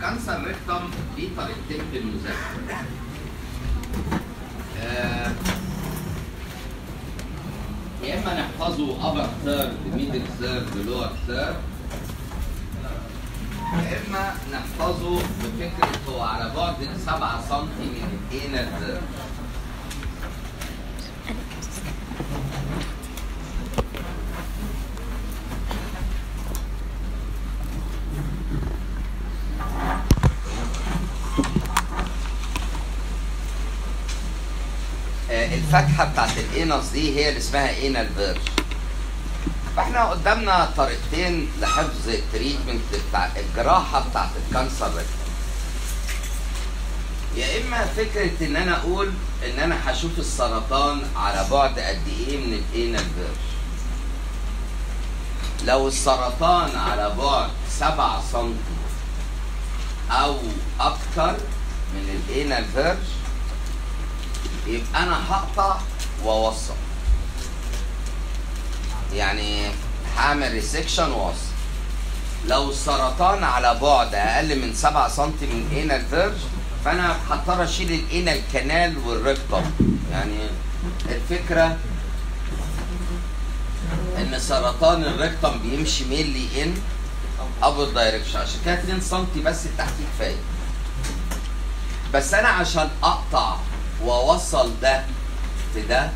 cancer rectum ليه طريقتين في المذاكره آه، يا إما نحفظه upper third middle third lower third يا إما نحفظه بفكرة هو على بعد 7 سم من ال anal verge آه، الفتحة بتاعت ال anus دي هي اللي اسمها anal verge فاحنا قدامنا طريقتين لحفظ ال treatment بتاع الجراحة بتاعت ال cancer rectum يا إما فكرة إن أنا أقول إن أنا هشوف السرطان على بعد قد إيه من ال anal verge لو السرطان على بعد 7 سم أو أكتر من ال anal verge يبقى أنا هقطع وأوصل. يعني هعمل resection وأوصل. لو السرطان على بعد أقل من 7 سم من anal verge فأنا هضطر أشيل ال anal canal وال rectum يعني الفكرة إن سرطان ال rectum بيمشي mainly in upward direction عشان كده 2 سم بس تحتيه كفايه بس أنا عشان أقطع واوصل ده في ده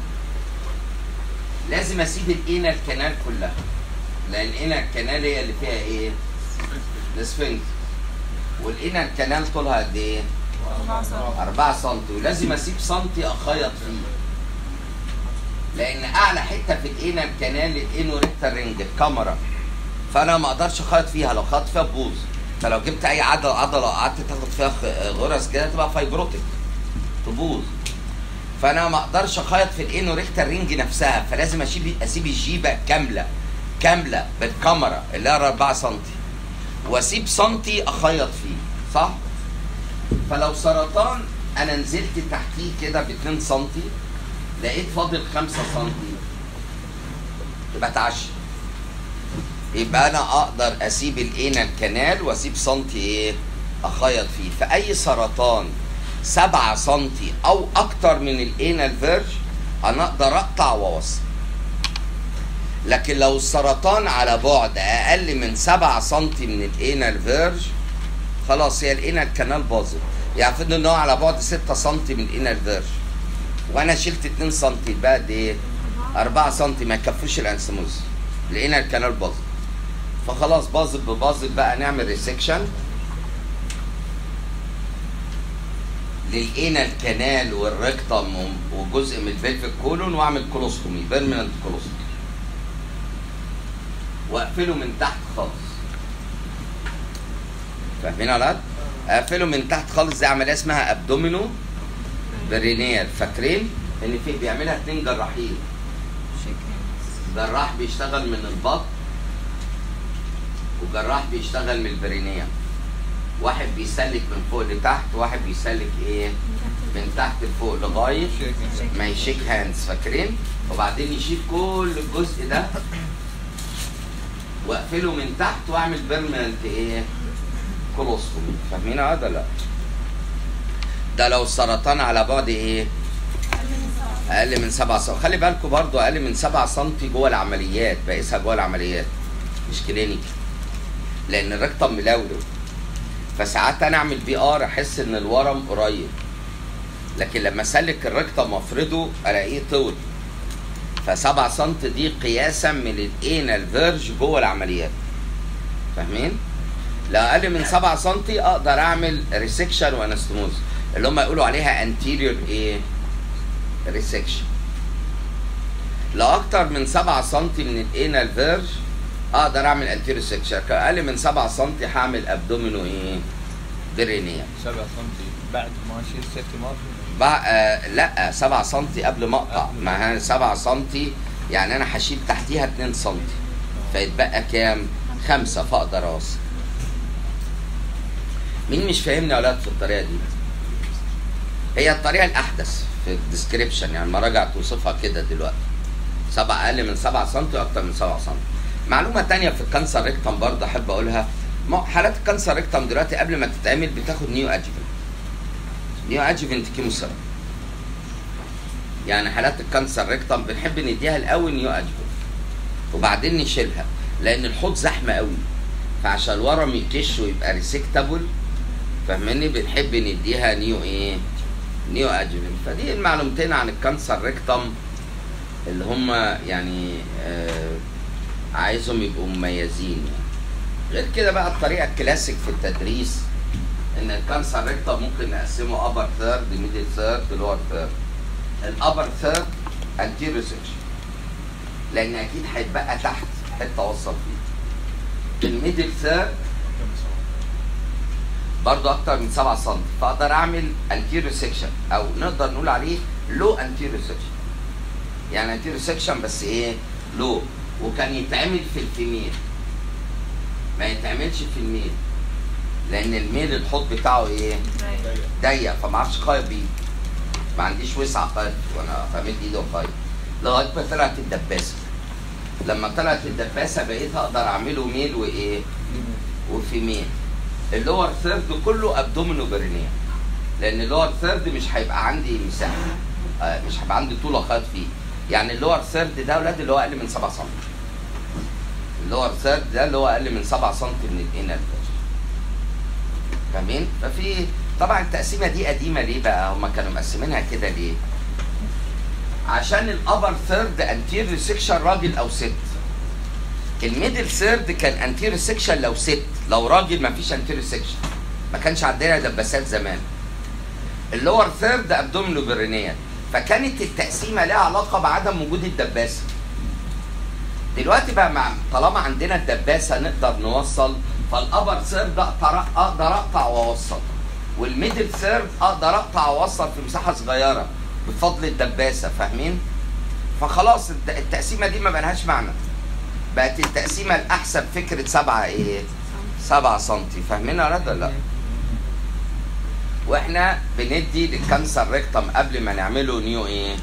لازم أسيب ال anal canal كلها لأن ال anal canal هي اللي فيها إيه؟ ال sphincter وال anal canal طولها قد إيه؟ 4 سم. ولازم أسيب سنتي أخيط فيه. لأن أعلى حتة في ال anal canal ال anorectal ring الكاميرا. فأنا ما أقدرش أخيط فيها. لو خيط فيها تبوظ فلو جبت أي عضلة عضلة قعدت تاخد فيها غرز كده تبقى fibrotic تبوظ. فأنا ما أقدرش أخيط في ال anorectal ring نفسها فلازم اسيب أسيب الجيبة كاملة كاملة بالكاميرا اللي هي 4 سم وأسيب سنتي أخيط فيه صح؟ فلو سرطان أنا نزلت تحتيه كده ب 2 سم لقيت فاضل 5 سم يبقى اتعشى يبقى أنا أقدر أسيب ال anal canal وأسيب سنتي إيه؟ أخيط فيه. فأي سرطان 7 سم أو أكتر من ال anal verge أنا أقدر أقطع وأوصل. لكن لو السرطان على بعد أقل من 7 سم من ال anal verge خلاص هي ال anal canal باظت المفروض ان هو على بعد 6 سم من ال anal verge. وأنا شلت 2 سم يبقى قد إيه؟ 4 سم ما يكفوش ال anastomosis ال anal canal باظت فخلاص باظت بباظت بقى نعمل resection لل anal canal وال rectum وجزء من ال pelvic colon وأعمل colostomy permanent colostomy وأقفله من تحت خالص. فاهمين يا ولاد؟ أقفله من تحت خالص دي عملية اسمها abdomino perineal فاكرين؟ إن في بيعملها اتنين جراحين. جراح بيشتغل من البطن وجراح بيشتغل من ال perineum. واحد بيسلك من فوق لتحت واحد بيسلك إيه؟ من تحت لفوق لغاية ما ي shake hands فاكرين؟ وبعدين يشيل كل الجزء ده. واقفله من تحت واعمل permanent إيه؟ colostomy فاهمين هذا لأ؟ ده لو السرطان على بعد إيه؟ أقل من 7 سم خلي بالكم برضو أقل من 7 سم جوه العمليات بقيسها جوه العمليات. مش clinic لأن ال rectum ملولو فساعات أنا اعمل PR احس ان الورم قريب لكن لما اسلك ال rectum وافرده الاقيه طول ف7 سم دي قياسا من ال anal verge جوه العمليات فاهمين؟ لو أقل من 7 سم أقدر اعمل resection و anastomosis اللي هم يقولوا عليها anterior إيه؟ resection لو أكتر من 7 سم من ال anal verge أقدر اعمل anterior resection أقل من 7 سم هعمل abdomino إيه؟ perineal 7 سم بعد ما اشيل safety margin آه لا 7 سم قبل ما اقطع. ما هي 7 سم يعني أنا هشيل تحتيها 2 سم فيتبقى كام؟ خمسة فاقدر اوصل. مين مش فاهمني يا ولاد في الطريقة دي؟ هي الطريقة الأحدث في ال description. يعني المراجع توصفها كده دلوقتي. سبعة أقل من 7 سم وأكتر من 7 سم معلومة تانية في ال cancer rectum برضه أحب أقولها. حالات ال cancer rectum دلوقتي قبل ما تتعمل بتاخد neoadjuvant neoadjuvant chemotherapy. يعني حالات ال cancer rectum بنحب نديها الأول neoadjuvant وبعدين نشيلها لأن الحوض زحمة قوي. فعشان الورم يكش ويبقى resectable فاهماني؟ بنحب نديها neo إيه؟ neoadjuvant فدي المعلومتين عن ال cancer rectum اللي هم يعني آه عايزهم يبقوا مميزين. غير كده بقى الطريقة الكلاسيك في التدريس إن ال cancer rectum ممكن نقسمه upper third middle third lower third ال upper third anterior resection لأن أكيد هيتبقى تحت حتة اوصل فيه ال middle third برضه أكتر من 7 سم. فأقدر أعمل anterior resection أو نقدر نقول عليه low anterior resection يعني anterior resection بس إيه؟ low وكان يتعمل في ال female ما يتعملش في ال male لأن ال male الحوض بتاعه إيه؟ ضيق. فما أعرفش أخيط بيه. ما عنديش وسع أخيط وأنا فمد إيدي وأخيط لغاية ما طلعت الدباسة. لما طلعت الدباسة بقيت أقدر أعمله male وإيه؟ و female ال lower third كله abdominoperineal لأن ال lower third مش هيبقى عندي مساحة. آه مش هيبقى عندي طول أخيط فيه. يعني ال lower third ده يا ولاد اللي هو أقل من 7 سم ال lower third ده اللي هو أقل من 7 سم من ال anus فاهمين ففي طبعا التقسيمة دي قديمة ليه بقى؟ هم كانوا مقسمينها كده ليه؟ عشان ال upper third anterior resection راجل أو ست. ال middle third كان anterior resection لو ست. لو راجل ما فيش anterior resection ما كانش عندنا دباسات زمان. ال lower third abdominoperineal فكانت التقسيمة لها علاقة بعدم وجود الدباسة. دلوقتي بقى مع طالما عندنا الدباسة نقدر نوصل فال upper third أقدر أقدر أقطع وأوصل وال middle third أقدر أقطع وأوصل في مساحة صغيرة بفضل الدباسة فاهمين؟ فخلاص الت- التقسيمة دي ما بقالهاش معنى بقت التقسيمة الاحسن فكرة سبعة إيه؟ سبعة سنتي فاهمين يا ولا لأ؟ وإحنا بندي لل cancer rectum قبل ما نعمله neo إيه؟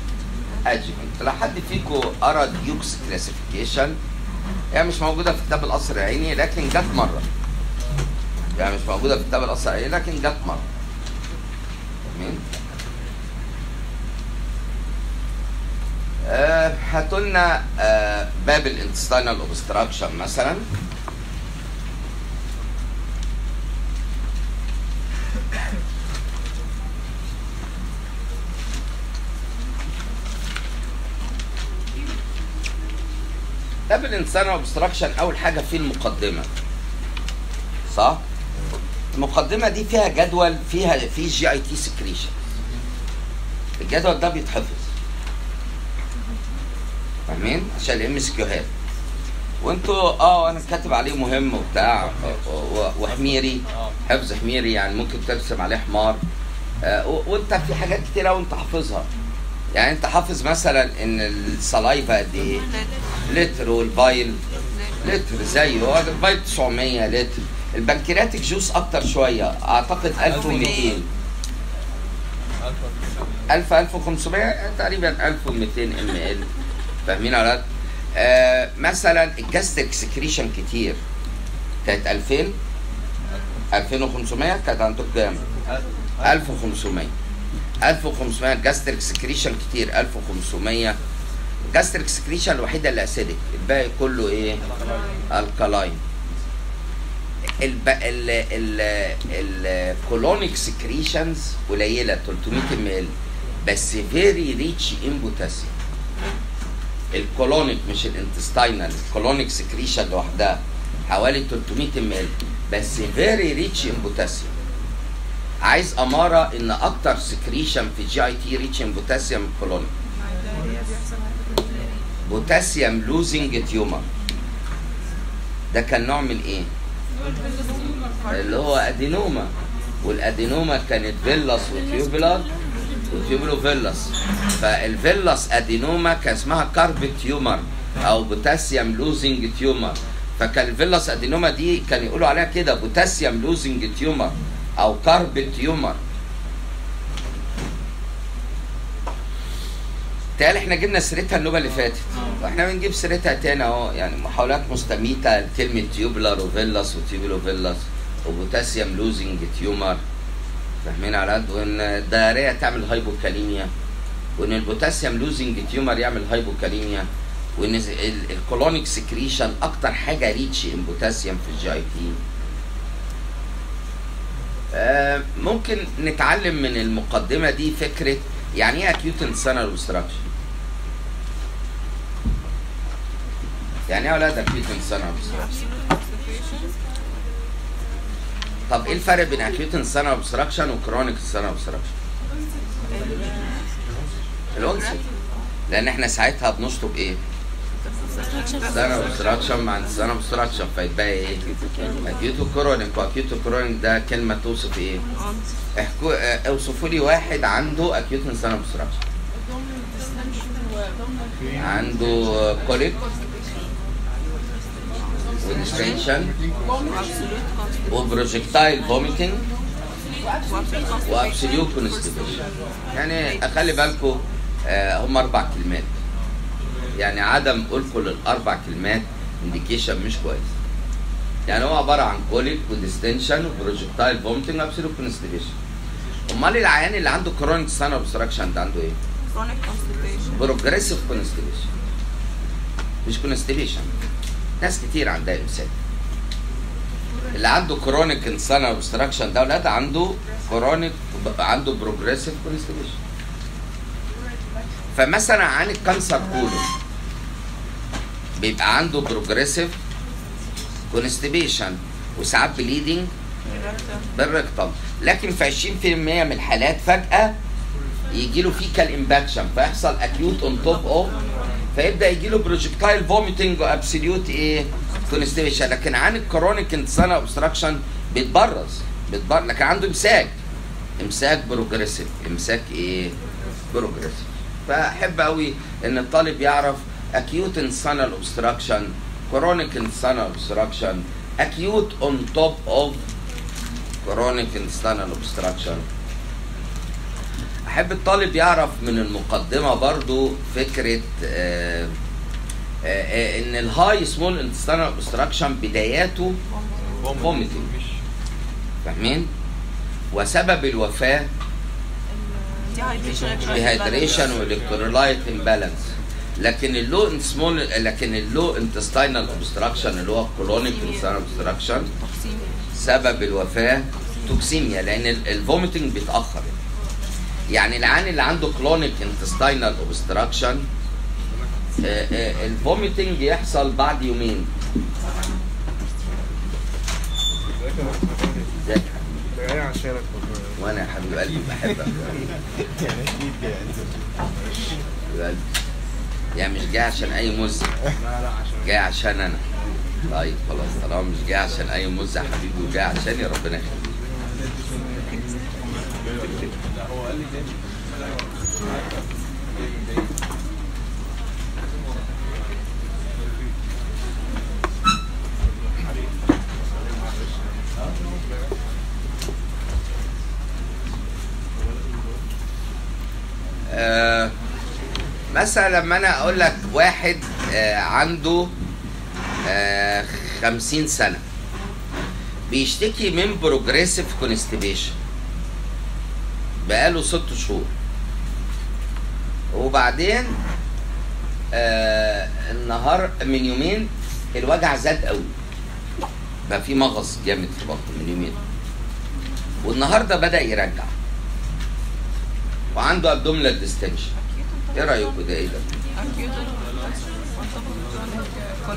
adjuvant لو حد فيكم قرا Dukes classification هي مش موجودة في كتاب القصر العيني لكن جت مرة. يعني مش موجودة في كتاب القصر العيني لكن جت مرة. فاهمين؟ آه هاتوا لنا آه باب ال intestinal obstruction مثلا. باب ال intestinal obstruction أول حاجة فيه المقدمة. صح؟ المقدمة دي فيها جدول فيها في GIT secretion الجدول ده بيتحفظ. فاهمين؟ عشان ال MCQ هات وانتوا آه أنا كاتب عليه مهم وبتاع وحميري. حفظ حميري يعني ممكن ترسم عليه حمار. آه وانت في حاجات كتير قوي انت حافظها يعني انت حافظ مثلا إن ال saliva قد إيه لتر وال bile لتر زيه هو ال bile 900 لتر. ال pancreatic juice أكتر شوية أعتقد 1200 1000 1500 تقريبا 1200 mL. فاهمين ولاد؟ آه مثلا ال gastric secretion كتير. كانت 2000 2500 كانت عندكم كام؟ 1500 1500 gastric secretion كتير 1500 gastric secretion الوحيدة اللي acidic الباقي كله إيه؟ alkaline الب... ال ال ال colonic secretions قليلة 300 mL بس very rich in potassium ال colonic مش ال intestinal ال colonic secretion لوحدها حوالي 300 mL بس very rich in potassium عايز أمارة إن أكتر secretion في GIT rich in potassium ال colonic potassium losing tumor ده كان نوع من إيه؟ اللي هو adenoma. وال adenoma كانت villous و tubular و tubulovillous فال villous adenoma كان اسمها carpet tumor أو potassium losing tumor فكان ال villous adenoma دي كان يقولوا عليها كده potassium losing tumor أو carpet tumor تاني إحنا جبنا سيرتها النوبة اللي فاتت. وإحنا بنجيب سيرتها تاني أهو يعني محاولات مستميتة لكلمه tubular و villous و tubulovillous و potassium losing tumor. فاهمين على كده؟ وإن ال diarrhea تعمل hypokalemia وإن ال potassium losing tumor يعمل hypokalemia وإن ال- ال colonic secretion أكتر حاجة rich in potassium في ال GIT. ممكن نتعلم من المقدمة دي فكرة يعني إيه acute intestinal obstruction يعني إيه أولاد acute intestinal obstruction طب إيه الفرق بين acute intestinal obstruction و chronic intestinal obstruction ال intestinal لأن إحنا ساعتها بنشطب إيه؟ intestinal obstruction مع intestinal obstruction فيتبقى إيه؟ acute و chronic و acute و chronic ده كلمة توصف إيه؟ احكوا آه، اوصفوا لي واحد عنده acute intestinal obstruction عنده colic و distension و projectile vomiting و absolute constipation يعني أخلي بالكم هم أربع كلمات يعني عدم قولكم للأربع كلمات indication مش كويس. يعني هو عبارة عن colic و distension و projectile vomiting و absolute constipation أمال العيان اللي عنده chronic intestinal obstruction ده عنده إيه؟ chronic constipation. progressive constipation مش constipation ناس كتير عندها إمساك. اللي عنده chronic intestinal obstruction ده ولاد عنده chronic عنده progressive constipation فمثلا عن ال cancer كله بيبقى عنده progressive constipation وساعات bleeding per rectum لكن في 20% من الحالات فجأة يجي له fecal impaction فيحصل acute on top of فيبدأ يجي له projectile vomiting و absolute إيه؟ constipation لكن عن ال chronic intestinal obstruction بيتبرز بيتبرز. لكن عنده إمساك إمساك progressive إمساك إيه؟ progressive فأحب قوي إن الطالب يعرف acute intestinal obstruction chronic intestinal obstruction acute on top of chronic intestinal obstruction. أحب الطالب يعرف من المقدمة برضو فكرة آه آه آه إن ال high small intestinal obstruction بداياته. مش فاهمين؟ وسبب الوفاة dehydration و electrolyte imbalance لكن ال low small لكن ال low intestinal obstruction اللي هو chronic intestinal obstruction سبب الوفاة toxemia لأن ال vomiting بيتأخر. يعني العيان اللي عنده chronic intestinal obstruction الفوميتنج يحصل بعد يومين؟ جاي عشانك وأنا يا حبيب قلبي بحبك. يعني مش جاي عشان أي عشان جاي عشان أنا. طيب خلاص طالما مش جاي عشان أي مزة يا حبيبي وجاي عشاني ربنا يخليك. آه مثلا لما أنا أقول لك واحد آه عنده آه خمسين سنة بيشتكي من progressive constipation بقاله ست شهور. وبعدين آه النهار من يومين الوجع زاد قوي. بقى في مغص جامد في بطنه من يومين. والنهارده بدأ يرجع. وعنده abdominal distension إيه رايكم ده إيه ده؟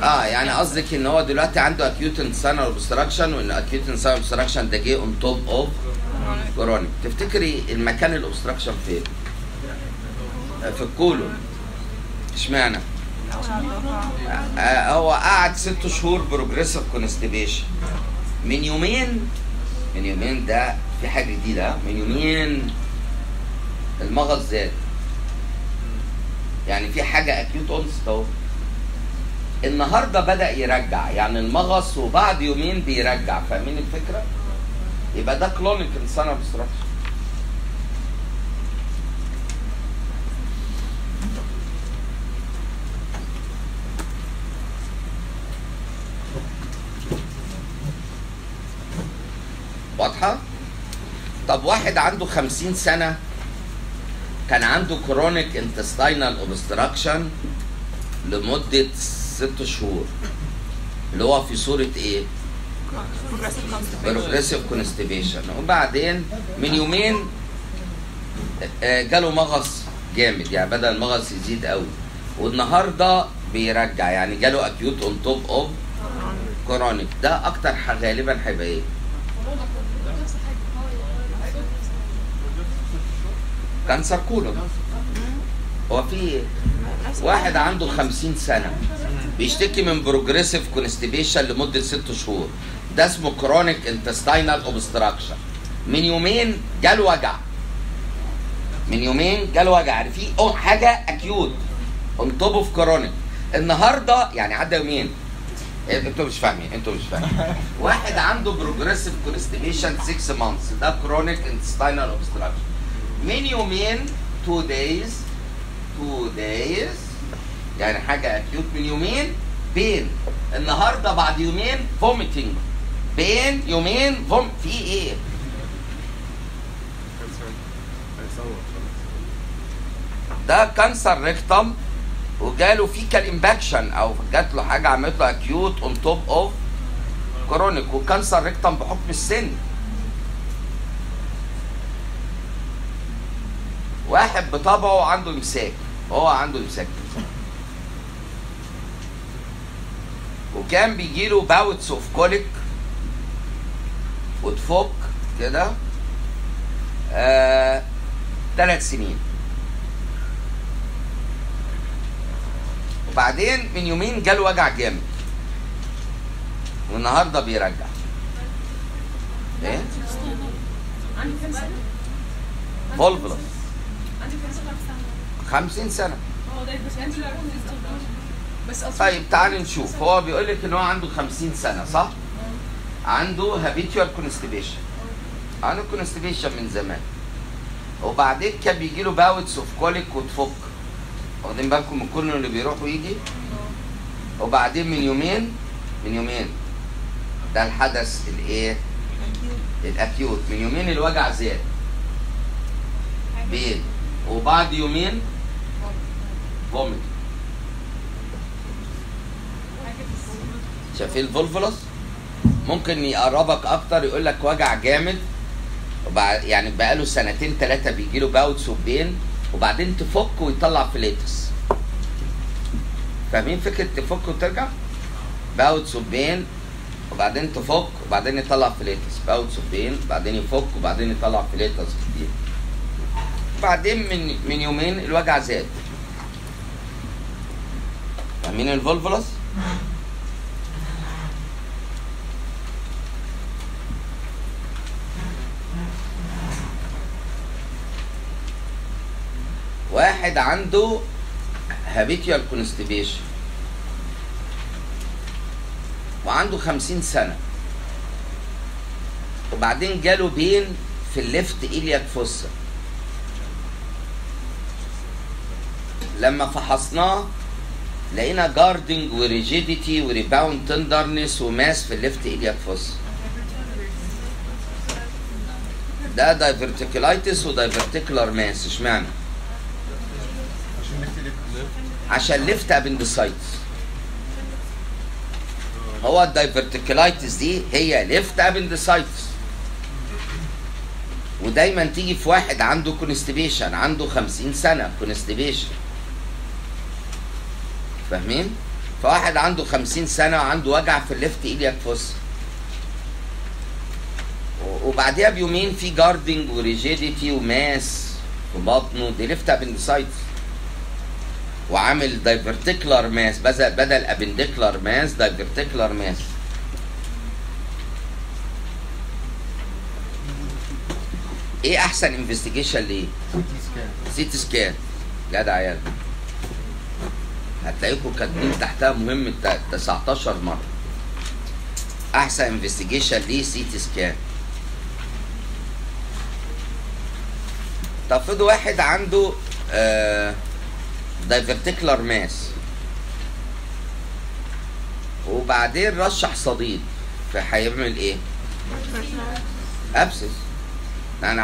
آه يعني قصدك إن هو دلوقتي عنده acute intestinal obstruction وإن acute intestinal obstruction ده جه on top of chronic تفتكري المكان ال obstruction فين؟ آه، في ال colon إشمعنى؟ آه هو قعد ست شهور progressive constipation من يومين من يومين ده في حاجة جديدة آه، من يومين المغص زاد. يعني في حاجة acute onset أهو. النهارده بدأ يرجع. يعني المغص وبعد يومين بيرجع. فاهمين الفكرة؟ يبقى ده chronic intestinal obstruction واضحة؟ طب واحد عنده خمسين سنة كان عنده chronic intestinal obstruction لمدة ست شهور. اللي هو في صورة إيه؟ progressive constipation وبعدين من يومين آه، جاله مغص جامد. يعني بدا المغص يزيد قوي. والنهاردة بيرجع. يعني جاله acute on top of chronic ده أكتر غالبا هيبقى إيه؟ cancer colon هو في؟ واحد عنده 50 سنة بيشتكي من progressive constipation لمدة ست شهور. ده اسمه chronic intestinal obstruction من يومين جاله وجع. من يومين جاله وجع. يعني في حاجة acute on top of chronic النهارده يعني عدى يومين. أنتوا مش فاهمين أنتوا مش فاهمين. واحد عنده progressive constipation 6 months ده chronic intestinal obstruction من يومين 2 days 2 days يعني حاجة acute من يومين بين النهارده بعد يومين vomiting بين يومين فوم في إيه؟ ده cancer rectum وجاله fecal impaction أو جات له حاجة عملت له acute on top of chronic و cancer rectum بحكم السن. واحد بطبعه عنده إمساك هو عنده إمساك. وكان بيجيله bouts of colic وتفك كده آه ثلاث سنين. وبعدين من يومين جاله وجع جامد. والنهارده بيرجع. إيه؟ فولفلس؟ 50 سنة. طيب تعال نشوف. هو بيقول لك إن هو عنده 50 سنة صح؟ عنده habitual constipation عنده constipation من زمان. وبعدين كان بيجي له bouts of colic وتفك. واخدين بالكم من كل اللي بيروح ويجي وبعدين من يومين من يومين. ده الحدث الايه؟ ال acute من يومين الوجع زاد. pain. وبعد يومين vomit شايفين ال volvulus؟ ممكن يقربك أكتر يقول لك وجع جامد وبعد يعني بقاله سنتين ثلاثة بيجي له bouts و pain وبعدين تفك ويطلع flatus فاهمين فكرة تفك وترجع؟ bouts و pain وبعدين تفك وبعدين يطلع flatus bouts و pain بعدين يفك وبعدين يطلع flatus كتير. بعدين من من يومين الوجع زاد. فاهمين ال volvulus واحد عنده habitual constipation وعنده خمسين سنة. وبعدين جاله pain في ال left iliac fossa. لما فحصناه لقينا جاردنج وريجيديتي وريباوند تندرنس وماس في الليفت إيلياك فوسا ده diverticulitis و diverticular mass اشمعنى؟ عشان left appendicitis هو ال diverticulitis دي هي left appendicitis ودايما تيجي في واحد عنده constipation عنده 50 سنة constipation فاهمين؟ فواحد عنده 50 سنة وعنده وجع في ال left iliac fossa وبعديها بيومين في guarding و rigidity و mass في بطنه دي left appendicitis وعامل diverticular mass بدل appendicular mass diverticular mass إيه أحسن investigation ليه؟ CT scan. CT scan. جدع يا. هتلاقيكم كاتبين تحتها مهم الت- 19 مرة. أحسن investigation ليه CT scan طب واحد عنده آه diverticular mass وبعدين رشح صديد. فهيعمل إيه؟ abscess. يعني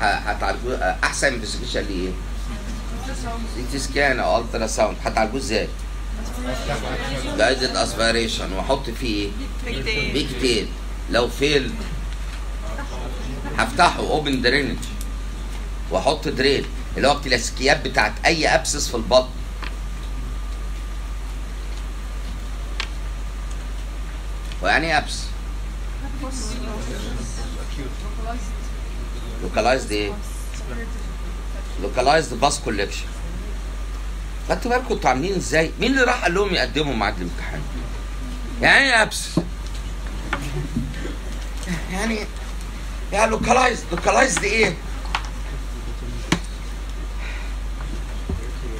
هتعالجوه؟ أحسن investigation ليه إيه؟ CT scan أو ultrasound هتعالجوه إزاي؟ guided aspiration واحط فيه إيه؟ pigtail لو fail هفتحه. open drainage واحط drain اللي هو الكلاسيكيات بتاعت أي abscess في البطن. ويعني إيه abscess localized إيه؟ localized pus collection خدتوا بالكم أنتوا عاملين إزاي؟ مين اللي راح قال لهم يقدموا ميعاد الامتحان؟ يعني إيه abscess؟ يعني يا localized localized إيه؟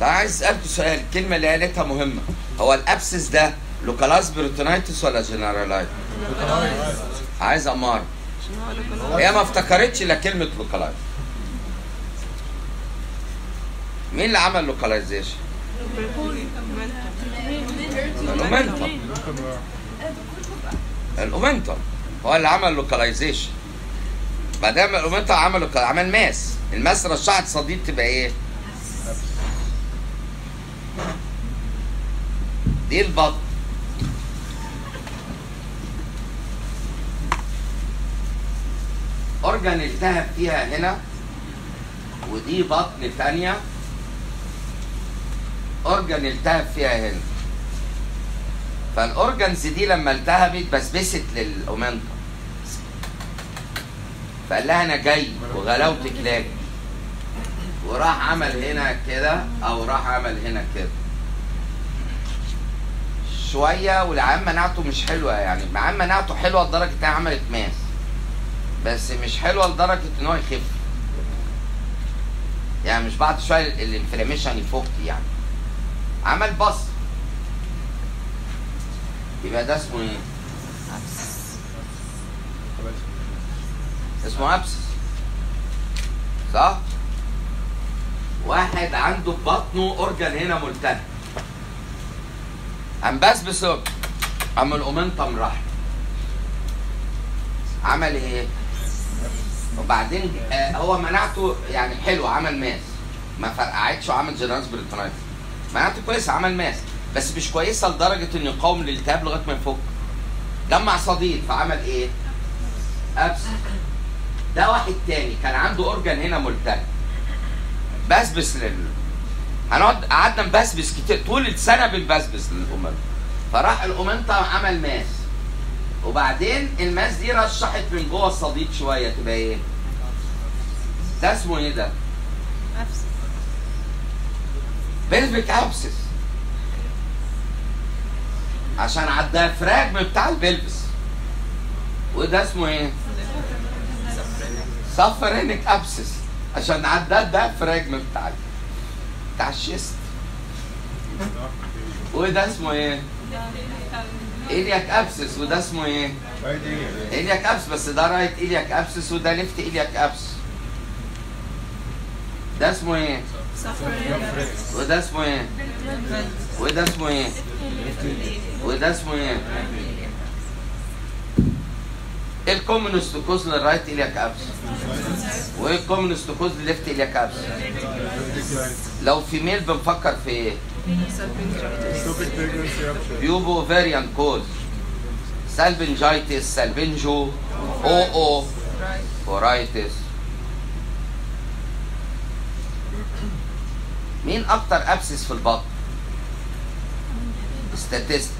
طيب عايز أسألكم سؤال الكلمة اللي قالتها مهمة. هو ال abscess ده localized peritonitis ولا generalized عايز امار هي ما افتكرتش إلا كلمة localized مين اللي عمل localization ال omentum ال omentum هو اللي عمل localization ما دام ال omentum عمل عمل mass. ال mass رشحت صديد تبقى إيه؟ دي البطن. organ التهب فيها هنا ودي بطن تانية. organ التهب فيها هنا. فال organs دي لما التهبت بسبست لل omentum فقال لها أنا جاي وغلاوتك لاجي وراح عمل هنا كده أو راح عمل هنا كده. شوية والعيان مناعته مش حلوة يعني. العيان مناعته حلوة لدرجة إنها عملت mass. بس مش حلوة لدرجة إن هو يخف. يعني مش بعد شوية ال- ال inflammation يفك يعني. عمل بص يبقى ده اسمه إيه؟ اسمه abscess صح؟ واحد عنده في بطنه organ هنا ملتهب قام بسبس قام ال omentum راح. عمل إيه؟ وبعدين آه هو مناعته يعني حلو عمل mass. ما فرقعتش وعمل generalized peritonitis. مناعته كويسه عمل mass. بس مش كويسة لدرجة انه يقاوم الالتهاب لغاية ما يفك. جمع صديد فعمل إيه؟ abscess. ده واحد تاني كان عنده organ هنا ملتهب بسبس لل هنقعد قعدنا نبسبس كتير طول السنة بنبسبس للأمم. فراح ال omentum عمل mass. وبعدين ال mass دي رشحت من جوه الصديد شوية تبقى إيه؟ ده اسمه إيه ده؟ pelvic abscess عشان على ال diaphragm بتاع ال pelvis وده اسمه إيه؟ subphrenic abscess عشان ده ال diaphragm بتاع بتاع ال chest وده اسمه إيه؟ iliac abscess وده اسمه إيه؟ right إيه؟ iliac abscess بس ده right iliac abscess وده left iliac abscess ده اسمه إيه؟ وده اسمه إيه؟ وده اسمه إيه؟ وده اسمه إيه؟ إيه ال commonest cause لل right iliac abscess؟ وايه ال commonest cause لل left iliac abscess؟ لو female بنفكر في إيه؟ tubo-ovarian cause salpingitis salpingo أو oophoritis مين أكتر abscess في البطن؟ statistically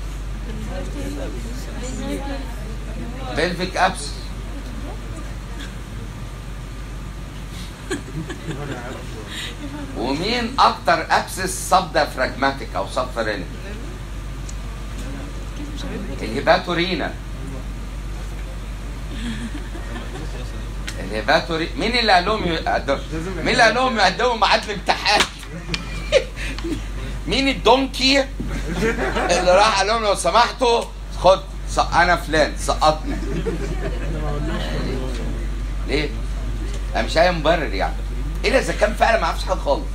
pelvic abscess. ومين أكتر abscess subdiaphragmatic أو subphrenic ال hepatorenal. ال hepatore مين اللي قال لهم مين اللي قال لهم يقدموا ميعاد الامتحان مين الدونكي؟ اللي راح قال لهم لو سمحتوا خد أنا فلان سقطني. ليه؟ أنا مش أي مبرر يعني. إلا إذا كان فعلا ما عرفش حاجة خالص.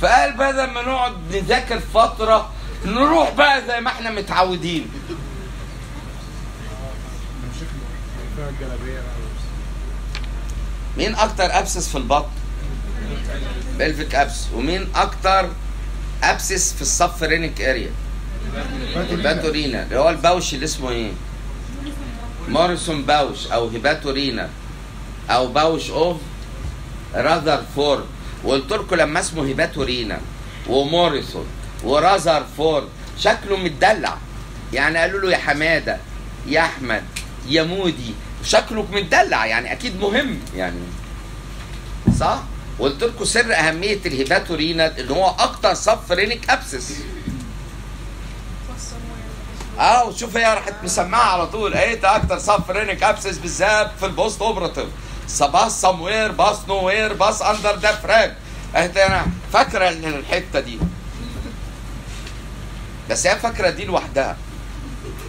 فقال بدل ما نقعد نذاكر فترة نروح بقى زي ما إحنا متعودين. مين أكتر abscess في البطن؟ pelvic abscess ومين أكتر abscess في ال subphrenic area hepatorenal. اللي هو ال pouch اللي اسمه إيه؟ Morison pouch أو hepatorenal. أو pouch of Rutherford وقلت لكم لما اسمه hepatorenal. و Morison. و Rutherford شكله متدلع. يعني قالوا له يا حمادة يا أحمد يا مودي. شكله متدلع. يعني أكيد مهم. يعني صح؟ قلت لكم سر أهمية ال hepatorenal إن هو أكتر subphrenic abscess. آه وشوف هي راحت مسمعها على طول. قالت أكتر subphrenic abscess بالذات في ال post-operative. pus somewhere pus nowhere pus under the diaphragm أنا فاكرة الحتة دي. بس هي فاكرة دي لوحدها.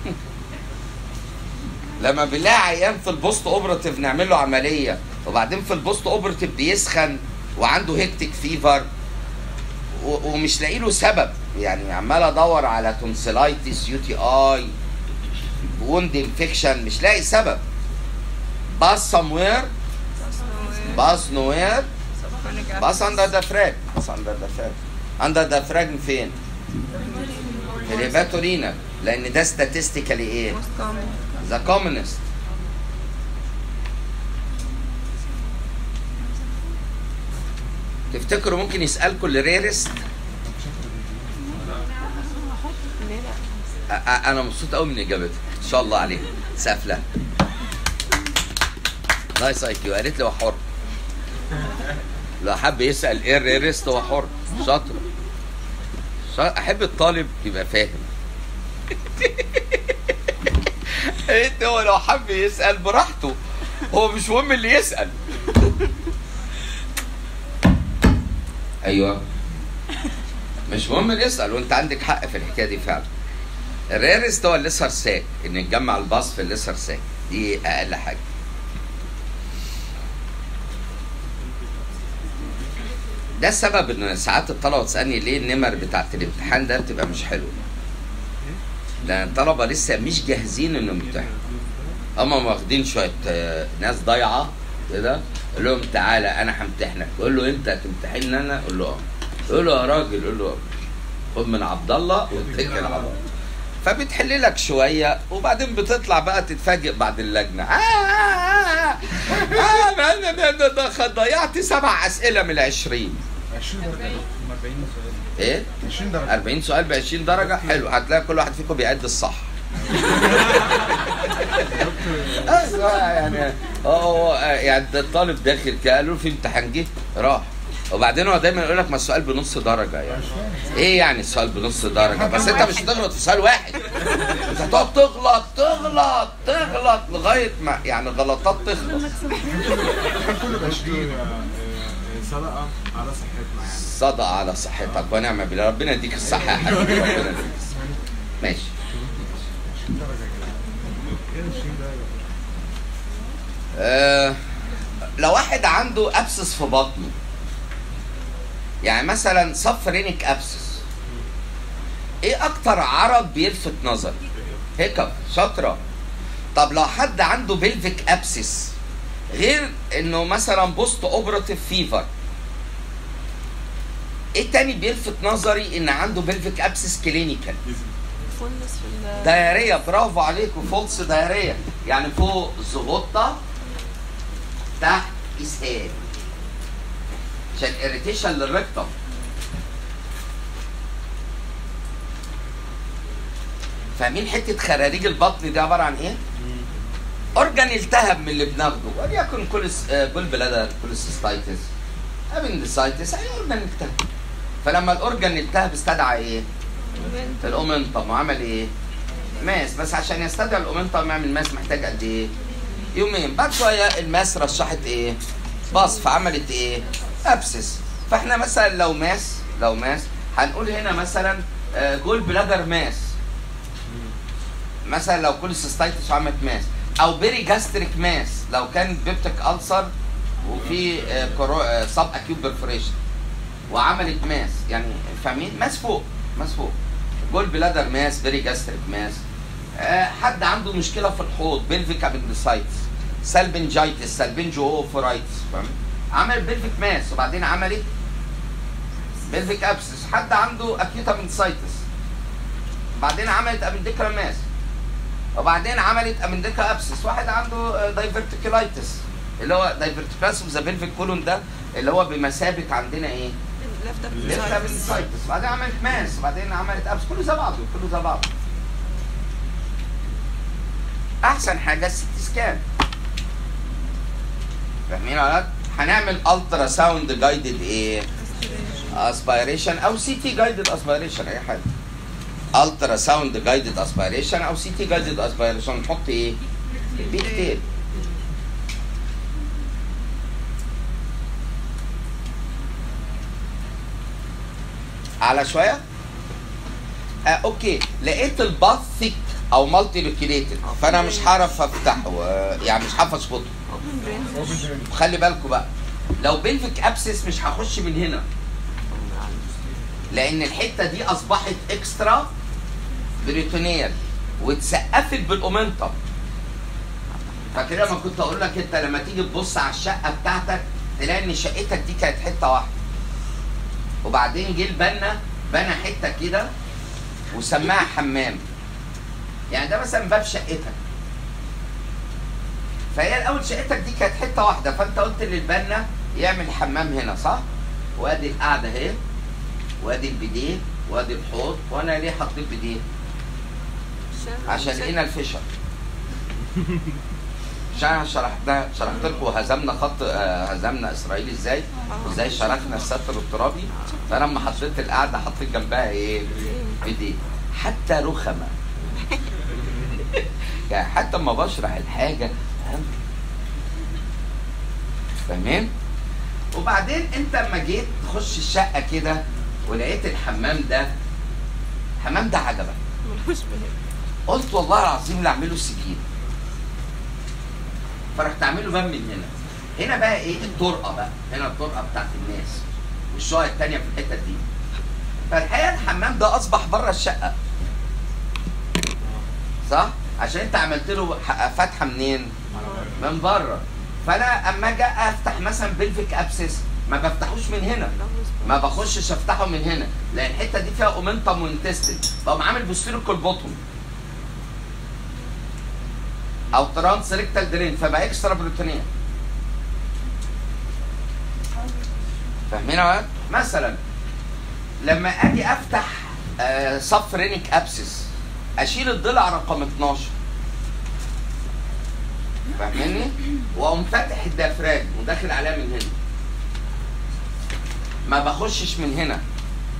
لما بنلاقي عيان في ال post-operative نعمل له عملية وبعدين في ال post-operative بيسخن وعنده hectic fever ومش لاقي له سبب. يعني عمال ادور على tonsillitis UTI wound infection مش لاقي سبب. pus somewhere pus nowhere pus under the diaphragm pus under the diaphragm under the diaphragm فين؟ في ال hepatorenal لأن ده statistically إيه؟ the commonest تفتكروا ممكن يسألكم ال rarest أنا مبسوط قوي من إجابتك. إن شاء الله عليك سافله nice IQ قالت لي هو حر. لو حب يسأل إيه ال rarest هو حر. شاطر. شا- أحب الطالب يبقى فاهم. انت هو لو حب يسأل براحته. هو مش مهم اللي يسأل. أيوه. مش مهم يسأل وأنت عندك حق في الحكاية دي فعلا. ال rarest هو ال lesser sac إن نجمع ال pus في ال lesser sac. دي أقل حاجة. ده السبب إن ساعات الطلبة تسألني ليه النمر بتاعت الامتحان ده بتبقى مش حلوة لأن الطلبة لسه مش جاهزين إنهم يمتحنوا. هم واخدين شوية آه، ناس ضايعة. كده قول لهم تعالى أنا همتحنك. قول له أنت هتمتحني أنا؟ قول له آه. قول له يا راجل. قول له آه. خد من عبد الله واتكل على الله. فبتحل لك شوية وبعدين بتطلع بقى تتفاجئ بعد اللجنة. آه آه آه آه. آه ضيعت سبع أسئلة من العشرين. 20 درجة. 40 سؤال. إيه؟ 20 درجة. 40 سؤال ب 20 درجة. حلو. هتلاقي كل واحد فيكم بيأدي الصح. يعني هو يعني الطالب داخل كده قالوا له في امتحان جه راح. وبعدين هو دايما يقول لك ما السؤال بنص درجة يعني. إيه يعني السؤال بنص درجة؟ بس أنت مش هتغلط في سؤال واحد. أنت هتقعد تغلط تغلط تغلط لغاية ما يعني غلطات تخلص. ب 20 صدقة على صحتنا يعني. صدق على صحتك ونعم بالله. ربنا يديك الصحة يا حبيبي. ربنا يديك الصحة. ماشي 20 درجه كده إيه 20 درجه آه، لو واحد عنده أبسس في بطنه يعني مثلا subphrenic abscess إيه أكتر عرض بيلفت نظري hiccup شاطره طب لو حد عنده pelvic abscess غير إنه مثلا post-operative fever إيه تاني بيلفت نظري إن عنده pelvic abscess clinical fullness في diarrhea برافو عليكم false diarrhea. يعني فوق الزغطه تحت إسهال. عشان irritation لل rectum فاهمين حتة خراريج البطن دي عبارة عن إيه؟ organ التهب من اللي بناخده. وليكن cholecys gall bladder cholecystitis appendicitis أي organ التهب فلما ال organ التهب استدعى إيه؟ ال omentum وعمل إيه؟ mass. بس عشان يستدعي ال omentum يعمل mass محتاج قد إيه؟ يومين. بعد شوية ال mass رشحت إيه؟ pus فعملت إيه؟ abscess. فإحنا مثلا لو mass لو mass هنقول هنا مثلا آه، gall bladder mass. مثلا لو cholecystitis عملت mass. أو perigastric mass. لو كان peptic ulcer وفي subacute perforation وعملت mass. يعني فاهمين؟ mass فوق. mass فوق. gall bladder mass perigastric mass. آه، حد عنده مشكلة في الحوض؟ pelvic appendicitis salpingitis salpingo-oophoritis فاهم؟ عمل pelvic mass وبعدين عملت pelvic abscess. حد عنده acute appendicitis بعدين عملت appendicular mass. وبعدين عملت appendicular abscess. واحد عنده diverticulitis اللي هو diverticulitis of the pelvic colon ده اللي هو بمثابة عندنا إيه؟ left appendicitis. appendicitis بعدين عملت mass وبعدين عملت abscess كله زي بعضه كله زي بعضه أحسن حاجة ال CT scan فاهمين يا ولاد؟ هنعمل ultrasound guided إيه؟ aspiration أو CT guided aspiration أي حاجة ultrasound guided aspiration أو CT guided aspiration نحط إيه؟ pig tail على شوية. آه okay. لقيت ال pus thick أو multiloculated فأنا مش هعرف أفتحه. آه، يعني مش هعرف أظبطه. خلي بالكم بقى. لو pelvic abscess مش هخش من هنا. لأن الحتة دي أصبحت extraperitoneal واتسقفت بال omentum فاكر لما كنت أقول لك أنت لما تيجي تبص على الشقة بتاعتك تلاقي إن شقتك دي كانت حتة واحدة. وبعدين جه البنا بنى حتة كده وسماها حمام يعني ده مثلا باب شقتك فهي الأول شقتك دي كانت حتة واحدة فأنت قلت للبنا يعمل حمام هنا صح؟ وأدي القعدة اهي وأدي البديه وأدي الحوض وأنا ليه حطيت بديه؟ عشان لقينا الفشل عشان أنا شرحنا شرحت لكم هزمنا خط آه، هزمنا اسرائيل إزاي وازاي شرحنا الستر الترابي فانا لما حطيت القعدة حطيت جنبها إيه؟ بديه حتى رخمة يعني حتى لما بشرح الحاجة فاهم؟ فاهمين؟ وبعدين أنت لما جيت تخش الشقة كده ولقيت الحمام ده الحمام ده عجبك. قلت والله العظيم لا اعمله سكين فرحت اعمله باب من هنا. هنا بقى إيه؟ الطرقة بقى. هنا الطرقة بتاعت الناس. والشقق التانية في الحتة دي. فالحقيقة الحمام ده أصبح بره الشقة. صح؟ عشان انت عملت له فتحة منين؟ من بره. فأنا أما أجي أفتح مثلا pelvic abscess ما بفتحوش من هنا. ما بخشش أفتحه من هنا. لأن الحتة دي فيها omentum و intestine بقوم عامل posterior colpotomy أو transrectal drain فبقى extraperitoneal فاهمين يا؟ مثلا لما آجي أفتح آه، subphrenic abscess أشيل الضلع رقم 12 فاهمني؟ وأقوم فاتح ال diaphragm وداخل عليها من هنا. ما بخشش من هنا.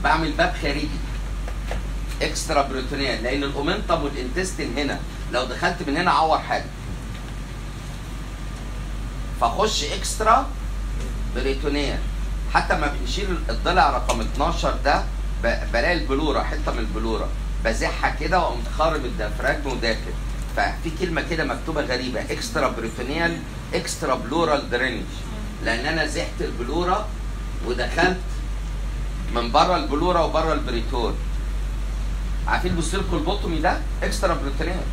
بعمل باب خارجي. extraperitoneal لأن ال omentum وال intestine هنا. لو دخلت من هنا اعور حاجة. فأخش extraperitoneal حتى ما بنشيل الضلع رقم 12 ده بلاقي ال pleura حتة من ال pleura بزحها كده وأقوم خارم ال diaphragm وداخل. ففي كلمة كده مكتوبة غريبة extraperitoneal extrapleural drainage لأن أنا زحت ال pleura ودخلت من بره ال pleura وبره ال peritoneum عارفين ال posterior colpotomy ده؟ extraperitoneal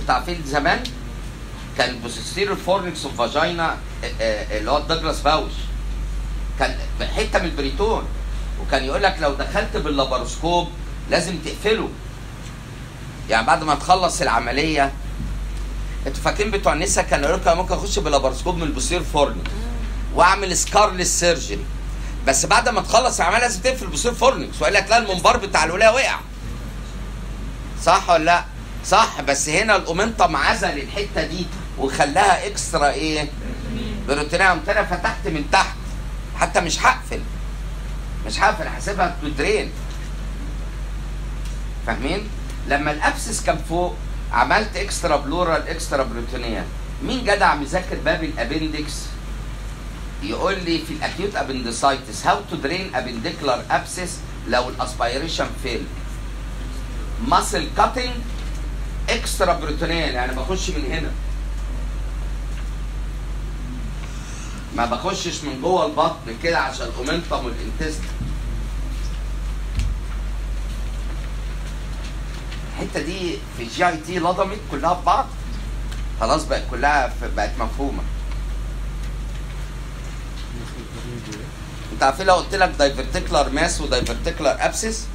انت عارفين زمان كان posterior fornix of vagina اللي هو ال Douglas pouch كان حتة من ال peritoneum. وكان يقول لك لو دخلت بال laparoscope لازم تقفله. يعني بعد ما تخلص العملية أنتوا فاكرين بتوع النسا كانوا يقولوا لك ممكن أخش بال laparoscope من ال posterior fornix وأعمل scarless surgery. بس بعد ما تخلص العملية لازم تقفل ال posterior fornix والا تلاقي المنبار بتاع الولاية وقع. صح ولا لا؟ صح بس هنا ال omentum عزل الحته دي وخلاها extra إيه؟ peritoneal قمت أنا فتحت من تحت. حتى مش هقفل. مش هقفل هسيبها ت drain فاهمين؟ لما ال abscess كان فوق عملت extrapleural extraperitoneal مين جدع مذاكر باب ال appendix؟ يقول لي في ال acute appendicitis how to drain appendicular abscess لو ال aspiration fail muscle cutting extraperitoneal يعني بخش من هنا. ما بخشش من جوه البطن كده عشان ال omentum وال intestine الحتة دي في ال GIT لضمت كلها في بعض. خلاص بقت كلها بقت مفهومة. انت عارفين لو قلت لك diverticular mass و diverticular abscess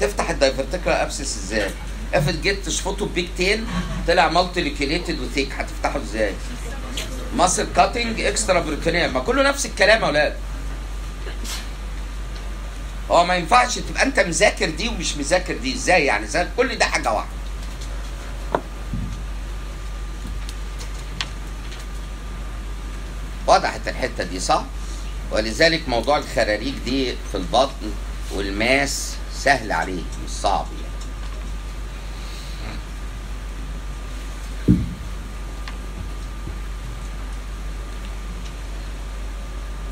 تفتح ال diverticular abscess إزاي؟ افرض جيت تشفطه pigtail طلع multiloculated و thick هتفتحه إزاي؟ muscle cutting extraperitoneal ما كله نفس الكلام يا أولاد. هو ما ينفعش تبقى أنت مذاكر دي ومش مذاكر دي. إزاي يعني؟ إزاي؟ كل ده حاجة واحدة. وضحت الحتة دي صح؟ ولذلك موضوع الخراريج دي في البطن وال mass سهل عليك مش صعب يعني.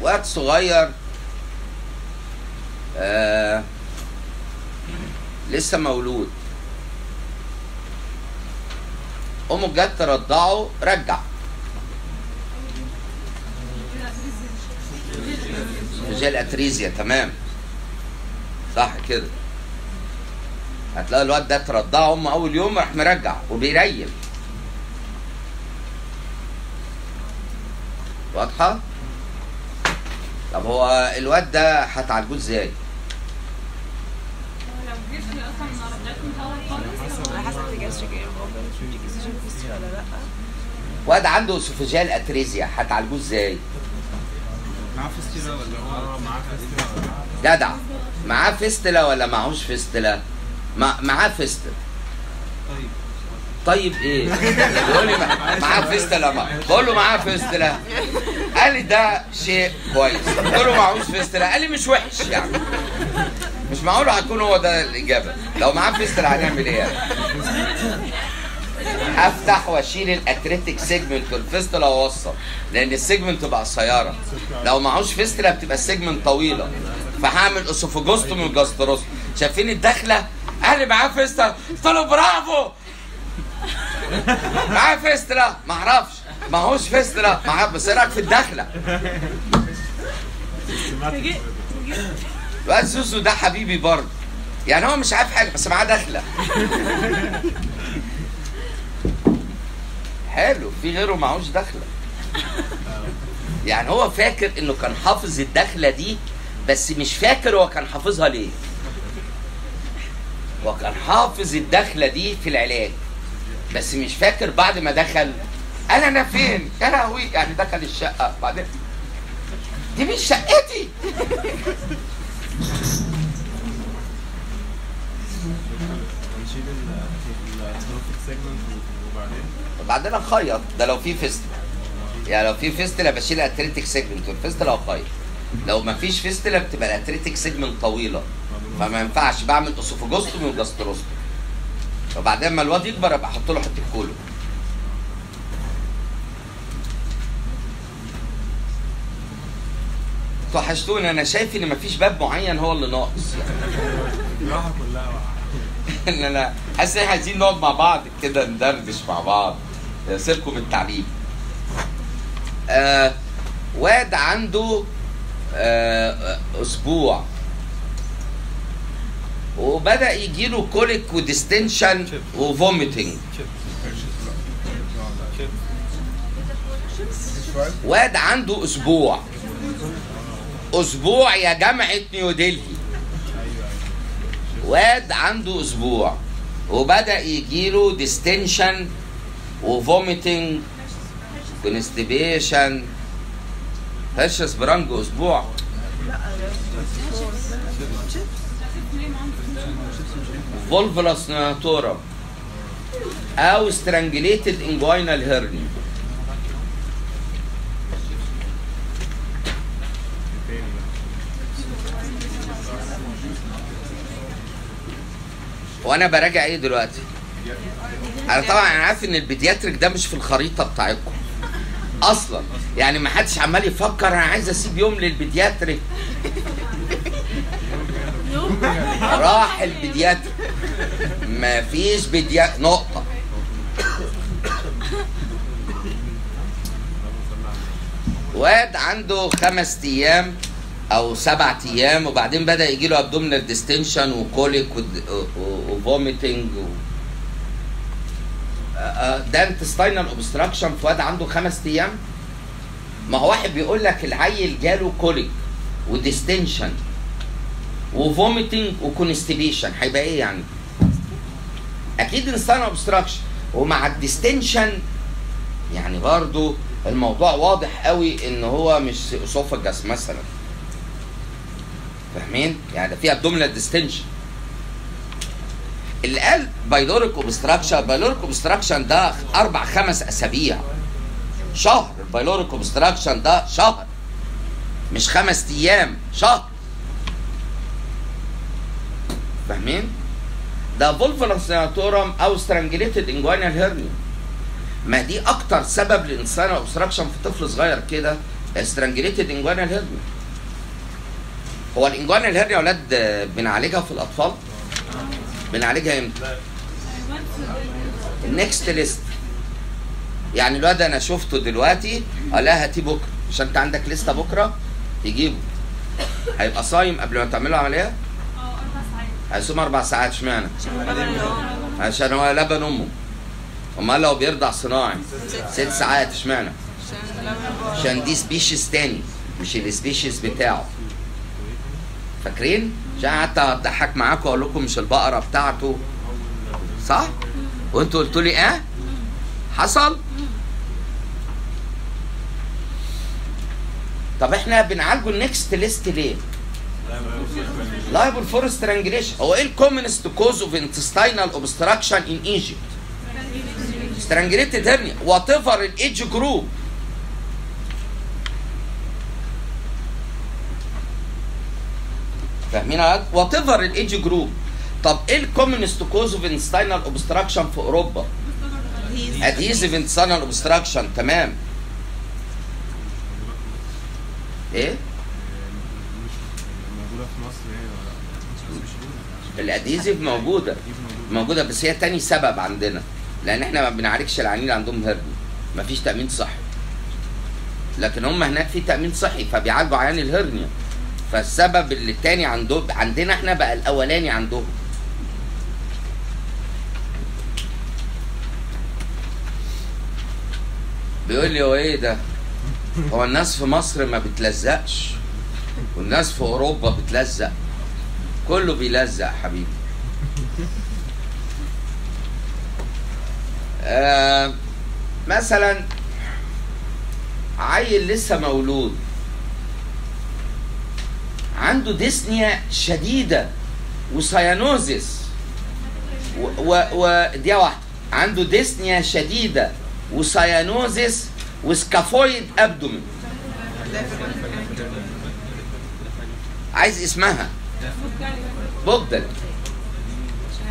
وقت صغير آه لسه مولود. أمه جت ترضعه رجع. رجال أتريزيا تمام. صح كده. هتلاقي الواد ده ترضعه امه أول يوم راح مرجع وبيريل واضحة؟ طب هو الواد ده هتعالجوه إزاي واد عنده اسوفيجيال أتريزيا هتعالجوه إزاي معاه فيستيلا ولا هو؟ معاه فيستيلا ولا جدع. معاه فيستلا ولا معهوش فيستلا مع... معاه فيستلا طيب. طيب إيه؟ بيقول لي مع- معاه fistula ما؟ بقول له معاه fistula قال لي ده شيء كويس. قلت له معهوش fistula قال لي مش وحش يعني. مش معقول هيكون هو ده الإجابة. لو معاه fistula هنعمل إيه يعني؟ افتح واشيل ال atretic segment وال fistula واوصل لأن ال segment تبقى قصيره لو معهوش fistula بتبقى ال segment طويلة. فهعمل oesophagostomy و gastrostomy شايفين الدخلة؟ قال لي معاه فيستلا قلت له برافو. معاه فيستلا ما أعرفش. معهوش فيستلا ما أعرفش. بس إيه رأيك في الدخلة؟ الواد زوزو ده حبيبي برضه. يعني هو مش عارف حاجة بس معاه دخلة. حلو في غيره معهوش دخلة. يعني هو فاكر إنه كان حافظ الدخلة دي بس مش فاكر هو كان حافظها ليه. هو كان حافظ الدخلة دي في العلاج بس مش فاكر بعد ما دخل قال أنا فين؟ يا لهوي! يعني دخل الشقة. بعدين؟ دي مش شقتي! وبعدين أخيط. ده لو في فيستلا يعني لو في fistula بشيل ال atretic segment وال fistula أخيط. لو ما فيش fistula بتبقى ال atretic segment طويلة. فما ينفعش. بعمل oesophagostomy و gastrostomy وبعدين ما الواد يكبر أبقى أحط له حتة colon وحشتوني. أنا شايف إن مفيش باب معين هو اللي ناقص. واقعة. ان أنا حاسس إن إحنا عايزين نقعد مع بعض كده ندردش مع بعض. سيبكم التعليم. آه واد عنده آه أسبوع. وبدأ يجيله colic و distension و vomiting واد عنده أسبوع. أسبوع يا جامعه نيودلهي واد عنده أسبوع. وبدأ يجيله distension و vomiting constipation Hirschsprung أسبوع volvulus neonatorum أو strangulated inguinal hernia وأنا براجع إيه دلوقتي؟ أنا طبعا أنا عارف إن البيدياتريك ده مش في الخريطة بتاعتكم. أصلا. يعني ما حدش عمال يفكر أنا عايز أسيب يوم للبيدياتريك. راح البيدياتريك. ما فيش بيديا نقطة. واد عنده خمس أيام أو سبع أيام وبعدين بدأ يجي له abdominal distension و colic و vomiting و... ده intestinal obstruction في واد عنده خمس أيام. ما هو واحد بيقول لك العيل جاله colic و distension و vomiting و constipation هيبقى إيه يعني؟ أكيد intestinal obstruction ومع ال distension يعني برضو الموضوع واضح قوي إن هو مش esophagus مثلا. فاهمين؟ يعني ده فيها abdominal distension اللي قال pyloric obstruction pyloric obstruction ده أربع خمس أسابيع. شهر. ال pyloric obstruction ده شهر. مش خمس أيام شهر. فاهمين؟ ده volvulus neonatorum أو strangulated inguinal hernia ما دي أكتر سبب ل intestinal obstruction في طفل صغير كده strangulated inguinal hernia هو ال inguinal hernia يا أولاد آه، بنعالجها في الأطفال؟ بنعالجها إمتى؟ ال next list يعني الواد أنا شفته دلوقتي لها هاتيه بكرة مش أنت عندك لستة بكرة تجيبه هيبقى صايم قبل ما تعمل له عمليه آه أربع ساعات هيصوم أربع ساعات اشمعنى؟ عشان هو لبن أمه أمال لو بيرضع صناعي ست ساعات اشمعنى؟ عشان دي species تاني مش ال species بتاعه فاكرين؟ عشان قعدت اضحك معاكم واقول لكم مش البقرة بتاعته صح؟ وانتوا قلتوا لي آه؟ حصل؟ طب إحنا بنعالجه ال next list ليه؟ liable for strangulation هو إيه ال commonest cause of intestinal obstruction in Egypt؟ strangulated hernia whatever the age group فاهمين يا whatever the age group طب إيه ال commonest cause of intestinal obstruction في أوروبا؟ adhesive intestinal obstruction تمام. إيه؟ موجودة في مصر موجودة. موجودة بس هي تاني سبب عندنا. لأن إحنا ما بنعالجش العيانين اللي عندهم هرني مفيش تأمين صحي. لكن هم هناك في تأمين صحي فبيعالجوا عيان الهرنيا. فالسبب اللي التاني عندهم عندنا إحنا بقى الأولاني عندهم. بيقول لي هو إيه ده؟ هو الناس في مصر ما بتلزقش. والناس في أوروبا بتلزق. كله بيلزق حبيبي. آه مثلا عيل لسه مولود. عنده ديسنيا شديدة وسيانوزيس و, و, و دي واحدة. عنده ديسنيا شديدة وسيانوزيس وسكافويد أبدومين. عايز اسمها. بوجدل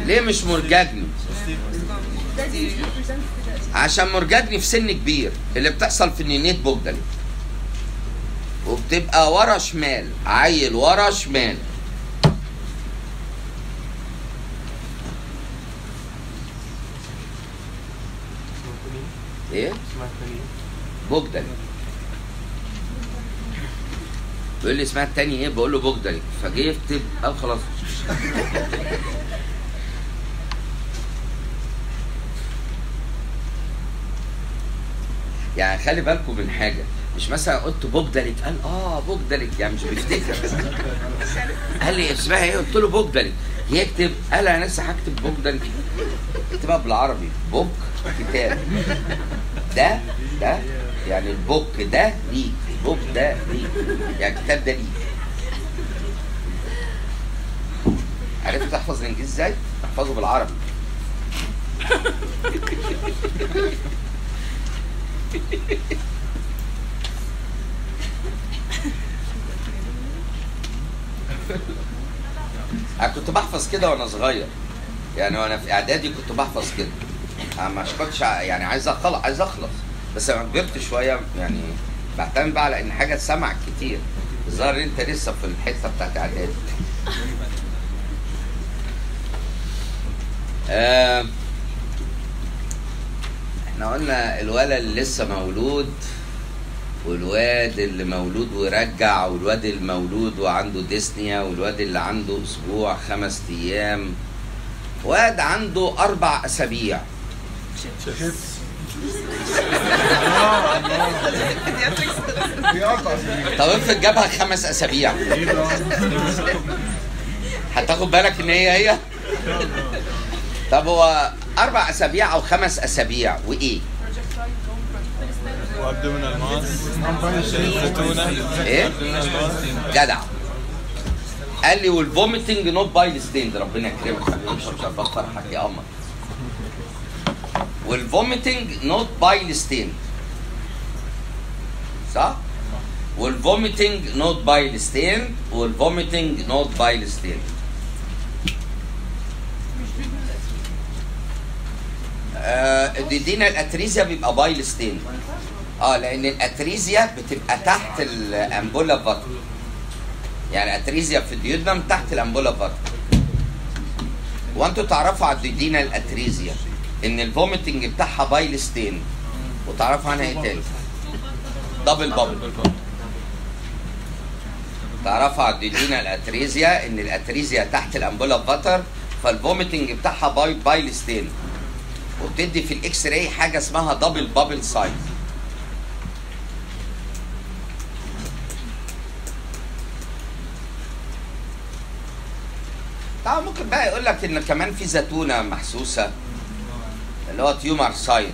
ليه مش مرججني عشان مرججني في سن كبير. اللي بتحصل في النينيت بوجدل وبتبقى ورا شمال عيل ورا شمال. إيه؟ بوجدل بيقول لي اسمها التاني إيه؟ بقول له بوجدل فجه يكتب قال خلاص. يعني خلي بالكم من حاجة. مش مثلا قلت بوجدلك قال آه بوجدلك يعني مش بيفتكر. قال لي اسمها إيه؟ قلت له بوجدلك يكتب قال أنا لسه هكتب بوجدلك اكتبها بالعربي. بوك كتاب. ده ده يعني البوك ده ليك. البوك ده ليك. يعني الكتاب ده ليك. عرفت تحفظ الإنجليزي إزاي؟ احفظه بالعربي. أنا كنت بحفظ كده وأنا صغير. يعني وأنا في إعدادي كنت بحفظ كده. أنا مش كنتش يعني عايز أخلص عايز أخلص. بس لما كبرت شوية يعني بعتمد بقى على إن حاجة تسمع كتير. الظاهر أنت لسه في الحتة بتاعت إعدادي. آه إحنا قلنا الولد اللي لسه مولود والواد اللي مولود ورجع والواد المولود وعنده ديسنيا والواد اللي عنده أسبوع خمس أيام. واد عنده أربع أسابيع. طب افرض جابها خمس أسابيع؟ هتاخد بالك إن هي هي؟ طب هو أربع أسابيع أو خمس أسابيع وإيه؟ إيه؟ جدع. قال لي وال vomiting not bile stained ربنا يكرمك. مش عارف فرحك يا قمر وال vomiting not bile stained صح؟ وال vomiting not bile stained وال vomiting not bile stained آه duodenal atresia بيبقى bile stained آه لأن ال atresia بتبقى تحت ال ampulla of Vater. يعني atresia في ال duodenum تحت ال ampulla of Vater. وأنتوا تعرفوا على ال duodenal atresia إن ال vomiting بتاعها bile stained. وتعرفوا عنها إيه تاني؟ double bubble. تعرفوا على الدينا الأتريزيا إن الأتريزيا تحت الأمبولا فاتر فالفوميتنج بتاعها باي بايل ستين. وبتدي في ال X-ray حاجة اسمها double bubble sign. طبعا ممكن بقى يقول لك إن كمان في زيتونه محسوسة اللي هو تيومر سايد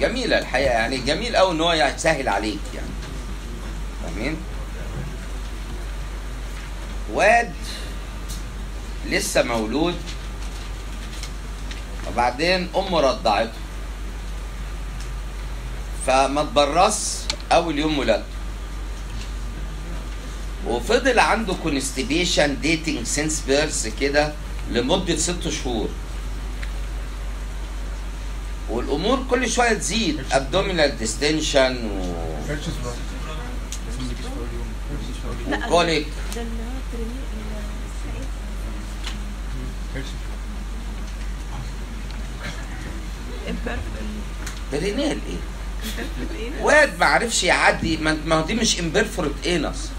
جميلة الحقيقة يعني جميل قوي إن هو يسهل عليك يعني. فاهمين؟ واد لسه مولود. وبعدين أمه رضعته. فما تبرص أول يوم ولادته. وفضل عنده constipation dating since birth كده لمدة ست شهور. والأمور كل شوية تزيد. abdominal distension و... و colic برينيل إيه واد ما عرفش يعدي. ما ما هو دي مش imperforate anus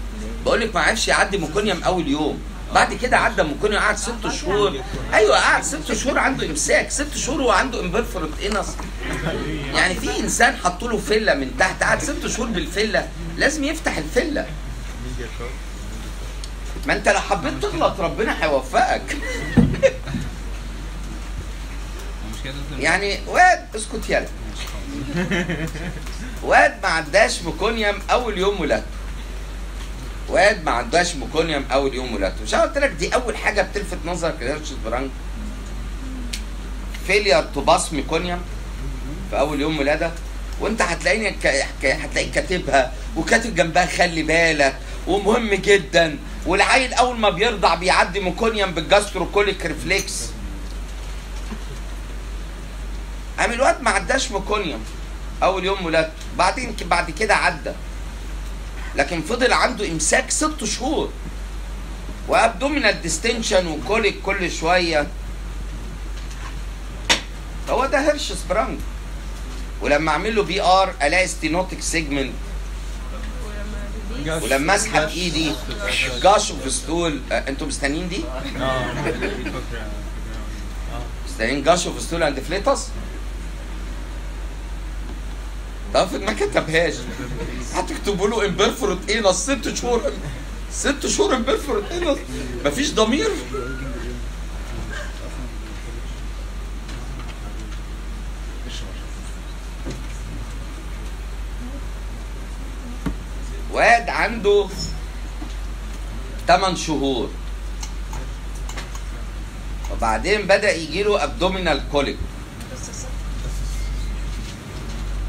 بقول لك ما عرفش يعدي meconium أول يوم. بعد كده عدى meconium قعد ست شهور. أيوه قعد ست شهور عنده إمساك. ست شهور وعنده imperforate anus. يعني في إنسان حطوا له فيلا من تحت قعد ست شهور بالفيلا. لازم يفتح الفيلا. ما أنت لو حبيت تغلط ربنا هيوفقك. يعني واد اسكت يلا. واد ما عداش meconium أول يوم ولادته. واد ما عداش meconium أول يوم ولادته مش قلت لك دي أول حاجة بتلفت نظرك ل Hirschsprung failure to pass meconium في أول يوم ولادة. وأنت هتلاقيني هتلاقيك كاتبها وكاتب جنبها خلي بالك ومهم جدا. والعيل أول ما بيرضع بيعدي meconium بال gastrocolic reflex قام الواد ما عداش meconium أول يوم ولادته بعدين بعد كده عدى. لكن فضل عنده إمساك ست شهور. و abdominal distension و colic كل شوية. هو ده Hirschsprung. ولما اعمل له PR ألاقي stenotic segment. ولما أسحب إيدي. gush of stool آه، أنتوا مستنيين دي؟ مستنيين gush of stool and flatus؟ طب ما كتبهاش هتكتبوا له imperforate anus ست شهور. ست شهور imperforate anus مفيش ضمير؟ واد عنده 8 شهور. وبعدين بدأ يجيله abdominal colic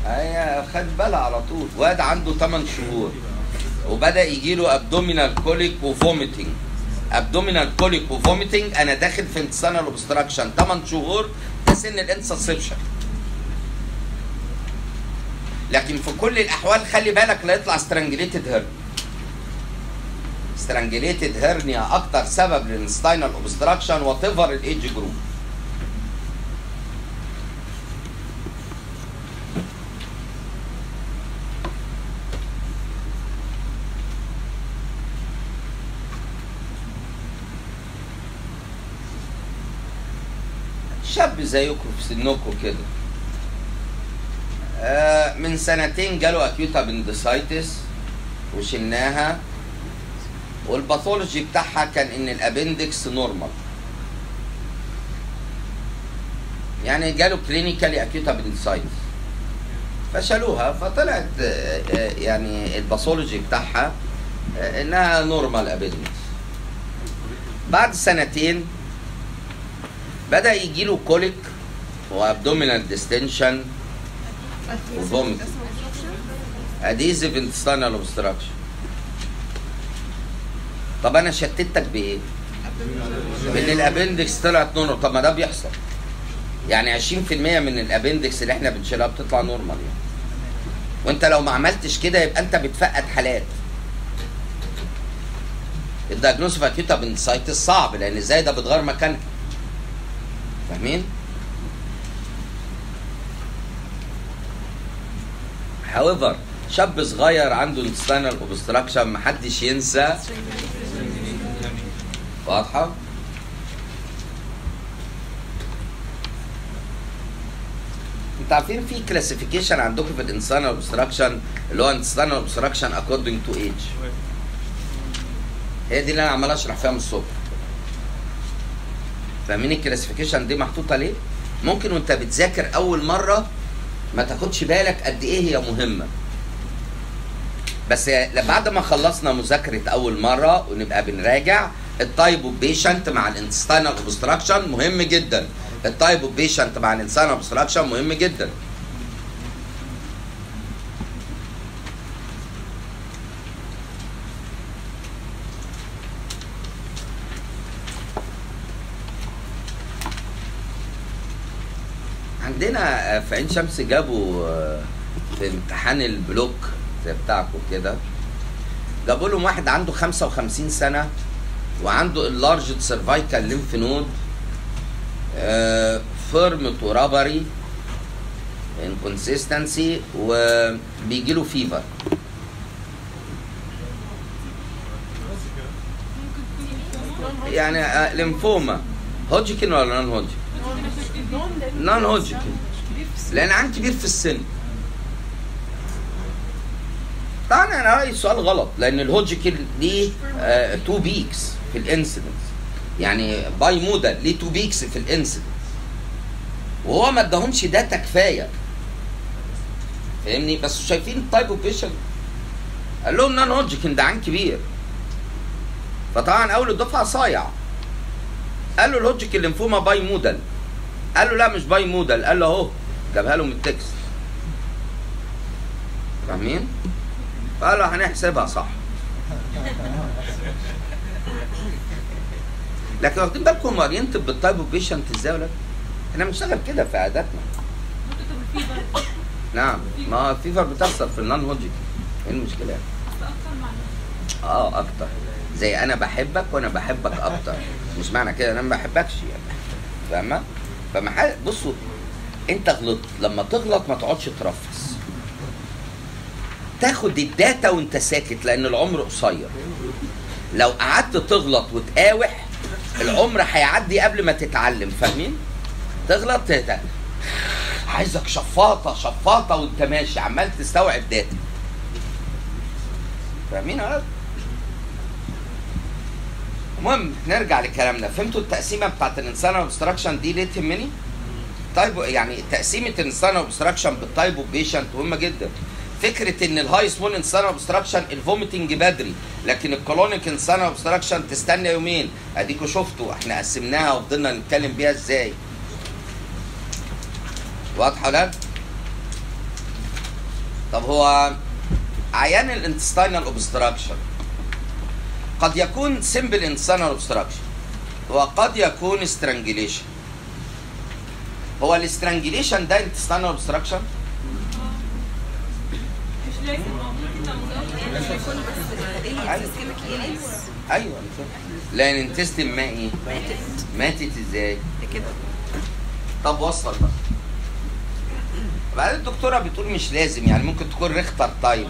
أيوه خد بالها على طول. واد عنده 8 شهور. وبدأ يجي له abdominal colic و vomiting abdominal colic و vomiting أنا داخل في intestinal obstruction 8 شهور ده سن ال intussusception لكن في كل الأحوال خلي بالك لا يطلع strangulated hernia strangulated hernia أكتر سبب لل intestinal obstruction whatever ال age group شاب زيكم في سنكم كده. آه من سنتين جاله acute appendicitis وشلناها. وال pathology بتاعها كان إن ال appendix normal يعني جاله clinically acute appendicitis فشالوها فطلعت آه، آه، يعني ال pathology بتاعها آه، إنها normal appendix بعد سنتين بدأ يجي له colic و abdominal distension و vomit adhesive intestinal obstruction طب أنا شتتك بإيه؟ ان ال appendix طلعت normal. طب ما ده بيحصل. يعني 20% من ال appendix اللي إحنا بنشيلها بتطلع normal يعني. وأنت لو ما عملتش كده يبقى أنت بتفقد حالات. ال diagnosis of acute صعب لأن إزاي ده بتغير مكانها؟ فاهمين؟ however شاب صغير عنده intestinal obstruction محدش ينسى واضحة؟ أنتوا عارفين في classification عندكم في ال intestinal obstruction اللي هو intestinal obstruction according to age هي دي اللي أنا عمال أشرح فيها من الصبح فاهمين ال classification دي محطوطة ليه؟ ممكن وانت بتذاكر أول مرة ما تاخدش بالك قد إيه هي مهمة. بس بعد ما خلصنا مذاكرة أول مرة ونبقى بنراجع ال type of patient مع ال intestinal obstruction مهم جدا. ال type of patient مع ال intestinal obstruction مهم جدا. عندنا في عين شمس جابوا في امتحان ال block زي بتاعكم كده. جابوا لهم واحد عنده 55 سنة وعنده ال large cervical lymph node firm to rubbery in consistency وبيجي له fever يعني آه، ليمفوما هوجكن ولا non-Hodgkin؟ non-Hodgkin لأن عن كبير في السن. طبعا أنا رأيي السؤال غلط لأن الهوجكن ليه two peaks في ال incidence يعني bimodal ليه two peaks في ال incidence وهو ما اداهمش data كفاية. فاهمني؟ بس شايفين ال type of patient قال لهم non-Hodgkin ده عن كبير. فطبعا أول الدفعه صايع قال له ال Hodgkin lymphoma bimodal قال له لا مش bimodal قال له اهو جابها له من ال text. فاهمين؟ فقال له هنحسبها صح. لكن واخدين بالكم oriented بال type of patient إزاي ولا إحنا بنشتغل كده في عاداتنا. نعم. ما ال fever بتحصل في ال non-Hodgkin إيه المشكلة؟ آه أكتر. زي أنا بحبك وأنا بحبك أكتر. مش معنى كده أنا ما بحبكش يعني. فاهمة؟ فمحل بصوا انت غلطت. لما تغلط ما تقعدش ترفس. تاخد الداتا وانت ساكت لأن العمر قصير. لو قعدت تغلط وتقاوح العمر هيعدي قبل ما تتعلم. فاهمين؟ تغلط تت... عايزك شفاطة شفاطة وانت ماشي عمال تستوعب data. فاهمين؟ المهم نرجع لكلامنا. فهمتوا التقسيمة بتاعت ال intestinal obstruction دي ليه تهمني؟ طيب يعني تقسيمة ال intestinal obstruction بال type of patient مهمة جدا. فكرة إن ال high small intestinal obstruction ال vomiting بدري لكن ال colonic intestinal obstruction تستنى يومين. أديكوا شفتوا إحنا قسمناها وفضلنا نتكلم بيها إزاي. واضحة ولا؟ طب هو عيان ال intestinal obstruction قد يكون simple intestinal obstruction وقد يكون strangulation هو ال strangulation ده intestinal obstruction مش لازم أيوه. لأن intestine ما إيه ماتت إزاي؟ كده طب وصل بقى. بعدين الدكتورة بتقول مش لازم يعني ممكن تكون ريختر تايب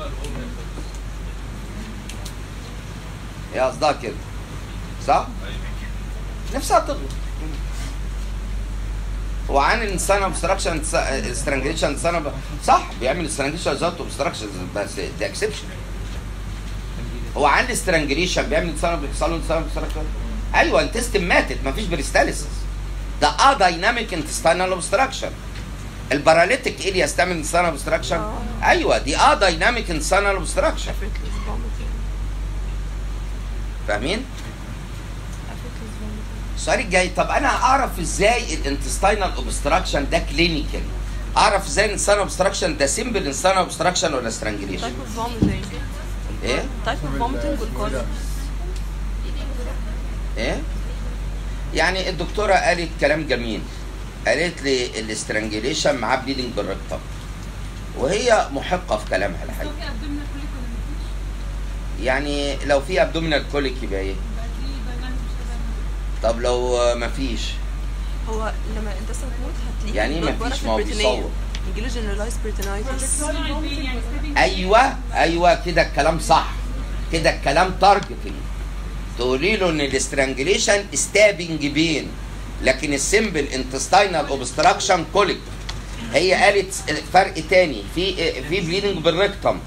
هي قصدها كده. صح؟ نفسها تغلط وعن الانسان اوبستراكشن استرانجليشن انسان صح بيعمل استرانجليشن ذات اوبستراكشن بس ده اكسبشن هو عن ال strangulation بيعمل intestinal بيحصل له intestinal obstruction أيوه intestine ماتت مفيش peristalsis ده adynamic intestinal obstruction ال paralytic ileus تعمل intestinal obstruction أيوه دي adynamic intestinal obstruction فاهمين؟ السؤال الجاي طب أنا أعرف إزاي ال intestinal obstruction ده clinical أعرف إزاي ال intestinal obstruction ده simple intestinal obstruction ولا strangulation type of vomiting. إيه؟ Type of vomiting will cause إيه؟ يعني الدكتورة قالت كلام جميل. قالت لي الاسترانجليشن معاه بليدنج بالرقبه وهي محقة في كلامها الحقيقة في ابدومينال كوليك ولا مفيش؟ يعني لو في ابدومينال كوليك يبقى إيه؟ طب لو آه، مفيش؟ هو لما أنت تموت هتلاقي يعني إيه blood مفيش؟ ورا ما هو. بيصور. أيوه أيوه كده الكلام صح. كده الكلام targeting تقولي له إن ال strangulation stabbing pain لكن ال simple intestinal obstruction colic هي قالت فرق تاني. في في bleeding per rectum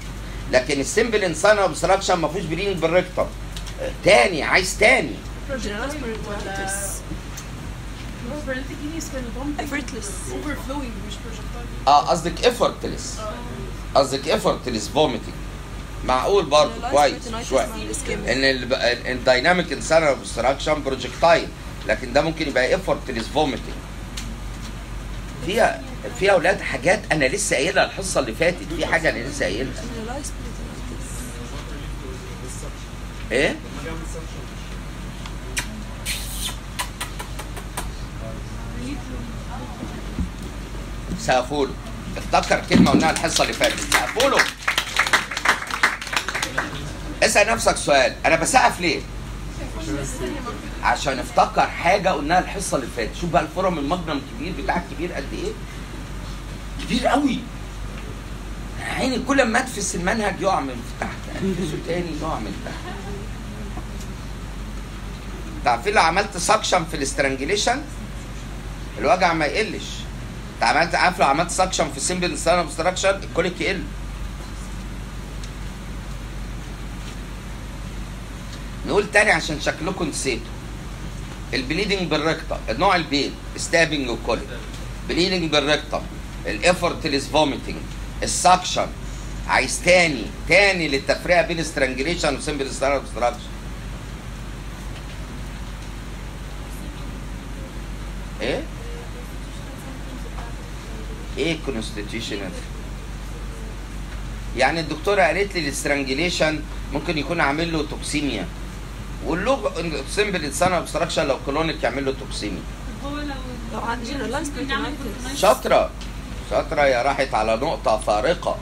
لكن ال simple intestinal obstruction ما فيهوش bleeding per rectum تاني عايز تاني. آه قصدك effortless. قصدك effortless vomiting. معقول برضه؟ كويس شوية. إن ال dynamic intestinal obstruction projectile لكن ده ممكن يبقى effortless vomiting. فيها فيها أولاد حاجات أنا لسه قايلها الحصه اللي فاتت في حاجة أنا لسه قايلها. إيه؟ سقفوله افتكر كلمة قلناها الحصة اللي فاتت. سقفوله اسأل نفسك سؤال. أنا بسقف ليه؟ عشان افتكر حاجة قلناها الحصة اللي فاتت. شوف بقى الفورم المجنم الكبير بتاعك كبير قد إيه؟ كبير قوي. عيني كل ما اتفس المنهج يقع من تحت اتفسه تاني يقع من تحت. تعرفين لو عملت suction في ال strangulation الوجع ما يقلش. انت عملت عارف لو عملت suction في simple intestinal obstruction ال colic يقل. نقول تاني عشان شكلكم نسيتوا ال bleeding per rectum النوع ال pain stabbing و colic. bleeding per rectum ال effortless vomiting ال suction عايز تاني تاني للتفرقه بين استرانجليشن وسمبل انسان اوبستراكشن إيه؟ إيه constitutional يعني الدكتوره قالت لي ال strangulation ممكن يكون عامل له toxemia. واللوج سمبل انسان اوبستراكشن لو colonic يعمل له toxemia. هو لو لو peritonitis. شاطرة. شاطره يا راحت على نقطة فارقة.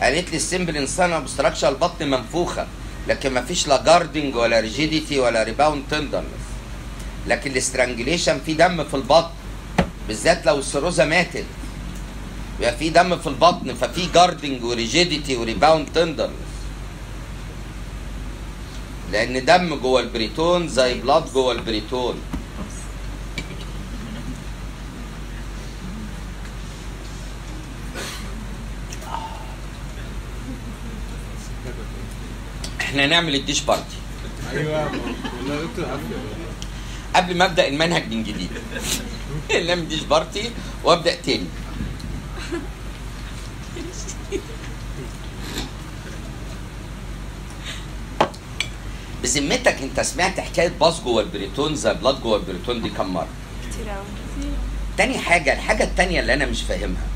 قالت لي ال simple intestinal obstruction البطن منفوخة لكن ما فيش لا guarding ولا rigidity ولا rebound tenderness لكن ال strangulation في دم في البطن بالذات لو ال serosa ماتت. يبقى في دم في البطن ففي guarding و rigidity و rebound tenderness لأن دم جوه ال peritoneum زي blood جوه ال peritoneum. إحنا نعمل ال dish party. أيوه قبل ما أبدأ المنهج من جديد. نعمل dish party وأبدأ تاني. بذمتك أنت سمعت حكاية pus جوه ال peritoneum زي blood جوه ال peritoneum دي كم مرة؟ كتير قوي تاني حاجة الحاجة التانية اللي أنا مش فاهمها.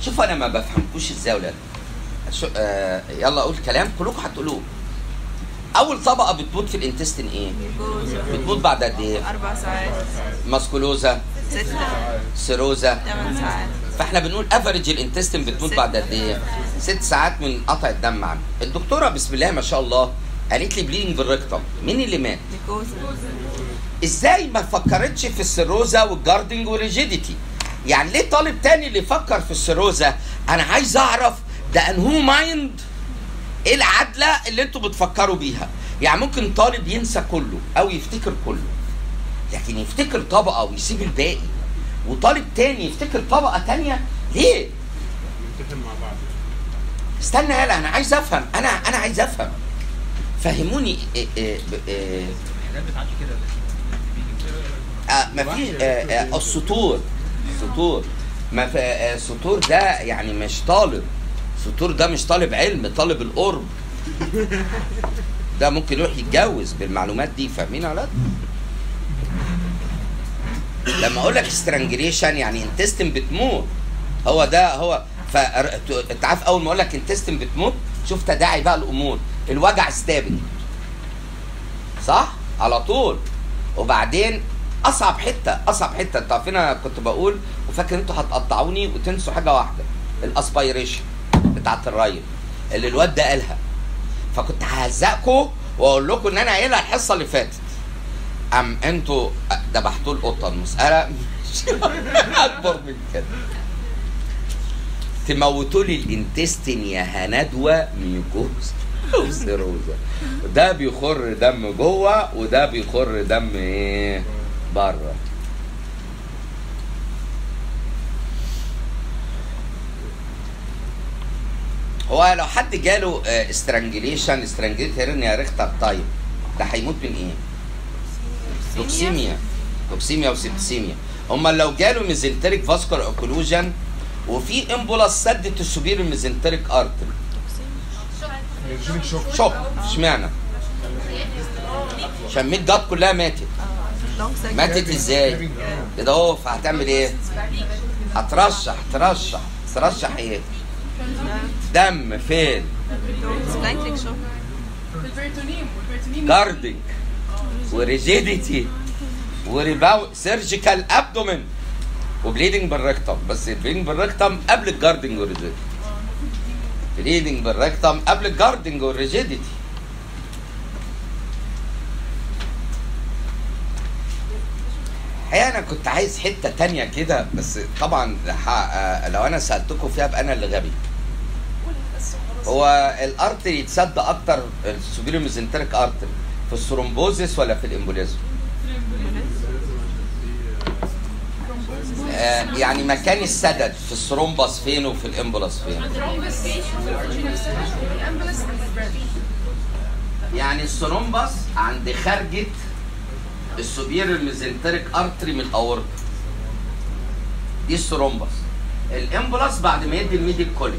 شوف أنا ما بفهمكوش إزاي يا ولاد. آه يلا أقول كلام كلكم هتقولوه أول طبقة بتموت في ال intestine إيه؟ بتموت بعد قد إيه؟ أربع ساعات musculosa ستة serosa ساعات فإحنا بنقول average ال intestine بتموت. بعد قد إيه؟ ست ساعات من قطع الدم عنه. الدكتورة بسم الله ما شاء الله قالت لي bleeding per rectum، مين اللي مات؟ إزاي ما فكرتش في ال serosa وال guarding وال rigidity؟ يعني ليه طالب تاني اللي يفكر في السيروزا؟ أنا عايز أعرف ده انهو مايند إيه العدلة اللي أنتوا بتفكروا بيها؟ يعني ممكن طالب ينسى كله أو يفتكر كله. لكن يفتكر طبقة ويسيب الباقي. وطالب تاني يفتكر طبقة تانية؟ ليه؟ مع بعض. استنى يلا أنا عايز أفهم. أنا أنا عايز أفهم. فهموني إيه إيه إيه. آه ما في آه آه السطور. سطور ما في آه سطور ده يعني مش طالب. سطور ده مش طالب علم طالب القرب. ده ممكن يروح يتجوز بالمعلومات دي فاهمين لا؟ لما أقول لك استرانجليشن يعني انتستن بتموت. هو ده هو انت عارف أول ما أقول لك انتستن بتموت شوف تداعي بقى الأمور. الوجع ستابل. صح؟ على طول. وبعدين أصعب حتة أصعب حتة. أنتوا عارفين أنا كنت بقول وفاكر أنتوا هتقطعوني وتنسوا حاجة واحدة. ال aspiration. بتاعت ال Ryle اللي الواد ده قالها. فكنت ههزقكم وأقول لكم إن أنا قايلها الحصة اللي فاتت. أم أنتوا ذبحتوا القطة المساله مش أكبر من كده. تموتوا لي ال intestine يا هندوة mucosa و serosa ده بيخر دم جوه وده بيخر دم إيه؟ بره. هو لو حد جاله strangulation strangulated hernia Richter type ده هيموت من إيه؟ toxemia toxemia و septicemia امال لو جاله mesenteric vascular occlusion وفي embolus سدت ال superior mesenteric artery shock اشمعنى؟ عشان midgut كلها ماتت. ماتت إزاي؟ كده أهو فهتعمل إيه؟ هترشح ترشح ترشح إيه؟ دم فين؟ guarding و rigidity و rebound surgical abdomen و bleeding per rectum بس ال bleeding per rectum قبل ال guarding وال rigidity bleeding per rectum قبل ال guarding وال rigidity الحقيقة أنا كنت عايز حتة تانية كده بس طبعا آه، لو أنا سألتكم فيها أبقى أنا اللي غبي. هو ال artery يتسد أكتر ال superior mesenteric artery في ال thrombosis ولا في ال embolism؟ آه يعني مكان السدد في ال thrombus فين وفي ال embolus فين؟ يعني ال thrombus عند خارجة ال superior mesenteric artery من الاورطه دي ال thrombus ال embolus بعد ما يدي ال middle colic.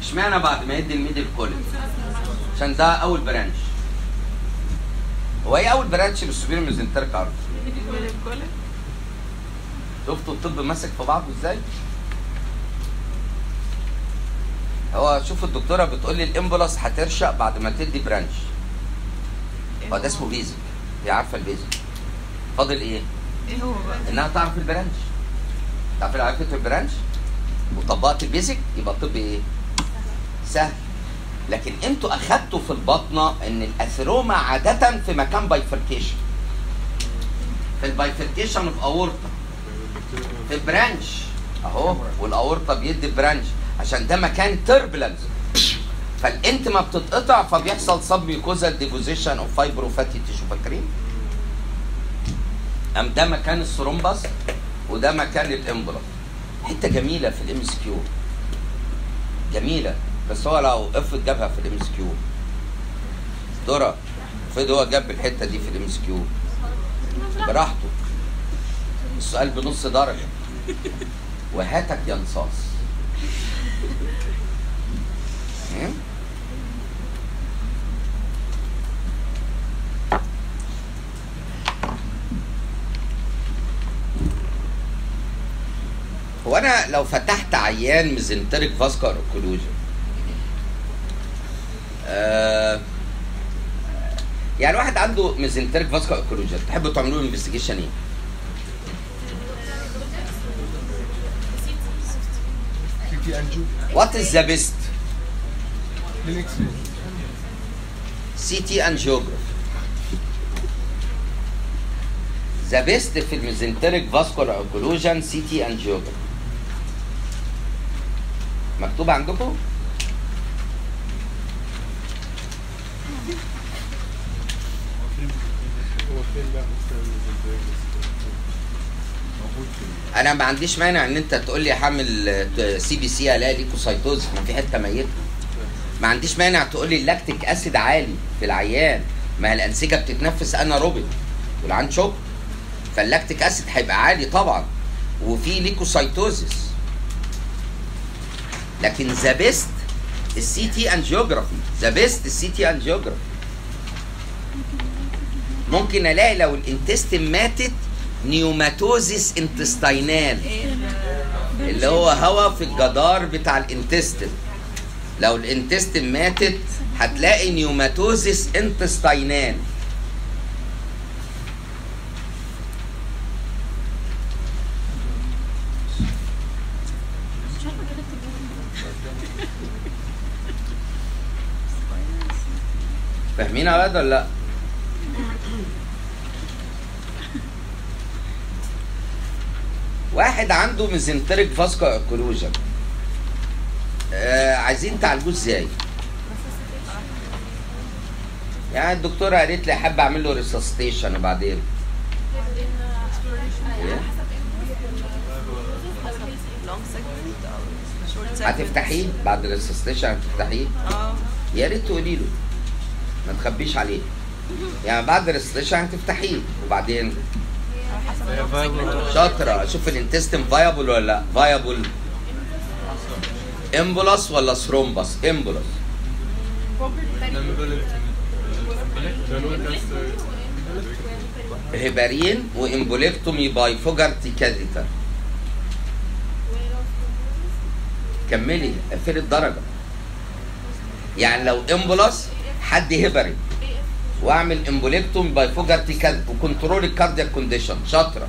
اشمعنى بعد ما يدي ال middle colic؟ عشان ده أول branch. هو إيه أول branch بال superior mesenteric artery؟ شفتوا الطب ماسك في بعضه إزاي؟ هو شوف الدكتورة بتقول لي ال embolus هترشق بعد ما تدي branch. هو ده اسمه basic هي عارفة ال basic. فاضل إيه؟ إيه هو بقى؟ إنها تعرف ال branch تعرف لو عرفت ال branch وطبقت ال basic يبقى الطب إيه؟ سهل. لكن أنتوا أخدتوا في البطنة إن ال atheroma عادة في مكان bifurcation في ال bifurcation في اورطه في branch أهو. والاورطه بيدي branch عشان ده مكان turbulence فالانتما بتتقطع فبيحصل submucosal deposition of fibrofatty tissue فاكرين؟ أم ده مكان ال thrombus وده مكان ال embolus. حتة جميلة في ال MCQ. جميلة. بس هو لو افرض جابها في ال MCQ. دورة افرض هو جاب الحتة دي في ال MCQ. براحته. السؤال بنص درجة. وهاتك يا نصاص. هو أنا لو فتحت عيان mesenteric vascular occlusion آه يعني واحد عنده mesenteric vascular occlusion تحبوا تعملوا له investigation إيه؟ what is the best CT angiography the best في ال mesenteric vascular occlusion CT مكتوب عندكم؟ أنا ما عنديش مانع ان انت تقول لي هعمل CBC الاقي leukocytosis ما في حتة ميته ما عنديش مانع تقول لي ال lactic acid عالي في العيان ما هي الانسجه بتتنفس anaerobic والعيان shocked فال lactic acid هيبقى عالي طبعا وفي leukocytosis لكن the best ال CT angiography the best ال CT angiography ممكن ألاقي لو ال intestine ماتت pneumatosis intestinalis اللي هو هوا في الجدار بتاع ال intestine لو ال intestine ماتت هتلاقي pneumatosis intestinalis فاهمين يا ولاد ولا لا؟ واحد عنده mesenteric vascular occlusion آه عايزين تعالجوه إزاي؟ يعني الدكتوره قالت لي هبدأ اعمل له resuscitation وبعدين. segment هتفتحيه؟ بعد ال resuscitation هتفتحيه؟ آه. يا ريت تقولي له. ما تخبيش عليه. يعني بعد ال resuscitation هتفتحيه وبعدين شاطرة. شوف ال intestine viable ولا لا؟ viable embolus ولا thrombus embolus heparin و embolectomy by Fogarty catheter كملي قفلي الدرجة. يعني لو embolus هدي heparin واعمل embolectomy by Fogarty catheter و control ال cardiac condition شاطرة.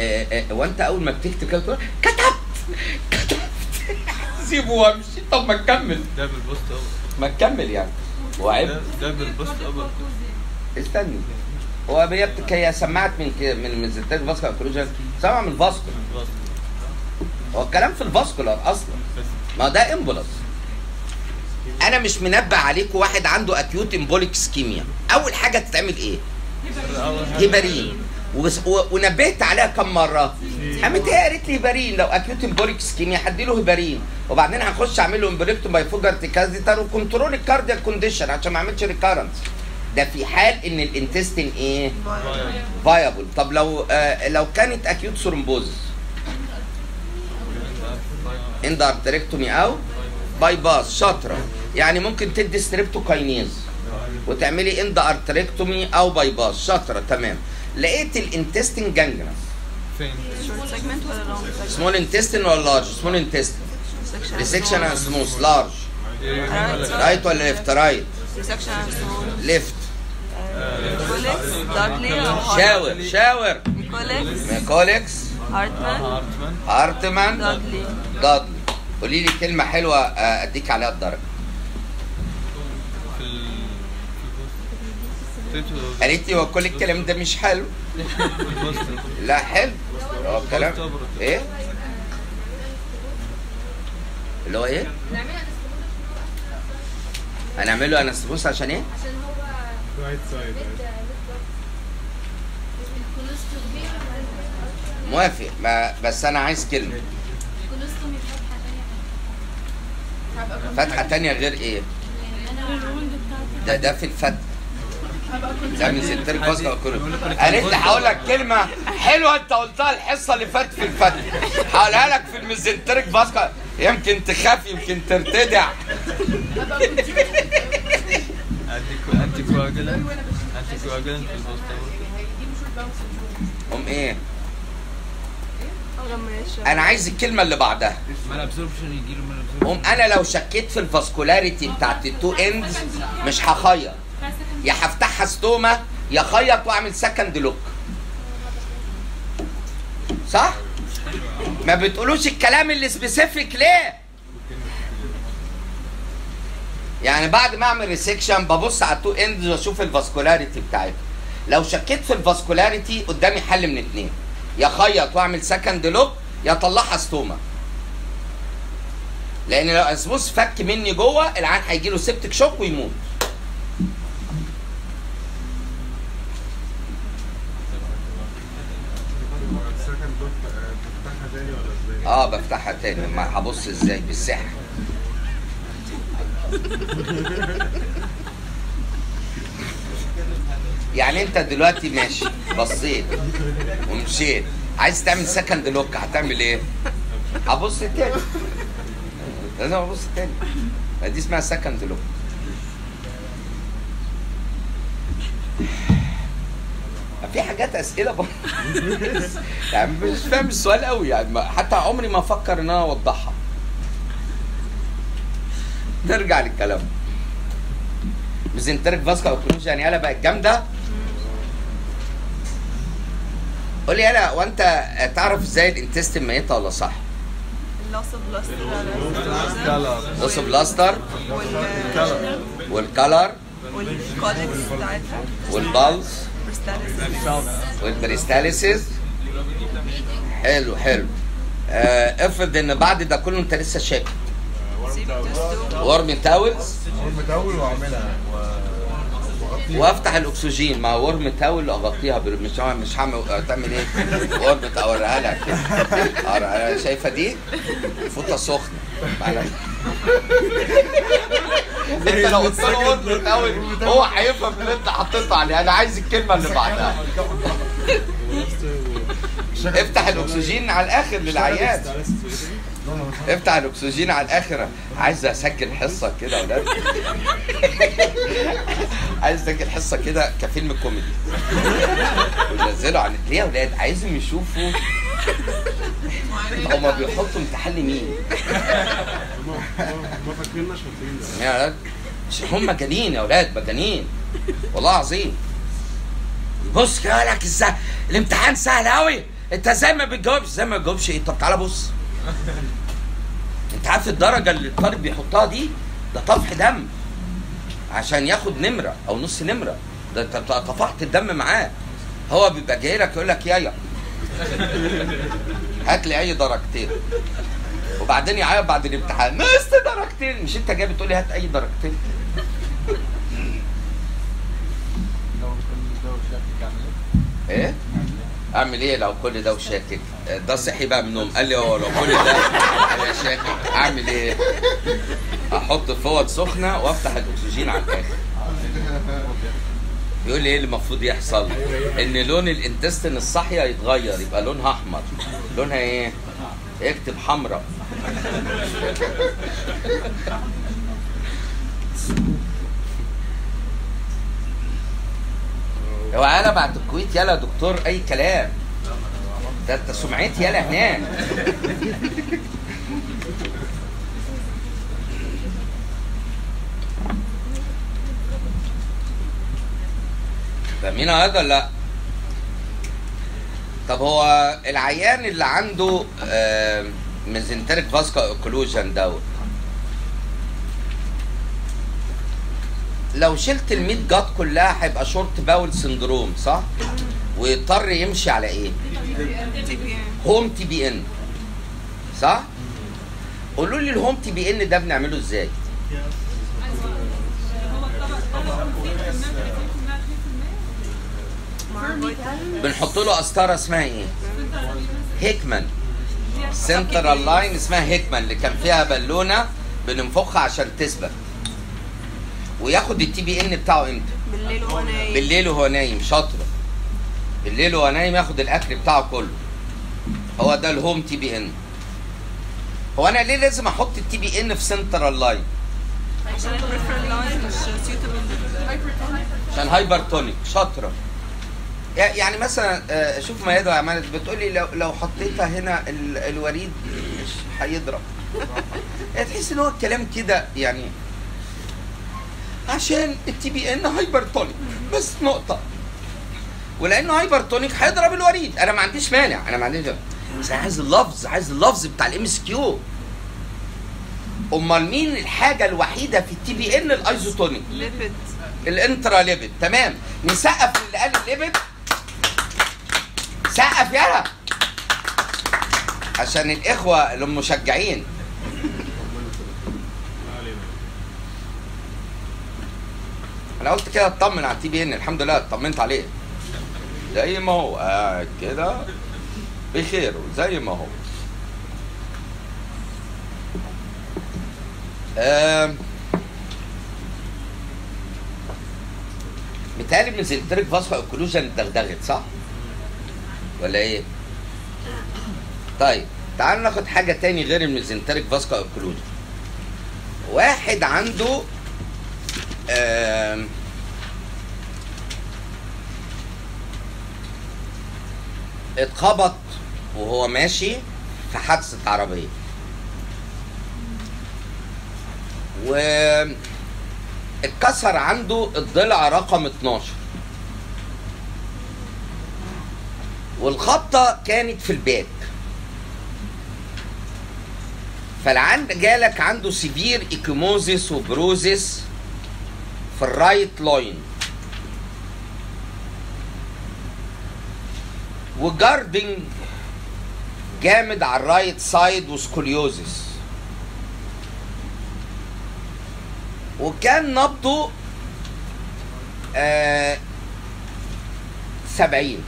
آه، آه، وأنت أول ما بتكتب كده كتبت كتبت. سيبه وامشي. طب ما تكمل. ده بال post-operative ما تكمل يعني. هو عيب ده بالبوست اوبر استني. هو هي هي سمعت من من من زيتات vascular سمع من ال vascular هو الكلام في ال vascular أصلا. ما ده embolus أنا مش منبه عليكم واحد عنده acute embolic ischemia أول حاجة تتعمل إيه؟ هيبارين ونبهت عليها كم مرة؟ قامت هي قالت لي هيبارين لو acute embolic ischemia هديله هيبارين وبعدين هخش أعمل له embolectomy by Fogarty catheter و control ال cardiac condition عشان ما أعملش recurrence ده في حال إن ال intestine إيه؟ viable طب لو آه لو كانت acute thrombosis endarterectomy أو bypass شاطرة. يعني ممكن تدي streptokinase وتعملي endarterectomy أو bypass شاطرة تمام. لقيت ال intestine gangrenous فين؟ سمول انتستين ولا large small intestine resection anastomosis large right ولا left right ريسكشن سمول ليفت شاور شاور كوليكس ميكوليكس هارتمان هارتمان هارتمان دادلي دادلي قولي لي كلمه حلوة آه، اديك عليها الدرجه في ال في البوست تيتو قالت لي هو كل الكلام ده مش حلو لا حلو هو الكلام إيه اللي هو إيه هنعمله انستروس عشان إيه عشان هو Right side. موافق. ما بس أنا عايز كلمة. فتحة تانية غير إيه؟ ده ده في الفتح. ده من ستير فاسكا كله. قالت لي هقول لك كلمة حلوة أنت قلتها الحصة اللي فاتت في الفتح. هقولها لك في ال mesenteric vascular يمكن تخاف يمكن ترتدع. anticoagulant anticoagulant في ال post هيجيبوا short bowel syndrome. ام إيه؟ أنا عايز الكلمة اللي بعدها. malabsorption يجي له malabsorption قوم أنا لو شكيت في ال vascularity بتاعت ال two ends مش هخيط. يا هفتحها stoma يا خيط وأعمل second look صح؟ ما بتقولوش الكلام اللي specific ليه؟ يعني بعد ما أعمل resection ببص على ال two ends وأشوف ال vascularity بتاعتها. لو شكيت في ال vascularity قدامي حل من اتنين. يا اخيط واعمل second look يا اطلعها stoma لأن لو anastomosis فك مني جوه العيان هيجي له septic shock ويموت. آه بفتحها تاني. ما هبص إزاي بالسحر. يعني انت دلوقتي ماشي بصيت ومشيت. عايز تعمل second look هتعمل إيه؟ هبص تاني. لازم أبص تاني. دي اسمها second look في حاجات أسئلة برضه. يعني مش فاهم السؤال قوي يعني حتى عمري ما أفكر إن أنا أوضحها. نرجع للكلام. mesenteric vascular occlusion يعني بقت قول لي يالا وأنت تعرف إزاي ال intestine ميته ولا صح؟ ال loss of luster والكلر والكوليكس بتاعتها. والبلس. برستاليس والبريستاليسيس حلو حلو. آه افرض إن بعد ده كله أنت لسه شاكك. ورم تاولز اول متاول واعملها وافتح الأكسجين. مع ورم تاول أغطيها مش مش هعمل تعمل إيه؟ ورم أوريها لك. شايفة دي؟ فوطة سخنة. معنا- أنت لو قلت له ورم تاول هو هيفهم اللي أنت حطيته عليه. أنا عايز الكلمة اللي بعدها. افتح الأكسجين على الآخر للعيان. افتح الأكسجين على الآخر. عايز أسجل حصة كده يا ولاد عايز أسجل حصة كده كفيلم كوميدي. ونزله عن ليه يا ولاد عايزهم يشوفوا. هما بيحطوا امتحان لمين؟ ما فاكريننا شاطرين يا ولاد هم مجانين يا ولاد مجانين. والله عظيم بص كده لك إزاي؟ الامتحان سهل قوي أنت إزاي ما بتجاوبش؟ إزاي ما بتجاوبش؟ إيه طب تعالى بص. انت عارف الدرجة اللي الطالب بيحطها دي؟ ده طفح دم. عشان ياخد نمرة أو نص نمرة. ده أنت طفحت الدم معاه. هو بيبقى جاي لك يقول لك يايا. هات لي أي درجتين. وبعدين يعيط بعد الامتحان. نقصت درجتين. مش أنت جاي بتقول لي هات أي درجتين؟ إيه؟ أعمل إيه لو كل ده وشاكك ده صحي بقى من النوم. قال لي هو لو كل ده أنا شاكك أعمل إيه؟ أحط فوط سخنة وأفتح الأكسجين على الآخر. بيقول لي إيه اللي المفروض يحصل؟ إن لون الإنتستين الصحية يتغير يبقى لونها أحمر. لونها إيه؟ اكتب حمراء. هو يالا بعد الكويت يالا دكتور اي كلام ده انت سمعتي يالا هناك فاهمين هذا ولا لا؟ طب هو العيان اللي عنده mesenteric vascular occlusion دوت لو شلت ال 100 جات كلها هيبقى short bowel syndrome صح؟ ويضطر يمشي على إيه؟ home TPN صح؟ قولوا لي ال home TPN ده بنعمله إزاي؟ بنحط له قسطره اسمها إيه؟ Hickman central line اسمها Hickman اللي كان فيها بالونة بننفخها عشان تثبت وياخد ال TPN بتاعه إمتى؟ بالليل وهو نايم. بالليل وهو نايم شاطرة. بالليل وهو نايم ياخد الأكل بتاعه كله. هو ده ال home TPN. هو أنا ليه لازم أحط ال TPN في central line عشان ال peripheral line مش عشان hypertonic شاطرة. يع- يعني مثلا آه، شوف ميادة عملت بتقول لي لو لو حطيتها هنا ال- الوريد مش هيضرب. تحس إن هو الكلام كده يعني عشان ال TPN hypertonic بس نقطة. ولأنه hypertonic هيضرب الوريد. أنا ما عنديش مانع. أنا ما عنديش بس أنا عايز اللفظ عايز اللفظ بتاع ال MCQ أمال مين الحاجة الوحيدة في ال TPN ال isotonic؟ lipid. ال intralipid تمام. نسقف اللي قال ال lipid. سقف يلا عشان الإخوة المشجعين. أنا قلت كده اطمن على ال TPN الحمد لله اطمنت عليه زي ما هو قاعد كده بخير زي ما هو آم، متهيألي mesenteric vascular occlusion اتدغدغت صح؟ ولا إيه؟ طيب تعالوا ناخد حاجة تاني غير ال mesenteric vascular occlusion واحد عنده آم، اتخبط وهو ماشي في حادثة عربية. و اتكسر عنده الضلع رقم 12 والخبطة كانت في ال back فالعيان جالك عنده severe ecchymosis و bruises في ال right loin و guarding جامد على ال right side و scoliosis وكان نبضه آه سبعين.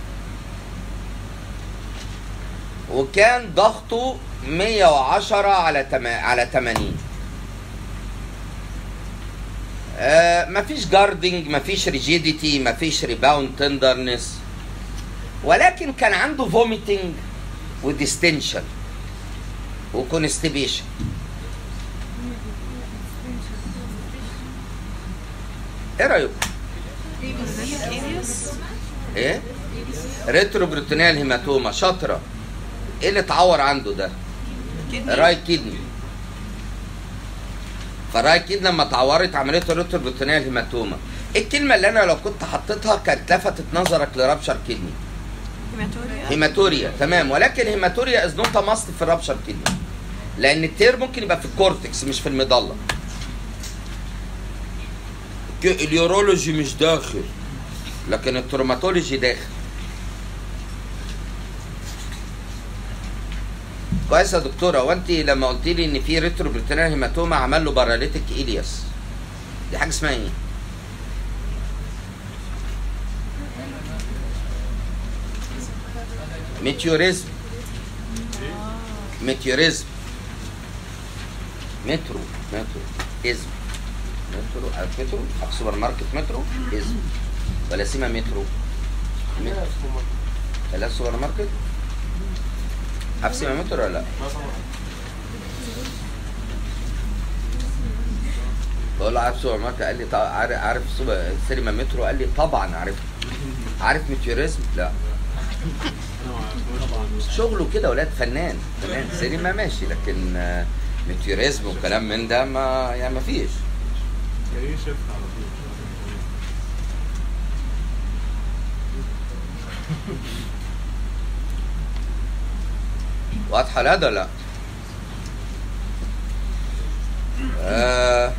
وكان ضغطه 110 على تما على 80 آه مفيش guarding مفيش rigidity مفيش rebound tenderness ولكن كان عنده vomiting و distension و constipation إيه رايكم؟ إيه؟ retroperitoneal hematoma شاطرة إيه اللي اتعور عنده ده؟ right kidney ف right kidney لما اتعورت عملت له ال retroperitoneal hematoma إيه الكلمة اللي أنا لو كنت حطيتها كانت لفتت نظرك ل rupture kidney؟ hematuria. hematuria تمام. ولكن hematuria is not must في ال rupture kidney. لأن ال tear ممكن يبقى في ال cortex مش في ال medulla. ك- ال urology مش داخل لكن ال traumatology داخل. كويس يا دكتورة. وانت لما قلت لي إن في retroperitoneal hematoma عمل له paralytic ileus دي حاجة اسمها إيه؟ meteorism. meteorism. مترو مترو. ism. مترو عارف مترو؟ عارف سوبر ماركت مترو؟ ism. ولا اسمها مترو. مترو سوبر ماركت. اسمها مترو ولا لا؟ بقول له عارف سوبر ماركت؟ قال لي عارف عارف سينما مترو قال لي طبعا عارف. عارف meteorism لا. شغله كده ولاد فنان. فنان سينما ماشي لكن meteorism وكلام من ده ما يعني ما فيش. إيه شفت على طول واضحة لا ده لا؟ آه.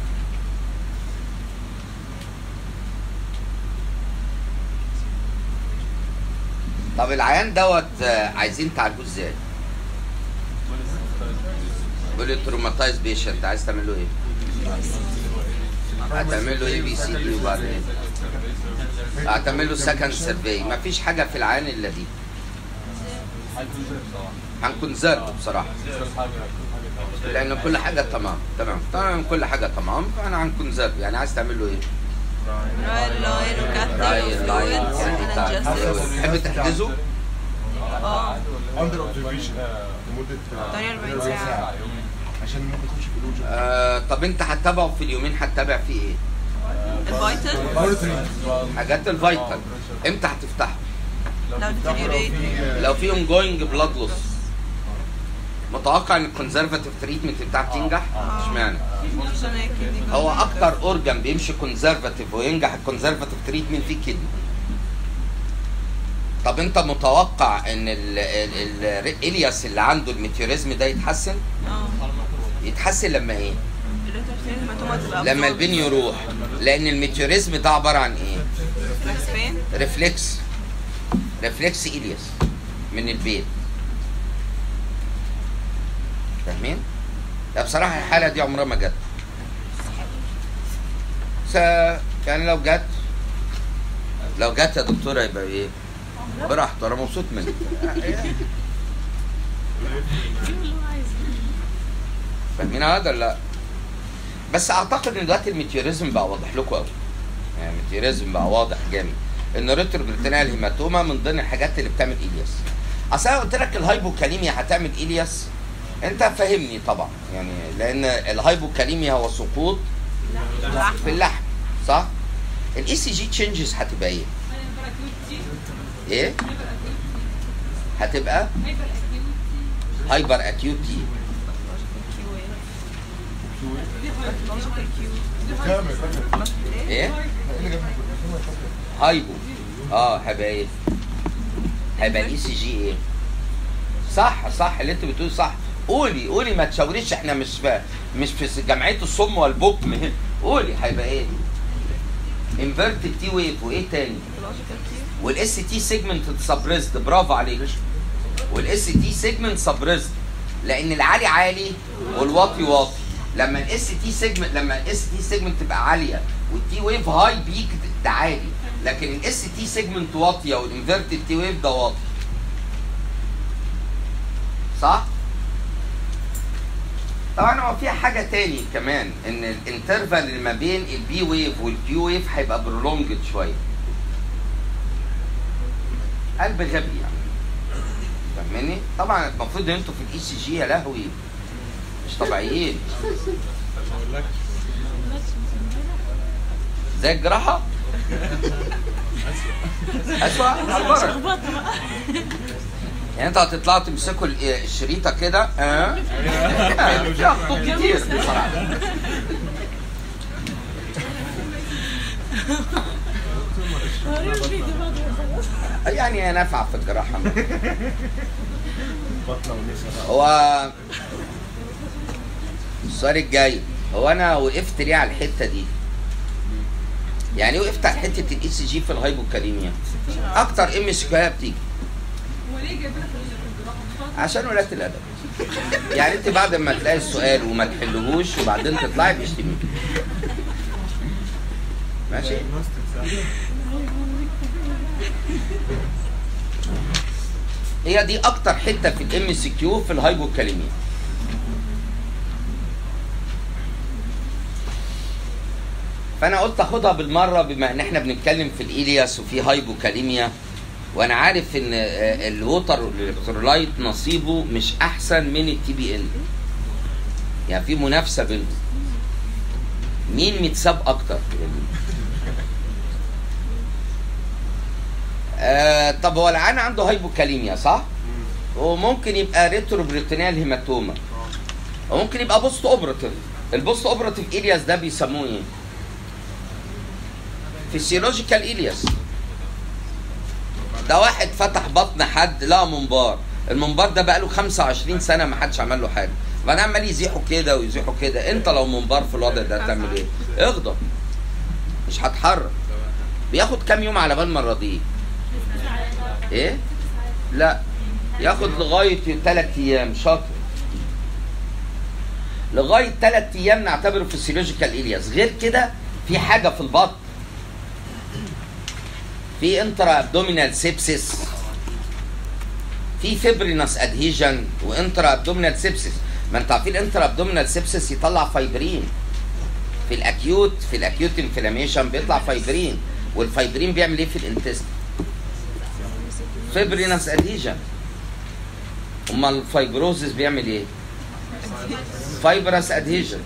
طب العيان دوت عايزين تعالجوه إزاي؟ بيقول traumatized patient عايز تعمل له إيه؟ هتعمل له ABCD وبعدين؟ هتعمل له second survey مفيش حاجة في العيان إلا دي. هن conserve بصراحة. لأن كل حاجة تمام. تمام. تمام. كل حاجة تمام. فأنا هن conserve يعني عايز تعمل له إيه؟ لاين تحب تحجزه؟ آه under observation لمده 48 ساعة عشان ممكن تخش في الاوجن طب أنت هتتابعه في اليومين؟ هتتابع فيه إيه؟ ال vital حاجات ال vital. إمتى هتفتحه؟ لو في ongoing blood loss متوقع إن ال conservative treatment بتاعك تنجح؟ إشمعنى؟ هي kidney هو أكتر organ بيمشي conservative وينجح ال conservative treatment فيه kidney طب أنت متوقع إن ال ال ال ileus اللي عنده ال meteorism ده يتحسن؟ آه يتحسن لما إيه؟ لما ال pain يروح لأن ال meteorism ده عبارة عن إيه؟ reflex reflex ileus من ال pain فاهمين؟ لا بصراحة الحالة دي عمرها ما جت س يعني لو جت لو جت يا دكتوره يبقى إيه؟ براحته أنا مبسوط منك فاهمين هذا لا؟ بس أعتقد إن دلوقتي ال meteorism بقى واضح لكم قوي يعني ال meteorism بقى واضح جامد إن ال retroperitoneal hematoma من ضمن الحاجات اللي بتعمل ileus أصل أنا قلت لك ال hypokalemia هتعمل ileus انت فاهمني طبعا يعني لأن ال hypokalemia هو سقوط في اللحم صح؟ ال ECG changes هتبقى إيه؟ إيه؟ هتبقى hyperacute T إيه؟ hypo آه هيبقى إيه؟ هيبقى ال ECG إيه؟ صح صح اللي أنت بتقول صح قولي قولي ما تشاوريش إحنا مش في مش في جمعية الصم والبكم. قولي هيبقى إيه؟ inverted T wave وايه تاني؟ وال ST segment depressed برافو عليك وال ST segment depressed لأن العالي عالي والواطي واطي لما ال ST segment لما ال ST segment تبقى عالية وال T wave high peak ده عالي لكن ال ST segment واطية وال inverted T wave ده واطي صح؟ طبعا هو فيها حاجة تاني كمان إن ال interval اللي ما بين ال P wave وال Q wave هيبقى prolonged شوية. قلب غبي يعني. فاهماني؟ طبعا المفروض إن أنتوا في ال ECG يا لهوي. مش طبيعيين. زي الجراحة؟ أسوأ. أكبر. يعني أنتوا هتطلعوا تمسكوا ال- الشريطة كده آه؟ ياخدوا كتير بصراحة. يعني هي نافعة في الجراحة. هو السؤال الجاي هو أنا وقفت ليه على الحتة دي؟ يعني وقفت على حتة ال ECG في ال hypokalemia. أكتر MCQ بتيجي؟ عشان قلة الأدب. يعني انت بعد ما تلاقي السؤال وما تحلهوش وبعدين تطلعي بيشتميك ماشي؟ هي دي أكتر حتة في ال MCQ في ال hypokalemia فأنا قلت أخدها بالمرة بما إن إحنا بنتكلم في ال ileus وفي hypokalemia. وأنا عارف ان آه، ال water electrolyte نصيبه مش احسن من ال TPN يعني في منافسة بينهم. مين متساب أكتر؟ آه طب هو العيان عنده hypokalemia صح؟ وممكن يبقى retroperitoneal hematoma وممكن يبقى post operative ال post operative ileus ده بيسموه إيه؟ physiological ileus ده واحد فتح بطن حد لقى منبار. المنبار ده بقاله 25 سنة ما حدش عمل له حاجة. فأنا عمال يزيحوا كده ويزيحوا كده. أنت لو منبار في الوضع ده هتعمل إيه؟ اغضب. مش هتحرك. بياخد كام يوم على بال ما نراضيه؟ إيه؟ لا. ياخد لغاية ثلاث أيام. شاطر. لغاية ثلاث أيام نعتبره فيسيولوجيكال إلياس. غير كده في حاجة في البطن. في intra abdominal sepsis في fibrinous adhesion و intra abdominal sepsis ما انت عارفين ال intra abdominal sepsis يطلع فايبرين في ال acute في ال acute inflammation بيطلع fibrin وال fibrin بيعمل إيه في ال intestine fibrinous adhesion أمال ال fibrosis بيعمل إيه؟ fibrous adhesion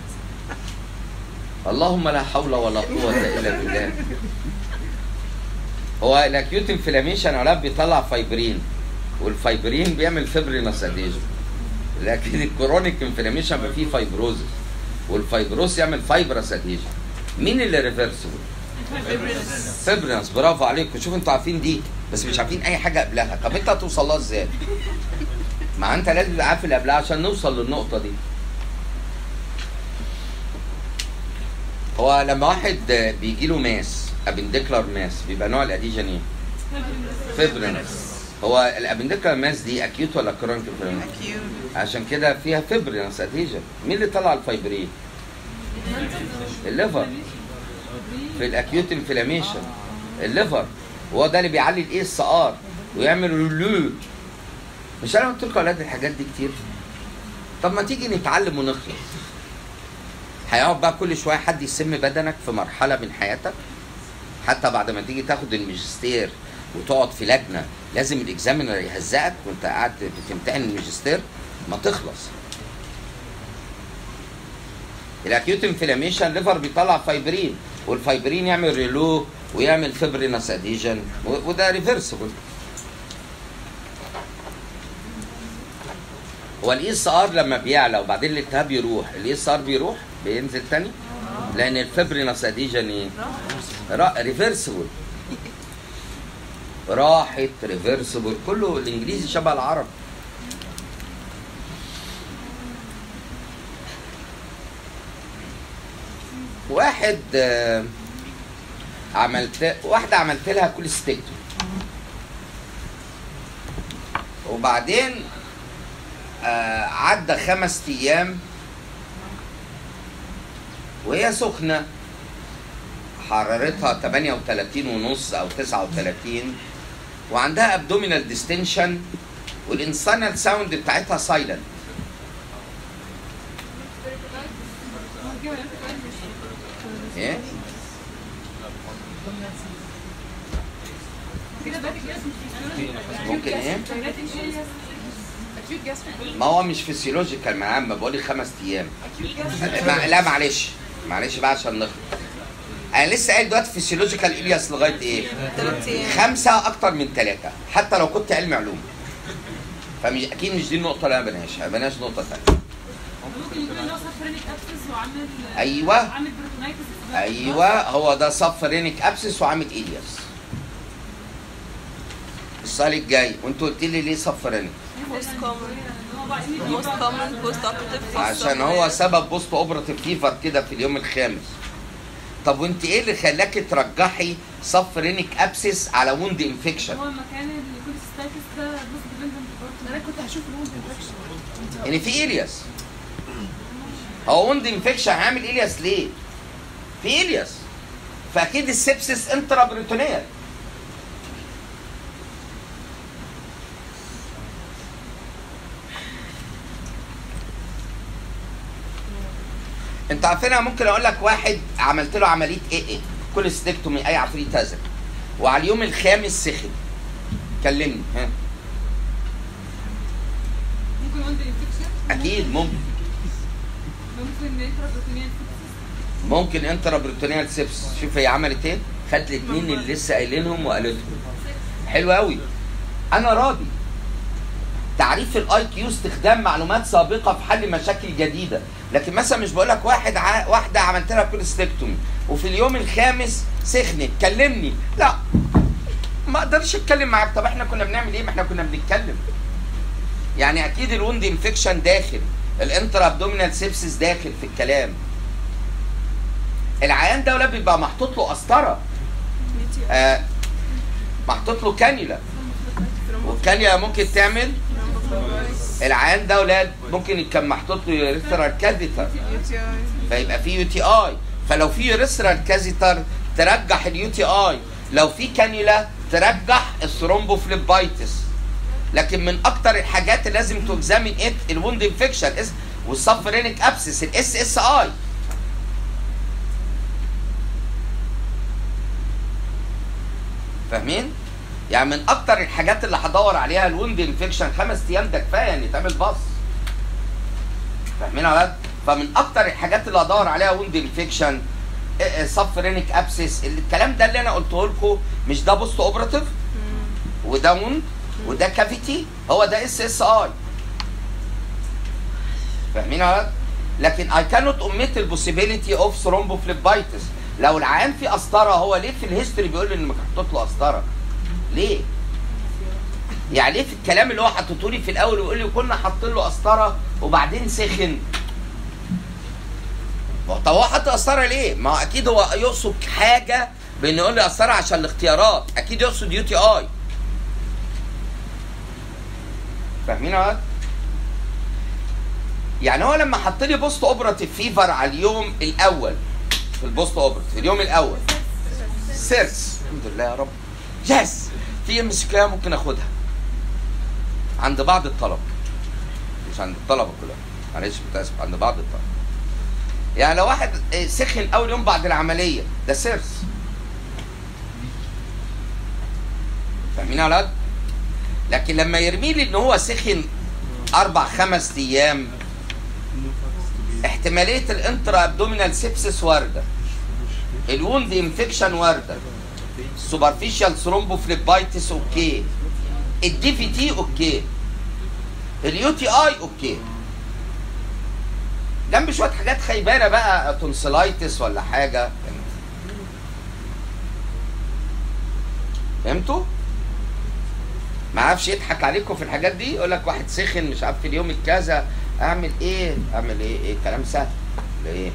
اللهم لا حول ولا قوة إلا بالله. هو ال acute inflammation أولاد بيطلع fibrin وال fibrin بيعمل fibrinous adhesion لكن ال chronic inflammation بيبقى فيه fibrosis وال fibrosis يعمل fibrous adhesion مين اللي reversible؟ fibrinous برافو عليكم. شوفوا أنتوا عارفين دي بس مش عارفين أي حاجة قبلها. طب انت هتوصل لها إزاي؟ ما أنت لازم تبقى عارف اللي قبلها عشان نوصل للنقطة دي. هو لما واحد بيجي له mass appendicular mass بيبقى نوع ال adhesion إيه؟ fibrinous. هو ال appendicular mass دي acute ولا chronic inflammation؟ أكيد عشان كده فيها fibrinous adhesion مين اللي طلع الفايبرين؟ ال liver. في ال acute مش أنا قلت لكم يا أولاد الحاجات دي كتير؟ طب ما تيجي نتعلم ونخلص. هيقعد بقى كل شوية حد يسم بدنك في مرحلة من حياتك. حتى بعد ما تيجي تاخد الماجستير وتقعد في لجنة لازم ال examiner يهزقك وأنت قاعد بتمتحن الماجستير ما تخلص. ال acute inflammation liver بيطلع fibrin وال fibrin يعمل rouleaux ويعمل fibrinous adhesion وده reversible هو ال ESR لما بيعلى وبعدين الالتهاب يروح ال ESR بيروح بينزل تاني؟ لأن ال fibrinous adhesion إيه؟ reversible راحت reversible كله الإنجليزي شبه العربي واحد عملت واحدة عملت لها cholecystectomy وبعدين آه، عدى خمس أيام وهي سخنة. حرارتها 38 ونص أو 39 وعندها abdominal distension وال intestinal sound بتاعتها silent إيه؟ ممكن إيه؟ ما هو مش physiological ما أنا بقول لك خمس أيام. لا معلش. معلش بقى عشان نخلص. أنا لسه قايل دلوقتي physiological ileus لغاية إيه؟ خمسة أكتر من ثلاثة حتى لو كنت علمي علوم. فمش أكيد مش دي النقطة اللي أنا بناقشها بناقش نقطة ثانية ممكن يكون له subphrenic abscess وعامل. عامل peritonitis أيوه هو ده subphrenic abscess وعامل ileus السؤال الجاي وأنت قلت لي ليه اوبرتيف عشان هو سبب بوست اوبراتيف فيفر كده في اليوم الخامس. طب وانت إيه اللي خلاكي ترجحي صفرينيك ابسس على ووند انفكشن هو مكان الكوليستايتس ده بص ديبندنت أنا كنت هشوف الوند انفكشن يعني في إلياس. هو ووند انفكشن هيعمل إلياس ليه؟ في إلياس. فأكيد السبسس انترا بريتونيال. انت عارفين أنا ممكن أقول لك واحد عملت له عملية إيه إيه؟ كل ستيكتومي اي عفريت هزل وعلى اليوم الخامس سخن. كلمني ها. ممكن انفكشن؟ أكيد ممكن. ممكن انترا ممكن intra peritoneal sepsis شوف هي عملت إيه؟ خدت الاثنين اللي لسه قايلينهم وقالتهم. حلو قوي أنا راضي. تعريف ال IQ استخدام معلومات سابقة في حل مشاكل جديدة. لكن مثلا مش بقول لك واحد ع... واحدة عملت لها cholecystectomy وفي اليوم الخامس سخنت كلمني. لا ما أقدرش اتكلم معاك. طب إحنا كنا بنعمل إيه؟ ما إحنا كنا بنتكلم. يعني أكيد ال wound infection داخل ال intra abdominal sepsis داخل في الكلام. العيان ده بيبقى محطوط له قسطره آه محطوط له كانيولا. والكانيولا ممكن تعمل العيان ده ولاد ممكن كان محطوط له urethral catheter فيبقى في UTI فلو في urethral catheter ترجح ال UTI لو في كانيولا ترجح ال thrombophlebitis لكن من أكتر الحاجات اللي لازم to examine it ال wound infection وال subphrenic abscess ال SSI فاهمين؟ يعني من أكتر الحاجات اللي هدور عليها ال wound infection خمس أيام ده كفاية إن يتعمل pus. فاهمين يا ولاد؟ فمن أكتر الحاجات اللي هدور عليها wound infection subphrenic abscess الكلام ده اللي أنا قلته لكم مش ده postoperative وده wound وده cavity هو ده SSI فاهمين يا ولاد؟ لكن cannot omit the possibility of thrombophlebitis. لو العيان في قسطره هو ليه في ال history بيقول لي إن محطوط له قسطره؟ ليه؟ يعني ليه في الكلام اللي هو حاطته لي في الأول ويقول لي كنا حاطين له قسطرة وبعدين سخن؟ طب هو حط قسطرة ليه؟ ما هو أكيد هو يقصد حاجة بان يقول لي قسطرة عشان الاختيارات، أكيد يقصد يو تي اي. فاهمين يا؟ يعني هو لما حط لي بوست اوبراتيف فيفر على اليوم الأول في البوست اوبراتيف اليوم الأول سيرس الحمد لله يا رب يس في ام كيو ممكن أخدها. عند بعض الطلبه مش عند الطلبة كلها معلش متاسف عند بعض الطلبه يعني لو واحد آه، سخن اول يوم بعد العملية. ده serious. فاهمين يا ولاد؟ لكن لما يرمي لي إن هو سخن أربع خمس أيام احتمالية ال intra-abdominal sepsis وارده. ال wound infection وارده. ال superficial thrombophlebitis okay ال DVT okay ال UTI okay جنب شوية حاجات خيبانة بقى tonsillitis ولا حاجة فهمتوا؟ ما عرفش يضحك عليكم في الحاجات دي يقول لك واحد سخن مش عارف في اليوم الكذا أعمل إيه؟ أعمل إيه؟ إيه كلام سهل إيه؟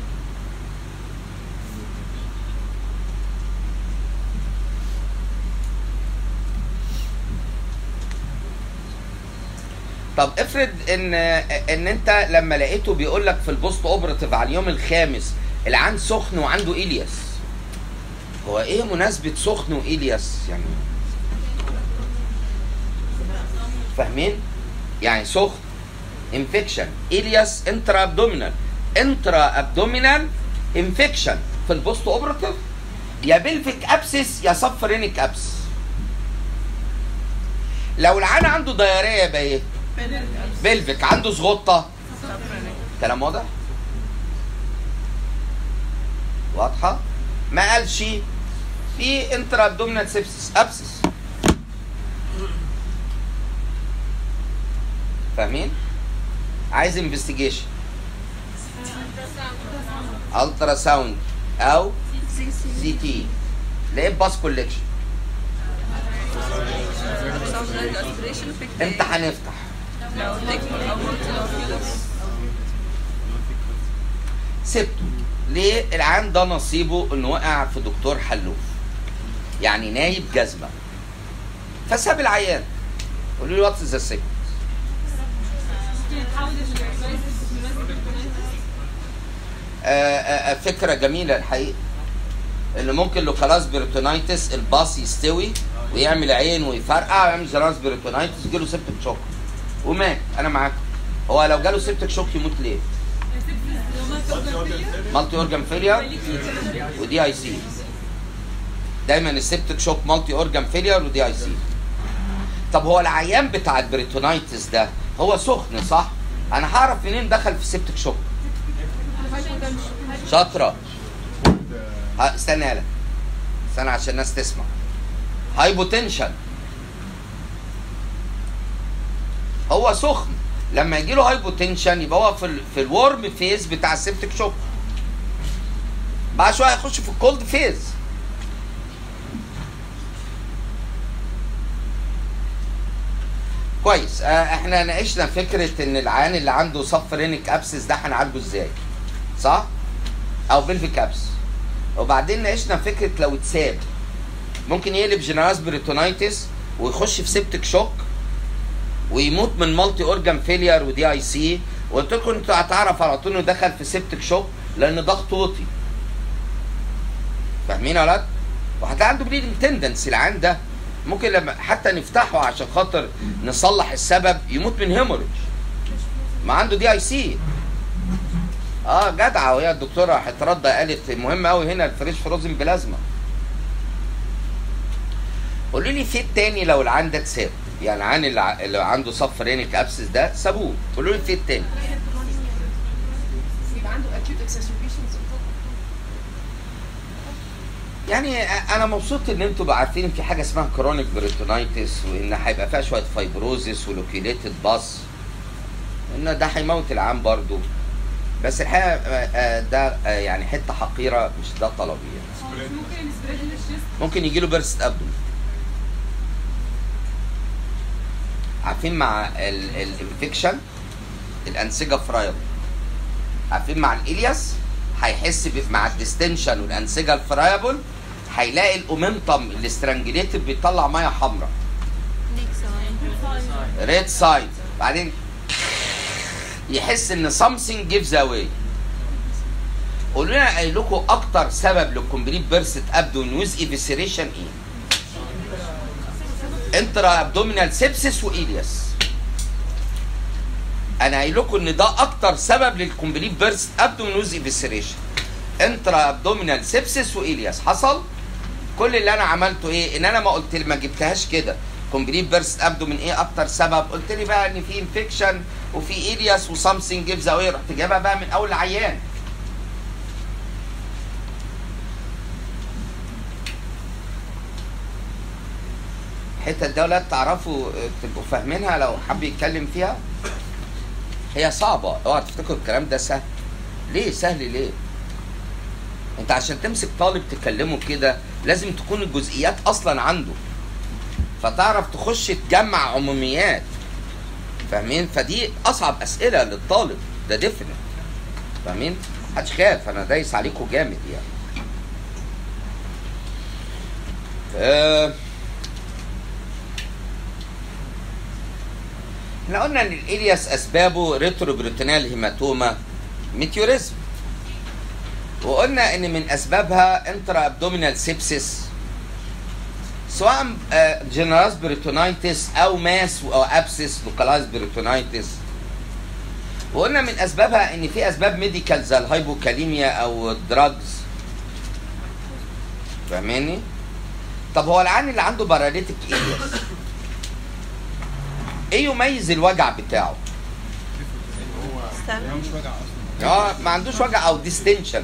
طب افرض ان ان انت لما لقيته بيقول لك في ال postoperative على اليوم الخامس العيان سخن وعنده ileus هو إيه مناسبة سخن و ileus يعني فاهمين؟ يعني سخن infection ileus intra-abdominal intra-abdominal infection في ال postoperative يا pelvic abscess يا subphrenic abscess. لو العيان عنده diarrhea يبقى إيه pelvic عنده زغطة. كلام واضح؟ واضحة؟ ما قالش في intra-abdominal sepsis abscess فاهمين؟ عايز investigation ultrasound أو CT لقيت باس كوليكشن إمتى هنفتح سبته. ليه؟ العام ده نصيبه انه وقع في دكتور حلوف. يعني نايب جزمة. فساب العيان. قولوا لي واتس ذا سيك ممكن يتحول الكرايسيس بمناسبة ال crisis فكرة جميلة الحقيقة. إن ممكن لو خلاص peritonitis ال pus يستوي ويعمل عين ويفرقع ويعمل generalized peritonitis يجيله septic shock ومات. أنا معاك. هو لو جاله septic shock يموت ليه؟ multi organ failure. و DIC. دايما ال septic shock multi organ failure و DIC. طب هو العيان بتاع ال peritonitis ده هو سخن صح؟ أنا هعرف منين دخل في septic shock؟ شاطرة. استنى يالا استنى عشان الناس تسمع. hypotension هو سخن. لما يجي له hypotension يبقى هو في ال في ال warm phase بتاع ال septic shock بعد شوية هيخش في ال cold phase كويس. آه إحنا ناقشنا فكرة إن العيان اللي عنده subphrenic abscess ده هنعالجه إزاي؟ صح؟ أو pelvic abscess وبعدين ناقشنا فكرة لو اتساب. ممكن يقلب generalized peritonitis ويخش في septic shock ويموت من multi organ failure و DIC وقلت لكم أنتوا هتعرف على طول انه دخل في septic shock لأن ضغطه وطي فاهمين يا ولاد؟ وهتلاقي عنده bleeding tendency العيان ده. ممكن لما حتى نفتحه عشان خاطر نصلح السبب يموت من hemorrhage ما عنده DIC آه جدعة وهي الدكتورة هترد قالت مهم قوي هنا ال fresh frozen plasma. قولوا لي في التاني لو العيان ده اتساب يعني العيان اللي, عنده subphrenic abscess ده سابوه قولوا لي في التاني؟ acute exacerbations. يعني أنا مبسوط إن أنتوا عارفين في حاجة اسمها chronic peritonitis وإن هيبقى فيها شوية fibrosis و loculated pus إن ده هيموت العيان برضو. بس الحقيقة ده يعني حتة حقيرة مش ده طلبي يعني. ممكن يجي له burst abdomen عارفين مع ال infection الانسجة friable عارفين مع ال ileus؟ هيحس مع ال distension والانسجة ال friable هيلاقي ال omentum ال strangulated بيطلع مية حمراء. red sign بعدين يحس إن something gives away. قولوا لنا قايل لكم أكتر سبب لل complete burst abdomen with evisceration إيه؟ intra-abdominal sepsis و ileus أنا قايل لكم إن ده أكتر سبب لل complete burst abdomen with evisceration intra-abdominal sepsis و ileus حصل؟ كل اللي أنا عملته إيه؟ إن أنا ما قلت ما جبتهاش كده. complete burst abdomen إيه أكتر سبب؟ قلت لي بقى إن في infection وفي ileus و something gives away رحت جايبها بقى من أول العيان الحتة دي ولاد تعرفوا آه، تبقوا فاهمينها لو حب يتكلم فيها. هي صعبة. اوعى تفتكروا الكلام ده سهل. ليه؟ سهل ليه؟ انت عشان تمسك طالب تكلمه كده لازم تكون الجزئيات أصلا عنده. فتعرف تخش تجمع عموميات. فاهمين؟ فدي اصعب اسئلة للطالب. ده different فاهمين؟ محدش خاف أنا دايس عليكم جامد يعني. آه، إحنا قلنا إن ال ileus أسبابه retroperitoneal hematoma meteorism وقلنا إن من أسبابها intra-abdominal sepsis سواء generalized peritonitis أو mass أو abscess localized peritonitis وقلنا من أسبابها إن في أسباب medical زي ال hypokalemia أو ال drugs فاهماني؟ طب هو العيان اللي عنده paralytic ileus إيه يميز الوجع بتاعه؟ آه ما عندوش وجع أو distension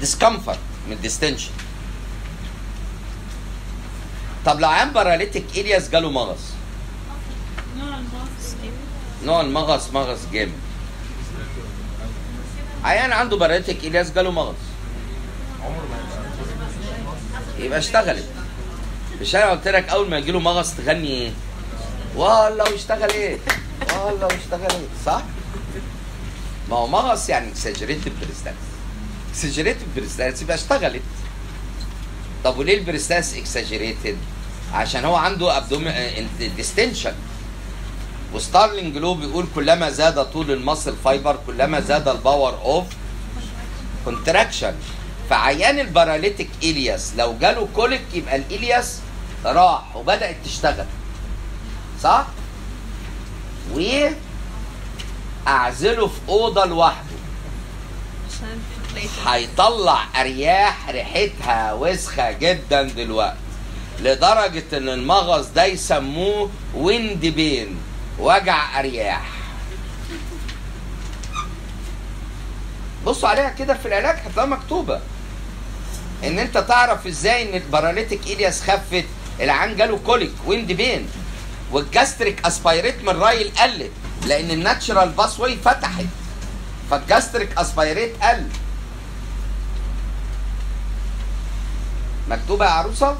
discomfort من distension طب لو عيان paralytic ileus جاله مغص؟ نوع المغص مغص جامد. عيان عنده paralytic ileus جاله مغص. يبقى اشتغلت. مش أنا قلت لك اول ما يجيله مغص تغني إيه؟ والله واشتغل إيه والله واشتغل إيه صح؟ ما هو مغص يعني exaggerated peristalsis exaggerated peristalsis يبقى اشتغلت. طب وليه ال peristalsis exaggerated عشان هو عنده abdominal distension و Starling law بيقول كلما زاد طول ال muscle fiber كلما زاد ال power of contraction فعيان ال paralytic ileus لو جاله colic يبقى ال ileus راح وبدأت تشتغل. صح؟ و أعزله في أوضة لوحده. هيطلع أرياح ريحتها وسخة جدا دلوقتي لدرجة إن المغص ده يسموه wind pain وجع أرياح بصوا عليها كده في العلاج هتلاقيها مكتوبة إن أنت تعرف إزاي إن ال paralytic ileus خفت العيان جاله colic wind pain وال gastric aspirate من Ryle قلت لأن ال natural pathway فتحت. فال gastric aspirate قل. مكتوبة يا عروسة؟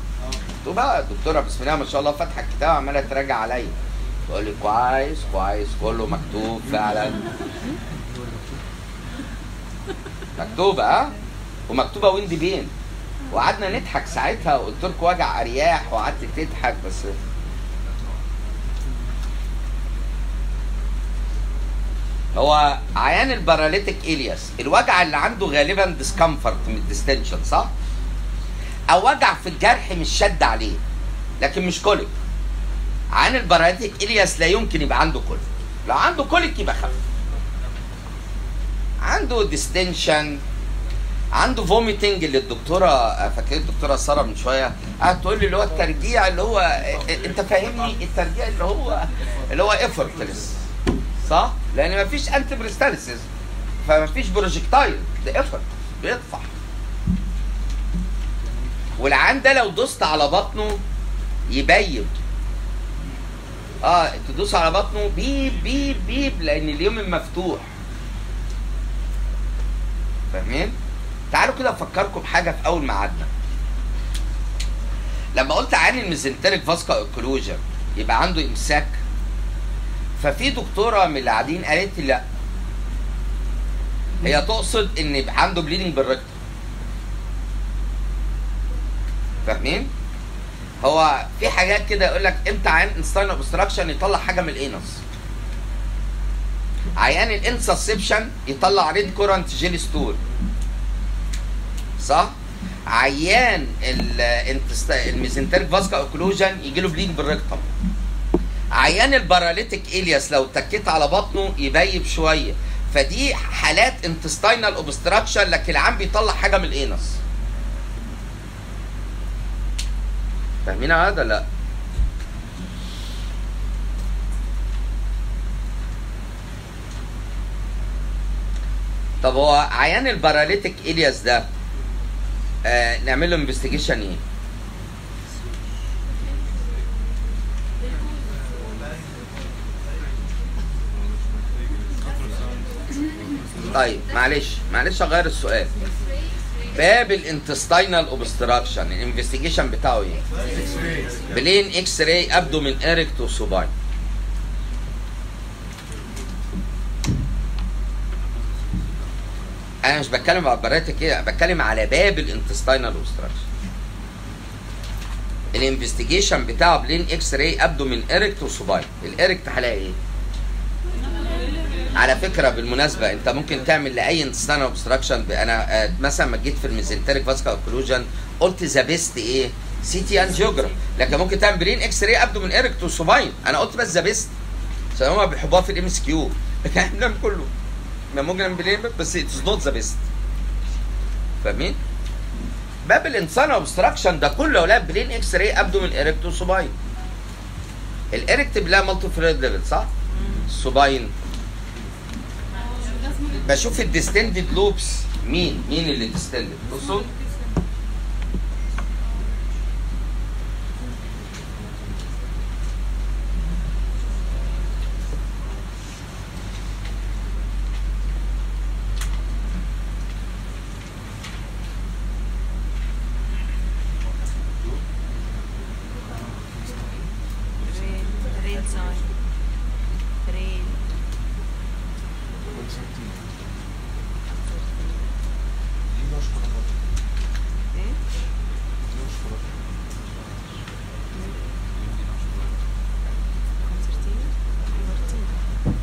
مكتوبة؟ الدكتوره بسم الله ما شاء الله فاتحة الكتاب وعماله تراجع عليا. تقول لي كويس كويس كله مكتوب فعلا. مكتوبة ها؟ ومكتوبة wind pain. وقعدنا نضحك ساعتها وقلت لكم وجع أرياح وقعدت تضحك بس هو عيان ال paralytic ileus الوجع اللي عنده غالبا discomfort من ال distension صح؟ أو وجع في الجرح مش شد عليه لكن مش colic عيان ال paralytic ileus لا يمكن يبقى عنده colic لو عنده colic يبقى خف. عنده distension عنده vomiting اللي الدكتورة فاكرين الدكتورة سارة من شوية؟ قعدت تقول لي اللي هو الترجيع اللي هو أنت فاهمني؟ الترجيع اللي هو اللي هو effortless صح؟ لأن مفيش anti-peristalsis فمفيش projectile ده effortless بيطفح والعيان ده لو دوست على بطنه يبين آه تدوس على بطنه بيب بيب بيب لأن اليوم مفتوح فاهمين؟ تعالوا كده أفكركم بحاجة في أول ميعادنا لما قلت عيان ال mesenteric vascular occlusion يبقى عنده إمساك ففي دكتورة من اللي قاعدين قالت لي لا. هي تقصد إن يبقى عنده bleeding per rectum فاهمين؟ هو في حاجات كده يقول لك إمتى عيان intestinal obstruction يطلع حاجة من ال anus عيان ال intussusception يطلع red currant jelly stool صح؟ عيان ال mesenteric vascular occlusion يجي له bleeding per rectum عيان ال paralytic ileus لو تكيت على بطنه يبيب شوية. فدي حالات intestinal obstruction لكن العيان بيطلع حاجة من ال anus. فاهمين هذا لأ؟ طب هو عيان ال paralytic ileus ده آه نعمل له investigation إيه؟ طيب معلش معلش أغير السؤال. باب ال intestinal obstruction ال investigation بتاعه إيه؟ plain x-ray abdomen erect و supine أنا مش بتكلم على براتك كده بتكلم على باب ال intestinal obstruction ال investigation بتاعه plain x-ray abdomen erect و supine ال erect هلاقي إيه؟ على فكرة بالمناسبة أنت ممكن تعمل لأي intestinal obstruction أنا آه، مثلا ما جيت في ال mesenteric vascular occlusion قلت the best إيه؟ CT angiogram لكن ممكن تعمل plain x-ray abdomen erect و supine أنا قلت بس the best عشان هم بيحبوها في ال MCQ. لكن إحنا بنعمل كله. إحنا ممكن نعمل plain بس it's not the best فاهمين؟ باب ال intestinal obstruction ده كله لا plain x-ray abdomen erect و supine ال erect بلاقي multiple fluid level صح؟ ال supine بشوف ال distended loops مين؟ مين اللي distended؟ بصوا ريل ريل ساين ريل إيه كونسرتينا كونسرتينا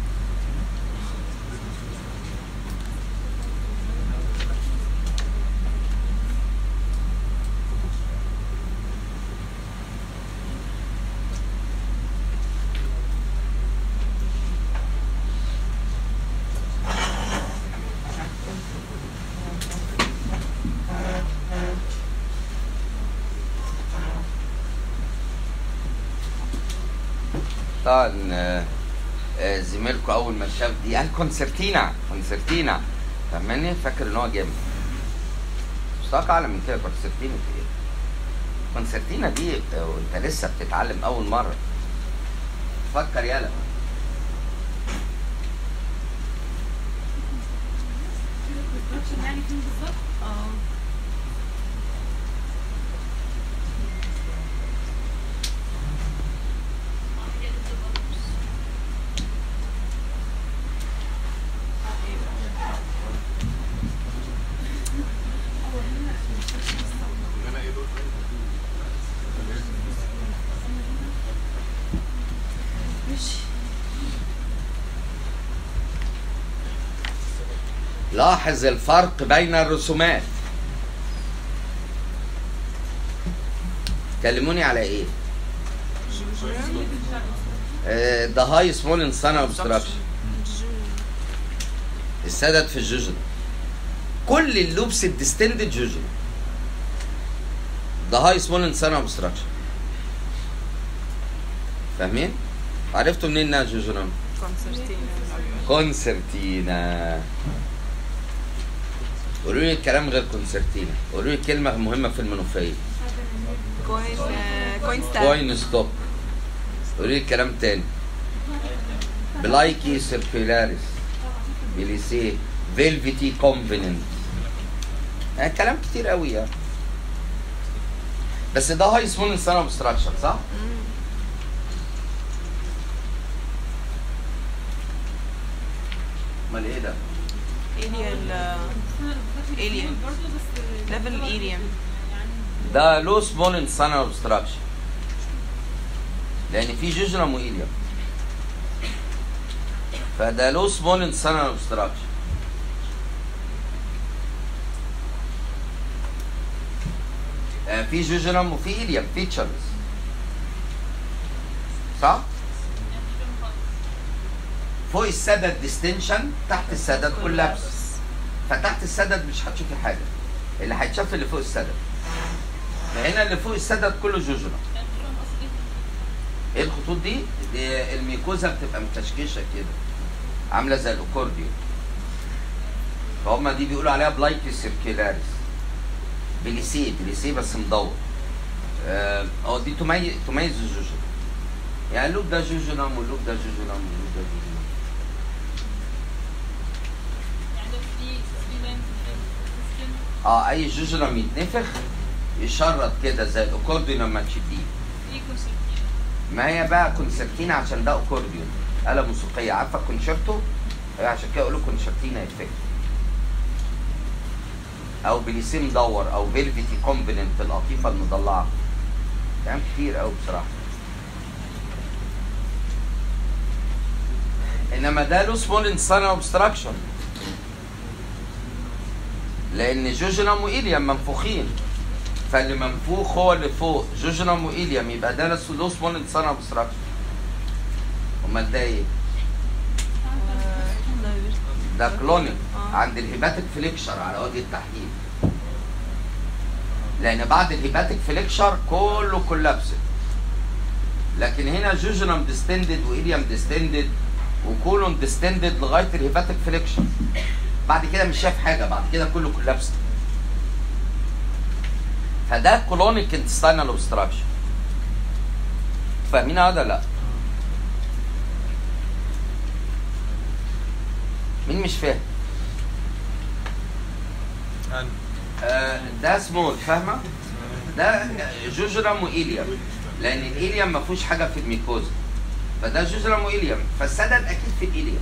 طبعا آه، آه، زميلكم اول قال كونسرتينا كونسرتينا فاهماني؟ فاكر إن هو جامد. مستواك أعلى من كده كونسرتينا في إيه؟ كونسرتينا دي آه، وأنت لسه بتتعلم أول مرة. فكر يلا يعني لاحظ الفرق بين الرسومات. كلموني على إيه؟ ده هاي سمول انسان اوبستراكشن السدد في ال jejunum كل ال loops ال distended jejunum ده هاي سمول انسان اوبستراكشن فاهمين؟ عرفتوا منين إنها جوجل كونسرتينا كونسرتينا. قولوا لي الكلام غير كونسرتينا قولوا لي كلمة مهمة في المنوفية. كوين كوين ستاب كوين ستوب قولوا لي الكلام تاني. بلايكي سيركولاريس بليسيه فيلفيتي كونفيننت يعني كلام كتير قوي يعني بس ده هاي سمول انسان اوبستراكشن صح؟ امال إيه ده؟ برضه بس level ileum ده low small intestinal obstruction لأن في jejunum و ileum فده low small intestinal obstruction في jejunum وفي ileum features صح؟ فوق السدد distension تحت السدد collapse. فتحت السدد مش هتشوفي حاجة. اللي هيتشاف اللي فوق السدد فهنا اللي فوق السدد كله jejunum إيه الخطوط دي؟ دي ال mucosa بتبقى مكشكشة كده. عاملة زي الأكورديون. فهم دي بيقولوا عليها plicae circulares. بليسيه بليسيه بس مدور آه آه، دي تميز تميز ال jejunum يعني ال loop ده jejunum وال loop ده jejunum وال loop ده jejunum آه اي jejunum يتنفخ يشرط كده زي الاكورديون لما تشديه ما هي بقى concertina عشان ده اكورديون آلة موسيقية عارفة كونشيرتو؟ عشان كده يقولوا concertina effect أو بليسيه مدور أو valvulae conniventes القطيفة المضلعة كلام كتير قوي بصراحة انما ده low small intestinal obstruction لأن jejunum و ileum منفوخين. فاللي منفوخ هو اللي فوق. jejunum و ileum يبقى ده low small intestinal obstruction أمال ده إيه؟ ده colonic عند ال hepatic flexure على وجه التحديد. لأن بعد ال hepatic flexure كله collapse. لكن هنا jejunum distended و ileum distended و colon distended لغاية ال hepatic flexure. بعد كده مش شايف حاجة بعد كده كله collapse فده colonic intestinal obstruction فاهمين ولا لأ؟ مين مش فاهم؟ آه، ده سمول فاهمة؟ ده jejunum و ileum لأن ال ileum ما فيهوش حاجة في ال mucosa. فده jejunum و ileum فالسدد أكيد في ال ileum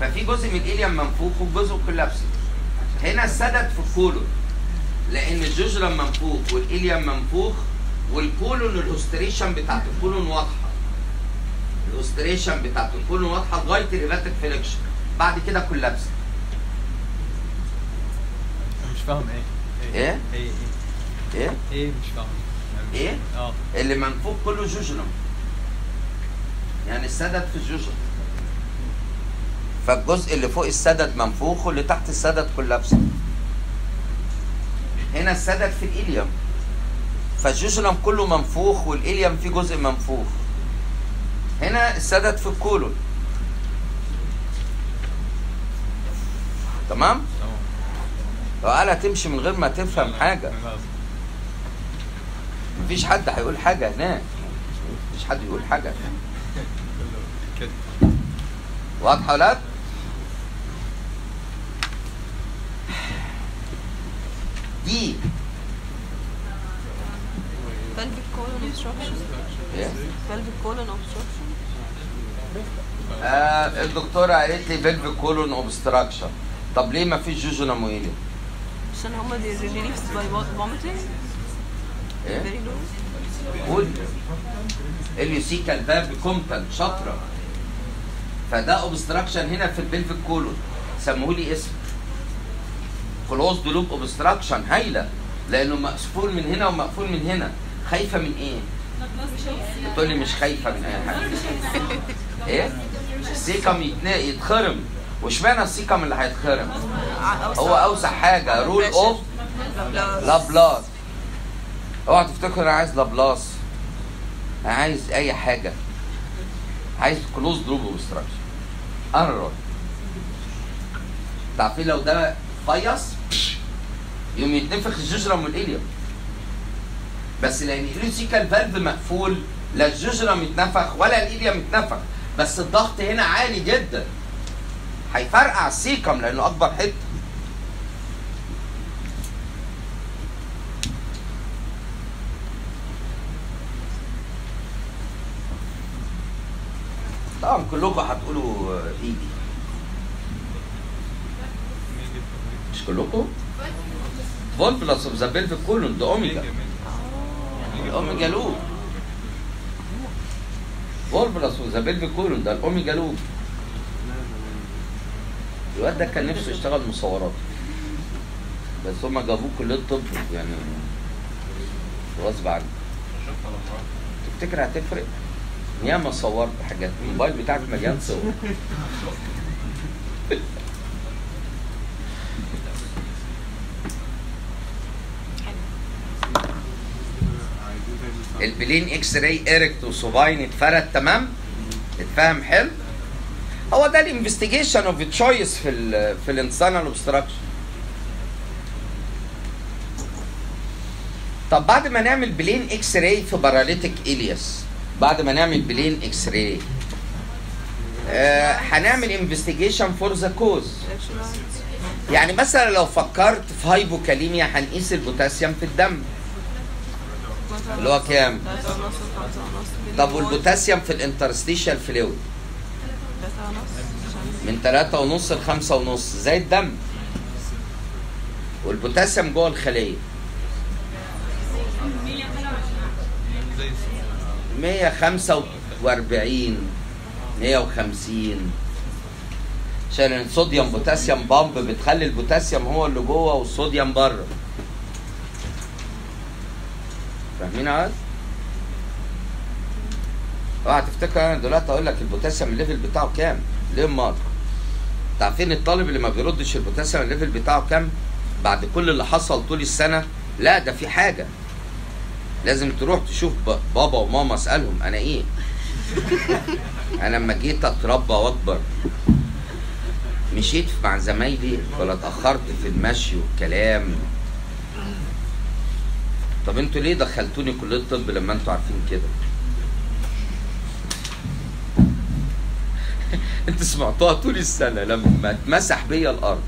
ففي جزء من ال ileum منفوخ وجزء collapse هنا السدد في ال colon. لأن ال jejunum منفوخ وال ileum منفوخ وال colon ال haustration بتاعت ال colon واضحة. ال haustration بتاعت ال colon واضحة لغاية ال hepatic flexure بعد كده collapse مش فاهم إيه. إيه؟ إيه؟ إيه؟ إيه؟ إيه؟ مش فاهم. إيه؟ آه. اللي منفوخ كله jejunum يعني السدد في ال jejunum فالجزء اللي فوق السدد منفوخ واللي تحت السدد collapse هنا السدد في ال ileum. فالجوجنم كله منفوخ والإليوم فيه جزء منفوخ. هنا السدد في الكولون. تمام؟ لو قالها تمشي من غير ما تفهم حاجة. مفيش حد هيقول حاجة هناك. مفيش حد يقول حاجة واضحة ولا دي pelvic colon obstruction. pelvic colon obstruction. آه الدكتورة قالت لي pelvic colon obstruction طب ليه ما فيش jejunum و ileum؟ عشان هما they relieved by vomiting. إيه؟ قول. ileocecal valve competent شاطرة فده obstruction هنا في ال pelvic colon سموه لي اسم. closed loop obstruction هايلة. لأنه مقفول من هنا ومقفول من هنا. خايفة من إيه؟ بتقول لي مش خايفة من أي حاجة. إيه؟ ال cecum يتخرم. واشمعنى ال cecum اللي هيتخرم؟ هو أوسع حاجة. رول اوف لابلاس أوعى تفتكر أنا عايز لابلاس أنا عايز أي حاجة. عايز closed loop obstruction أنا راجل. تعرفين لو ده فيص؟ يوم يتنفخ ال jejunum وال ileum بس لأن ال ileocecal valve مقفول لا ال jejunum اتنفخ ولا ال ileum اتنفخ بس الضغط هنا عالي جدا. هيفرقع ال cecum لأنه أكبر حتة. طبعا كلكم هتقولوا ايدي مش كلكم؟ فولفلاس اوف ذا بيلفيك كولون ده اوميجا الاوميجا لوب فولفلاس اوف ذا بيلفيك كولون ده الاوميجا لوب الواد ده كان نفسه يشتغل مصورات بس هما جابوه كلية طب يعني غصب عنه تفتكر هتفرق؟ ياما صورت حاجات الموبايل بتاعك مليان صور ال plain X-ray erect و supine اتفرد تمام؟ اتفهم حلو؟ هو ده ال investigation of choice في ال في ال intestinal obstruction طب بعد ما نعمل plain X-ray في paralytic ileus بعد ما نعمل plain X-ray آه هنعمل investigation for the cause يعني مثلا لو فكرت في hypokalemia هنقيس البوتاسيوم في الدم. اللي هو كام؟ طب والبوتاسيوم في ال interstitial fluid من تلاتة ونص لخمسة ونص زي الدم. والبوتاسيوم جوه الخلية. 145 150 عشان ال sodium potassium pump بتخلي البوتاسيوم هو اللي جوه والصوديوم بره. فاهمين عاد؟ اوعى تفتكر أنا دلوقتي أقول لك البوتاسيوم ال level بتاعه كام؟ ليه امال؟ عارفين الطالب اللي ما بيردش البوتاسيوم ال level بتاعه كام؟ بعد كل اللي حصل طول السنة لا ده في حاجة لازم تروح تشوف بابا وماما اسالهم أنا إيه؟ أنا لما جيت أتربى وأكبر مشيت مع زمايلي ولا اتأخرت في المشي والكلام طب أنتوا ليه دخلتوني كلية الطب لما أنتوا عارفين كده؟ أنتوا سمعتوها طول السنة لما اتمسح بيا الأرض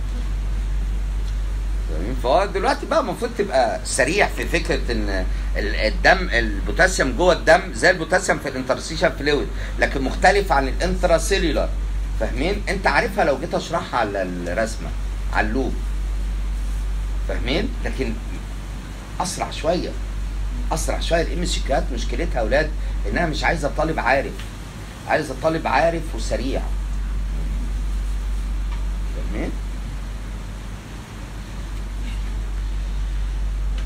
فاهمين؟ فهو دلوقتي بقى المفروض تبقى سريع في فكرة إن ال- الدم البوتاسيوم جوه الدم زي البوتاسيوم في ال interstitial fluid لكن مختلف عن ال intracellular فاهمين؟ انت عارفها لو جيت اشرحها على الرسمة على ال loop فاهمين؟ لكن أسرع شوية. أسرع شوية ال MCQ ات مشكلتها يا أولاد إنها مش عايزة طالب عارف. عايزة طالب عارف وسريع. فاهمين؟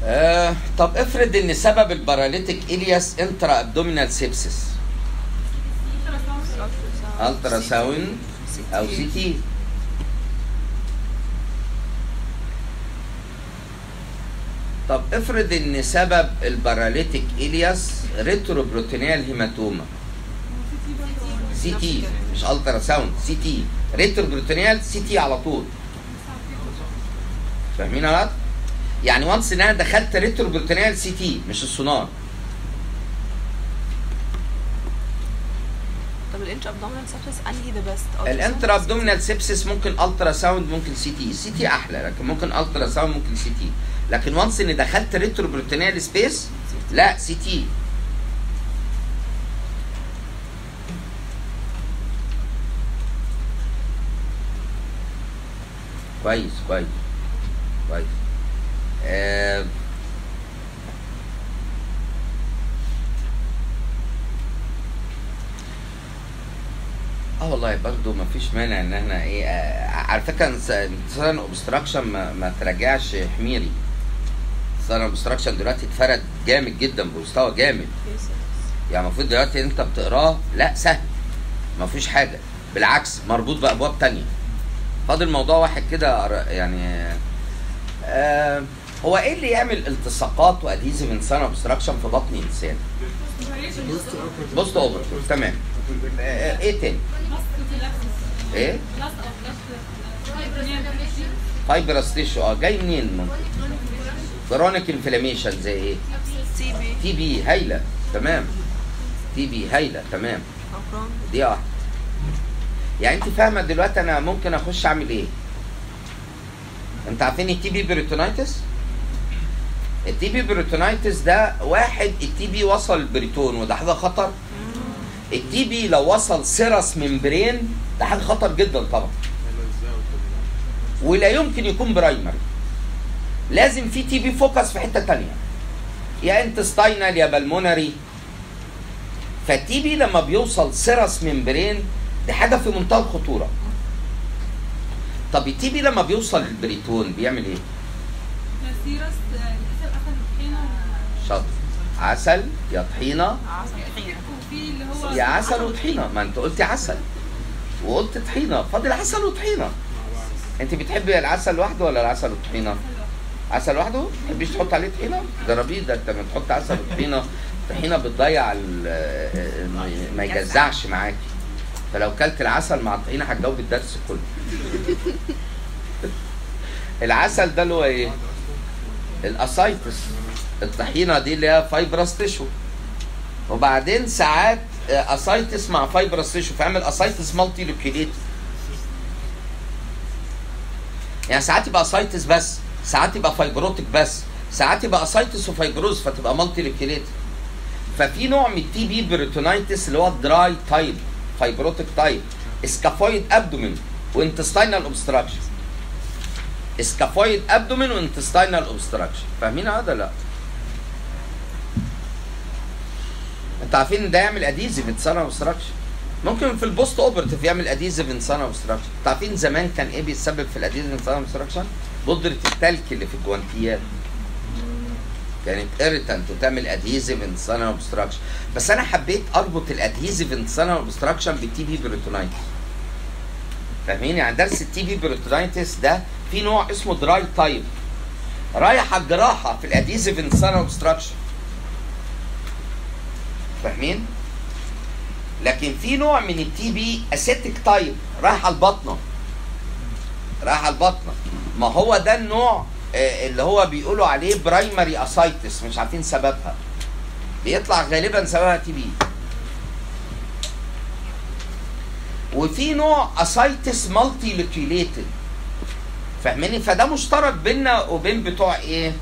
آه طب افرض إن سبب ال paralytic ileus intra-abdominal sepsis ultrasound أو CT طب افرض إن سبب ال paralytic ileus retroperitoneal hematoma CT مش ultrasound CT retroperitoneal CT على طول. فاهمين يا؟ يعني once إن أنا دخلت retroperitoneal CT مش السونار. طب ال intra-abdominal sepsis أنهي ذا بيست الانترا ابدومينال سيبسيس ممكن ultrasound ممكن سي تي سي تي أحلى لكن ممكن ultrasound ممكن CT لكن once ان دخلت retroperitoneal space لا CT. كويس كويس كويس. آه آه والله برضه ما فيش مانع إن إحنا إيه آه على فكرة intestinal obstruction ما, ما تراجعش حميري. intestinal obstruction دلوقتي اتفرد جامد جدا بمستوى جامد يعني المفروض دلوقتي أنت بتقراه لا سهل ما فيش حاجة بالعكس مربوط بأبواب تانية فاضل موضوع واحد كده يعني آه هو إيه اللي يعمل التصاقات و adhesive intestinal obstruction في بطن إنسان؟ post-op تمام آه إيه تاني؟ إيه؟ fibrous tissue آه جاي منين ممكن؟ chronic inflammation زي إيه؟ TB TB هايلة تمام. TB هايلة تمام. دي واحدة يعني أنت فاهمة دلوقتي أنا ممكن أخش أعمل إيه؟ أنت عارفين ال TB peritonitis؟ ال TB peritonitis ده واحد ال TB وصل ال peritoneum وده حاجة خطر. ال TB لو وصل serous membrane ده حاجة خطر جدا طبعا. ولا يمكن يكون primary. لازم في TB focus في حتة تانية. يا intestinal يا pulmonary فال TB لما بيوصل serous membrane دي حاجة في منتهى الخطورة. طب ال TB لما بيوصل ال peritoneum بيعمل إيه؟ شاطر. عسل يا طحينة. يا عسل وطحينة. ما أنت قلتي عسل. وقلت طحينة. فاضل عسل وطحينة. أنت بتحبي العسل لوحده ولا العسل والطحينة؟ عسل لوحده ما تحبيش تحط عليه طحينة؟ جربيه ده انت لما تحط عسل وطحينة الطحينه بتضيع ما- يجزعش معاكي. فلو كلت العسل مع الطحينة هتجاوب الدرس كله. العسل ده اللي هو إيه؟ الأسايتس. الطحينة دي اللي هي fibrous tissue وبعدين ساعات ascites مع fibrous tissue فاعمل ascites multiloculated يعني ساعات يبقى ascites بس. ساعات يبقى fibrotic بس ساعات يبقى ascites و fibrosis فتبقى multiloculated ففي نوع من ال TB peritonitis اللي هو ال dry type fibrotic type scaphoid abdomen و intestinal obstruction scaphoid abdomen و intestinal obstruction فاهمين هذا لأ؟ أنتوا عارفين ده يعمل adhesive intestinal obstruction ممكن في ال post operative يعمل adhesive intestinal obstruction أنتوا عارفين زمان كان إيه بيسبب في ال adhesive intestinal obstruction بودره التلك اللي في الجوانتيات كانت irritant وتعمل adhesive intestinal obstruction بس أنا حبيت أربط ال adhesive intestinal obstruction بال TB peritonitis فاهمين؟ يعني درس ال TB peritonitis ده في نوع اسمه dry type رايح على الجراحة في ال adhesive intestinal obstruction فاهمين؟ لكن في نوع من ال TB ascitic type رايح على البطنة. رايح على البطنة. ما هو ده النوع آه، اللي هو بيقولوا عليه primary ascites مش عارفين سببها. بيطلع غالبا سببها TB وفي نوع ascites multiloculated فاهماني فده مشترك بيننا وبين بتوع إيه؟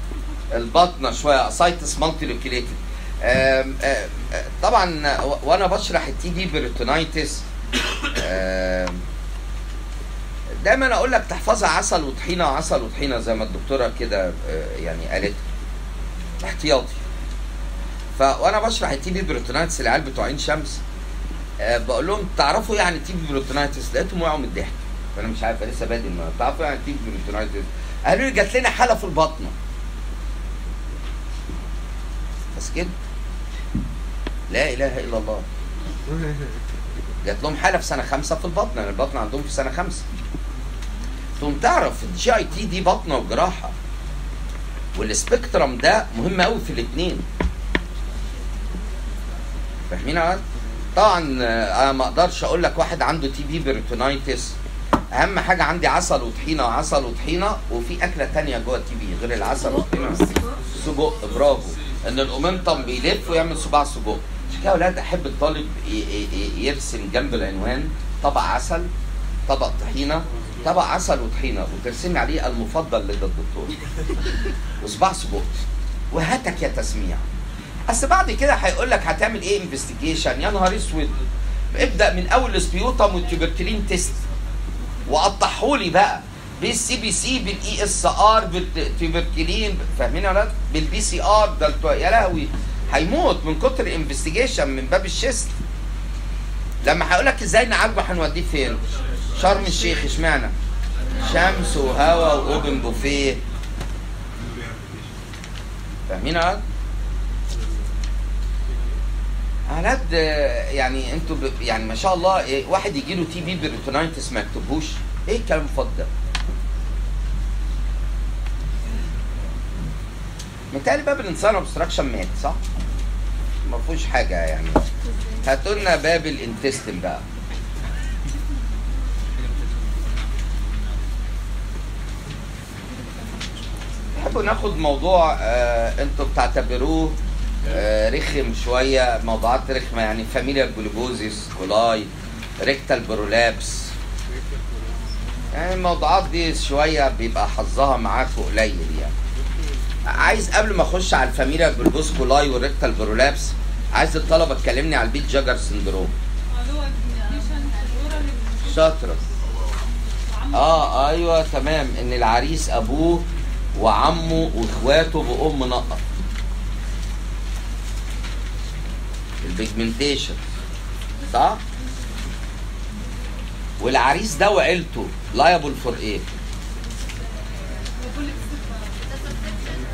البطنة شوية ascites multi آم، طبعا وأنا بشرح ال TB peritonitis آم، دايما أقول لك تحفظها عسل وطحينة عسل وطحينة زي ما الدكتورة كده آه، يعني قالت احتياطي. فوانا بشرح ال TB peritonitis العيال بتوع عين شمس آه، بقول لهم تعرفوا يعني TB peritonitis لقيتهم وقعوا من الضحك. فانا مش عارف لسه بادئ النهارده تعرفوا يعني TB peritonitis قالوا لي جات لنا حالة في البطنه بس كده. لا إله إلا الله. جات لهم حالة في سنة خمسة في البطن لأن البطن عندهم في سنة خمسة. تقوم تعرف ال GIT دي بطنة وجراحة. وال spectrum ده مهم قوي في الاثنين فاهمين يا؟ طبعا آه، أنا ما أقدرش أقول لك واحد عنده TB peritonitis أهم حاجة عندي عسل وطحينة عسل وطحينة وفي أكلة تانية جوه ال TB غير العسل والطحينة. سجق برافو. إن ال omentum بيلف ويعمل صباع سجق. عشان كده يا أولاد أحب الطالب يرسم جنب العنوان. طبق عسل طبق طحينة. طبق عسل وطحينة وترسمي عليه المفضل لدى الدكتور وصباع سجق وهاتك يا تسميع. أصل بعد كده هيقول لك هتعمل إيه investigation يا نهار أسود. ابدأ من أول ال sputum وال tuberculin test. وقطعهولي بقى بال CBC بال ESR بال tuberculin. فاهمين يا ولاد؟ بال PCR ده يا لهوي. هيموت من كتر ال investigation من باب ال chest. لما هيقول لك إزاي نعالجه هنوديه فين؟ شرم الشيخ اشمعنى؟ شمس وهوا و open buffet. فاهمين يا ولاد آه، يعني أنتوا ب... يعني ما شاء الله إيه، واحد يجي له TB peritonitis ما يكتبوش إيه الكلام الفاضي ده؟ متهيألي باب ال intestinal obstruction مات صح؟ ما فيهوش حاجة يعني. هاتوا لنا باب ال intestine بقى. تحبوا ناخد موضوع آه أنتوا بتعتبروه آه رخم شوية موضوعات رخمة يعني familial polyposis coli rectal prolapse. يعني الموضوعات دي شوية بيبقى حظها معاكوا قليل يعني. عايز قبل ما أخش على ال familial polyposis coli وال rectal prolapse عايز الطلبة تكلمني على ال Peutz-Jeghers syndrome. شاطرة. آه أيوه تمام. إن العريس أبوه وعمه وإخواته بقهم منقط ال pigmentation صح؟ والعريس ده وعيلته. liable for إيه؟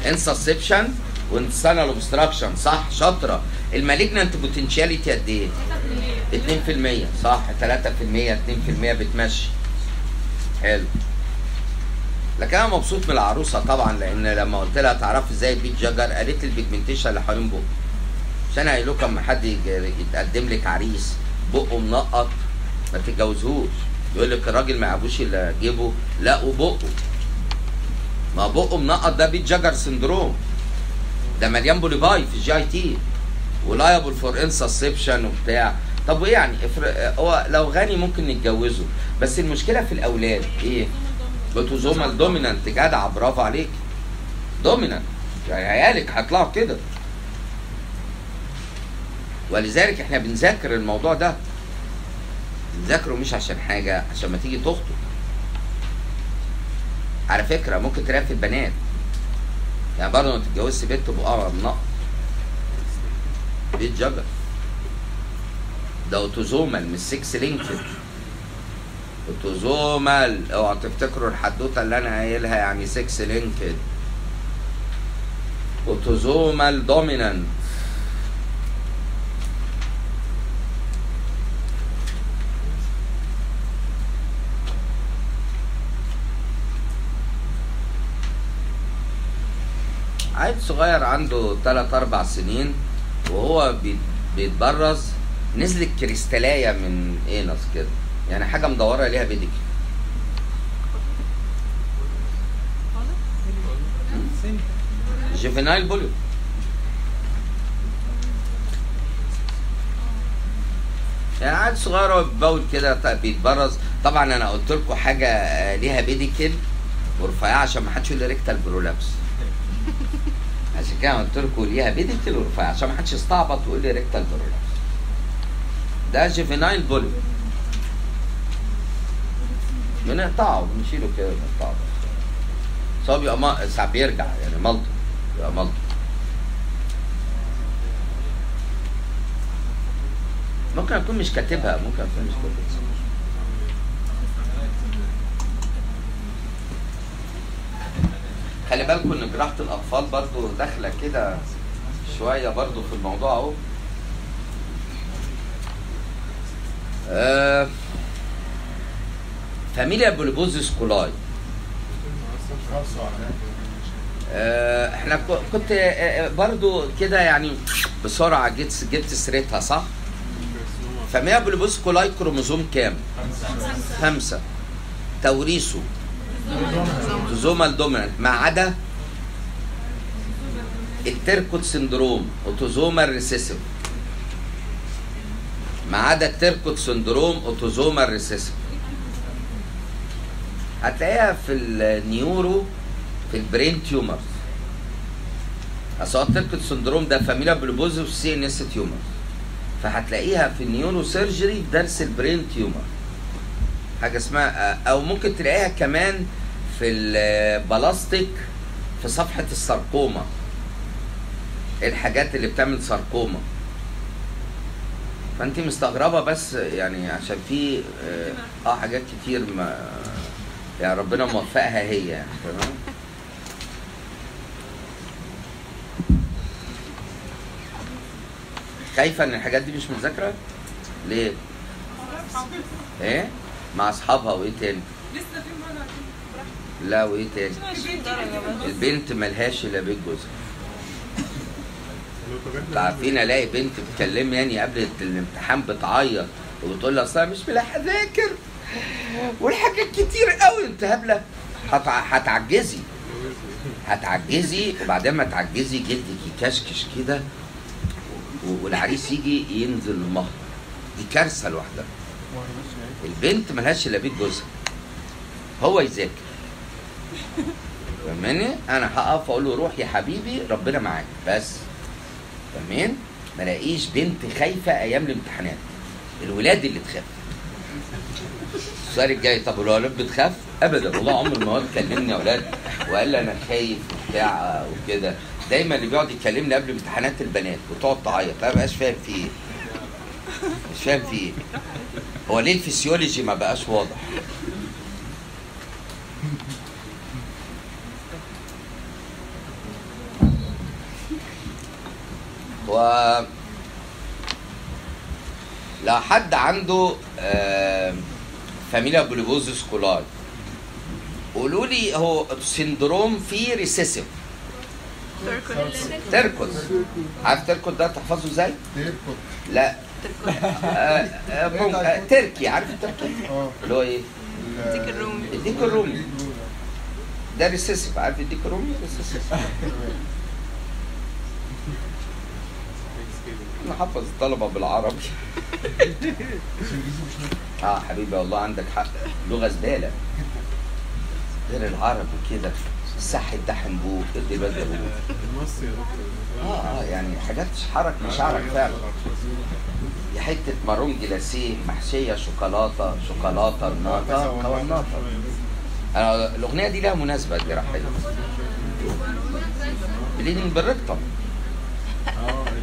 intussusception و intestinal obstruction صح شاطرة. ال malignant potentiality قد إيه؟ 2% صح 3% 2% بتمشي. حلو. لكن أنا مبسوط من العروسة طبعا لأن لما قلت لها تعرفي إزاي ال Peutz-Jeghers قالت لي ال pigmentation اللي حوالين بقه عشان قايل لكم اما حد يتقدم لك عريس بقه منقط ما تتجوزهوش. يقول لك الراجل ما يعبوش إلا جيبه لا وبقه. ما بقه منقط ده Peutz-Jeghers syndrome. ده مليان polypi في ال GIT. و liable for intussusception وبتاع. طب يعني افرض هو لو غني ممكن نتجوزه بس المشكلة في الأولاد إيه؟ autosomal dominant جدع برافو عليك. dominant يعني عيالك هيطلعوا كده. ولذلك إحنا بنذاكر الموضوع ده. بنذاكره مش عشان حاجة عشان ما تيجي تخطب. على فكرة ممكن تلاقي في البنات. يعني برضه لما تتجوزش بنت بقى منقط Peutz-Jeghers ده autosomal مش sex linked autosomal اوعى تفتكروا الحدوتة اللي أنا قايلها يعني sex linked autosomal dominant عيل صغير عنده 3 4 سنين وهو بي- بيتبرز. نزلت كريزاية من anus كده. يعني حاجة مدورة ليها pedicle juvenile polyp. يعني عيل صغير هو بيتبول كده ط- بيتبرز. طبعا أنا قلت لكم حاجة آه، ليها pedicle ورفيعة عشان ما حدش يقول لي rectal prolapse. عشان كده قلت لكم ليها pedicle ورفيعة عشان ما حدش يستعبط ويقول لي rectal prolapse. ده juvenile polyp. بنقطعه بنشيله كده بنقطعه بس هو بيبقى ما- ساعات بيرجع يعني multi بيبقى multi ممكن اكون مش كاتبها ممكن اكون مش كاتبها خلي بالكم ان جراحه الاطفال برضو داخله كده شوية برضو في الموضوع اهو آه familial polyposis coli. آه، إحنا كنت آه، آه، برضو كده يعني بسرعة جبت جبت سيرتها صح؟ familial polyposis coli chromosome كام؟ خمسة. توريثه autosomal dominant ما عدا ال Turcot syndrome autosomal recessive. ما عدا ال Turcot syndrome autosomal recessive. هتلاقيها في ال neuro في ال brain tumors أصل ال Turcot syndrome ده familial polyposis CNS tumor فهتلاقيها في ال neurosurgery درس ال brain tumor حاجة اسمها أو ممكن تلاقيها كمان في البلاستيك في صفحة الساركوما. الحاجات اللي بتعمل ساركوما؟ فانت مستغربة بس يعني عشان في آه آه، حاجات كتير ما يعني ربنا موفقها هي يعني تمام؟ خايفة إن الحاجات دي مش متذاكره ليه؟ إيه؟ مع أصحابها وإيه تاني؟ لسه في لا وإيه تاني؟ البنت ملهاش إلا بيت جوزها. عارفين ألاقي بنت بتكلمني يعني قبل الامتحان بتعيط وبتقول لي أصل أنا مش ملاحق اذاكر والحاجات كتير قوي. انت هبلة. هتع- هتعجزي. هتعجزي وبعدين ما تعجزي جلدك يكشكش كده والعريس يجي ينزل المهر. دي كارثة لوحدها. البنت ملهاش إلا بيت جوزها. هو يذاكر. فاهماني؟ أنا هقف أقول له روح يا حبيبي ربنا معاك. بس. فاهمين؟ ما ألاقيش بنت خايفة أيام الامتحانات. الولاد اللي تخاف. السؤال الجاي طب الولاد بتخاف؟ ابدا. والله عمر ما هو كلمني يا أولاد وقال لي أنا خايف وبتاع وكده. دايما اللي بيقعد يكلمني قبل امتحانات البنات وتقعد تعيط. أنا ما بقاش فاهم في إيه. مش فاهم في إيه. هو ليه الفسيولوجي ما بقاش واضح؟ و لو حد عنده آه، familial polyposis coli قولوا لي هو syndrome فيه recessive. Turcot عارف Turcot ده تحفظه إزاي؟ لا. آه، آه، ممكن- آه، تركي. عارف التركي؟ اللي هو إيه؟ الديك الرومي. الديك الرومي. ده recessive. عارف الديك الرومي؟ recessive. أنا حافظ الطلبة بالعربي. آه حبيبي والله عندك حق. لغة زبالة. غير العربي كده. صح الدحم بوك ادي يا دكتور. آه آه يعني حاجات حرك مشاعرك فعلا. يا حتة مارون جلاسيه محشية شوكولاتة شوكولاتة ناطة كوناطه أنا الأغنية دي لها مناسبة جراحية. بليدنج بالرقطه آه. ال-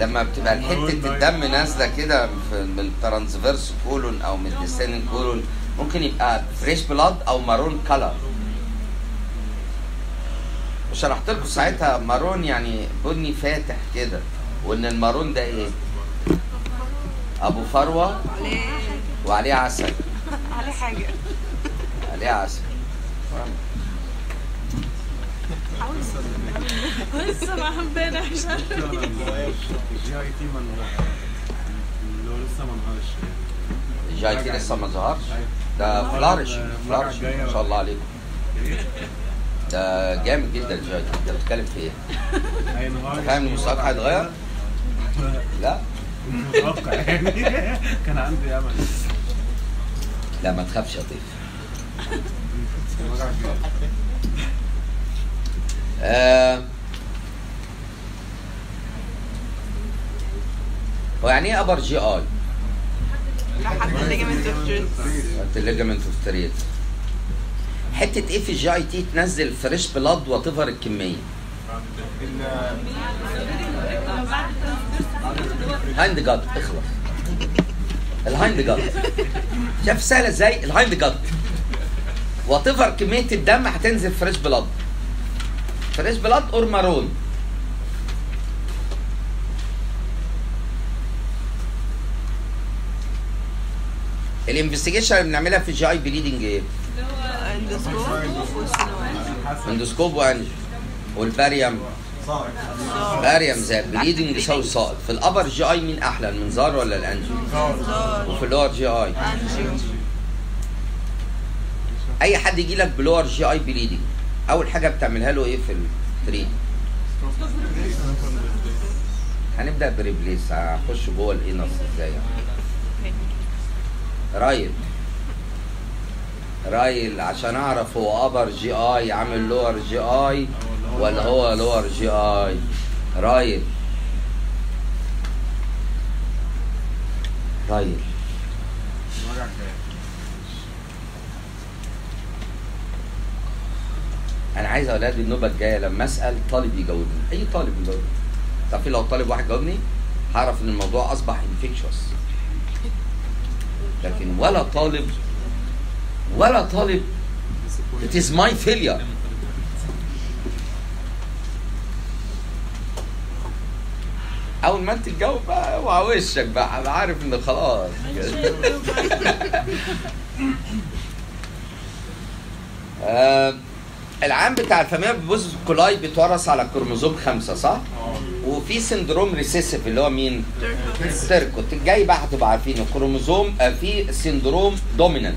لما بتبقى حتة الدم نازلة كده من ال transverse colon أو من ال descending colon ممكن يبقى fresh blood أو maroon color وشرحت لكم ساعتها maroon يعني بني فاتح كده وإن ال maroon ده إيه؟ أبو فروة عليه. وعليه عسل. عليه حاجة. عليه عسل. لسه مع امبارح مش عارفه الجي اي تي من اللي هو لسه ما انهارش لسه ما ظهرش. ده فلارش فلارش ما شاء الله عليكم ده جامد جدا الجاي تي انت بتتكلم في إيه؟ فاهم المستواك هيتغير؟ لا متوقع يعني كان عندي أمل لا ما تخافش يا الجاية. آه هو يعني إيه upper GI؟ لحد ال ligament of Treitz ال ligament of Treitz حتة إيه في ال GIT تنزل fresh blood وتظهر الكمية. hindgut اخلص. ال hindgut شايف سهلة إزاي؟ ال hindgut وتظهر كمية الدم هتنزل fresh blood fresh blood or maroon ال investigation اللي بنعملها في ال GI bleeding إيه؟ endoscope و angio وال barium barium زي bleeding يساوي ساقط في ال upper GI مين أحلى؟ المنظار ولا ال angio؟ وفي ال lower GI أي حد يجي لك ب lower GI bleeding أول حاجة بتعملها له إيه في ال treat؟ هنبدأ ب replace هخش جوه الإنس إزاي؟ Ryle. Ryle عشان أعرف هو upper GI عامل lower GI ولا هو lower GI Ryle. رايل. أنا عايز أولاد النوبة الجاية لما أسأل طالب يجاوبني أي طالب يجاوبني. طب لو طالب واحد جاوبني هعرف إن الموضوع أصبح انفكشوس لكن ولا طالب ولا طالب it is my failure. أول ما أنت تجاوب بقى أوعى وشك بقى أبقى عارف إن خلاص. آه العام بتاع ال familial coli بيتورث على الكروموزوم خمسة صح؟ وفي syndrome recessive اللي هو مين؟ Turcot الجاي بقى هتبقى عارفين الكروموزوم آه، في syndrome dominant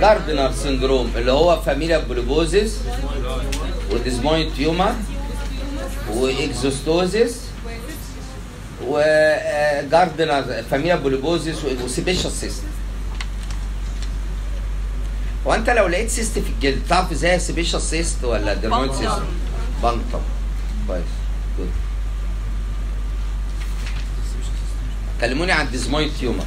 Gardner syndrome اللي هو familial polyposis وديزمويد تيومر واكزوستوزيس وجاردنر فاميليا بوليبوزيس وسيبيشال سيست وانت لو لقيت cyst في الجلد تعرف إزاي sebaceous cyst ولا dermoid. cyst؟ punctum كويس. good كلموني عن desmoid tumor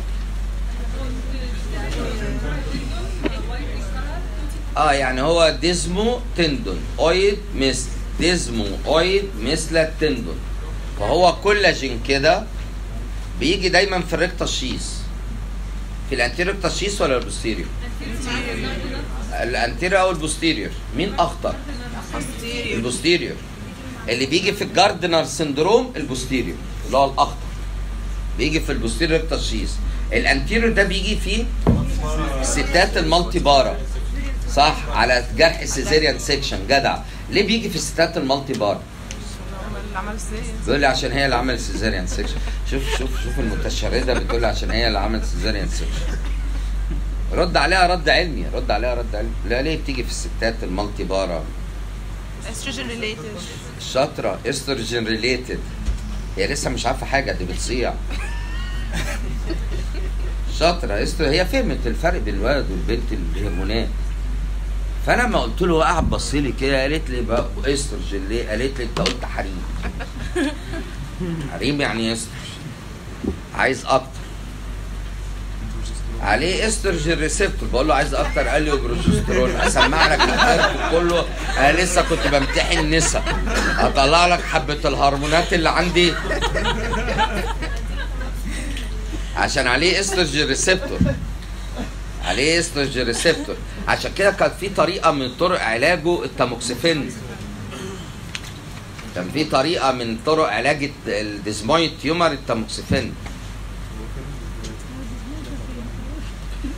آه يعني هو desmo tendon oid مثل desmo oid مثل ال tendon فهو كولاجين كده بيجي دايما في ال rectus sheath في الانتيريور الشيس ولا البوستيريور؟ الانتيريور أو البوستيريور. مين أخطر؟ ال posterior. اللي بيجي في ال Gardner syndrome ال posterior. اللي هو الأخطر. بيجي في ال posterior تشخيص. ال anterior ده بيجي في الستات ال multipara. صح؟ على جرح cesarean section. جدع. ليه بيجي في الستات المالتي بارا؟ اللي عمل إزاي بيقول لي عشان هي اللي عملت cesarean section شوف شوف شوف المتشرده بتقول لي عشان هي اللي عملت cesarean section رد عليها رد علمي رد عليها رد علمي. لا ليه بتيجي في الستات ال multipara؟ estrogen related شاطرة. estrogen related هي لسه مش عارفة حاجة دي بتصيع استر هي فهمت الفرق بين الولد والبنت الهرمونات. فانا لما قلت له قاعد بص لي كده قالت لي بقى استروجين ليه؟ قالت لي أنت قلت حريم. حريم يعني إيه استروجين عايز أكتر. عليه estrogen receptor. بقول له عايز أكتر؟ قال لي وبروجسترون. اسمع لك كله. أنا لسه كنت بمتحن نسا. اطلع لك حبة الهرمونات اللي عندي. عشان عليه estrogen receptor. عليه estrogen receptor عشان كده كان في طريقة من طرق علاجه التاموكسيفين. كان في طريقة من طرق علاج ال desmoid tumor ال tamoxifen.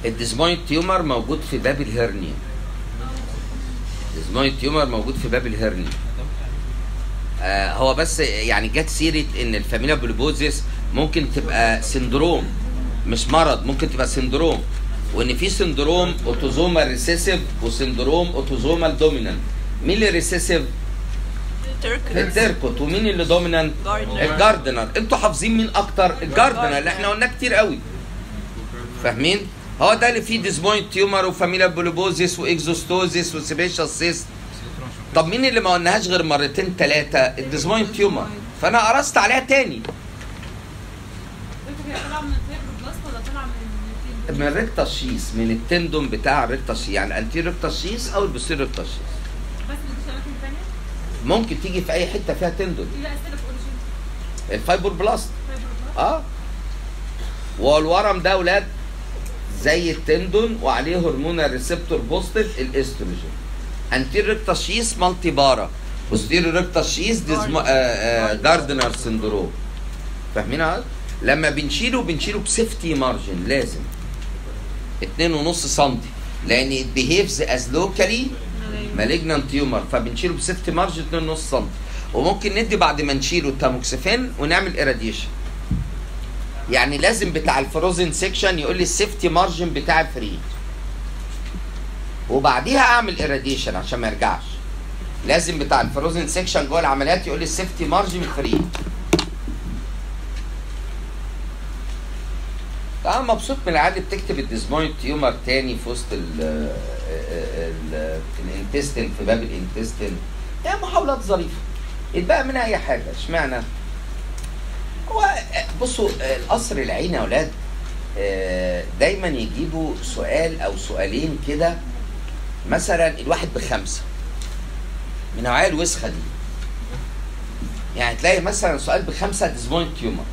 ال desmoid tumor موجود في باب ال hernia ال desmoid tumor موجود في باب ال hernia آه هو بس يعني جت سيرة إن ال familial polyposis ممكن تبقى syndrome مش مرض ممكن تبقى syndrome. وإن في syndrome autosomal recessive و syndrome autosomal dominant مين اللي ريسيسيف تركز ال Turcot ومين اللي dominant Gardner. ال Gardner أنتوا حافظين مين أكتر؟ ال Gardner اللي إحنا قلناه كتير قوي. فاهمين؟ هو ده اللي فيه desmoid tumor و familial polyposis و exostosis و sebaceous cyst طب مين اللي ما قلناهاش غير مرتين ثلاثة ال desmoid tumor فأنا قرصت عليها تاني دكتور هي طالعه من ال fibroblast ولا طالعه من الفين؟ من ال rectus sheath من ال tendon بتاع ال rectus sheath يعني anterior rectus sheath أو ال posterior اماكن ثانية؟ ممكن تيجي في أي حتة فيها تندون في origin؟ ال fibroblast آه. والورم ده أولاد زي ال tendon وعليه hormonal receptor positive ال estrogen. anterior rectus sheath multipara posterior rectus sheath desmo آه آه Gardner syndrome. فاهمين هذا؟ لما بنشيله بنشيله ب safety margin لازم. 2.5 سم لأن it behaves as locally malignant tumor. فبنشيله ب safety margin 2.5 سم وممكن ندي بعد ما نشيله التاموكسيفين ونعمل irradiation. يعني لازم بتاع ال frozen section يقول لي ال safety margin بتاعي free وبعديها أعمل irradiation عشان ما يرجعش. لازم بتاع ال frozen section جوه العمليات يقول لي ال safety margin free أنا مبسوط من العيال اللي بتكتب ال desmoid tumor تاني في وسط ال ال ال intestine في باب ال intestine. هي محاولات ظريفة. يتبقى منها أي حاجة. اشمعنى؟ هو بصوا القصر العيني يا أولاد آه، دايما يجيبوا سؤال أو سؤالين كده. مثلا الواحد بخمسة من نوعية الوسخة دي. يعني تلاقي مثلا سؤال بخمسة desmoid tumor.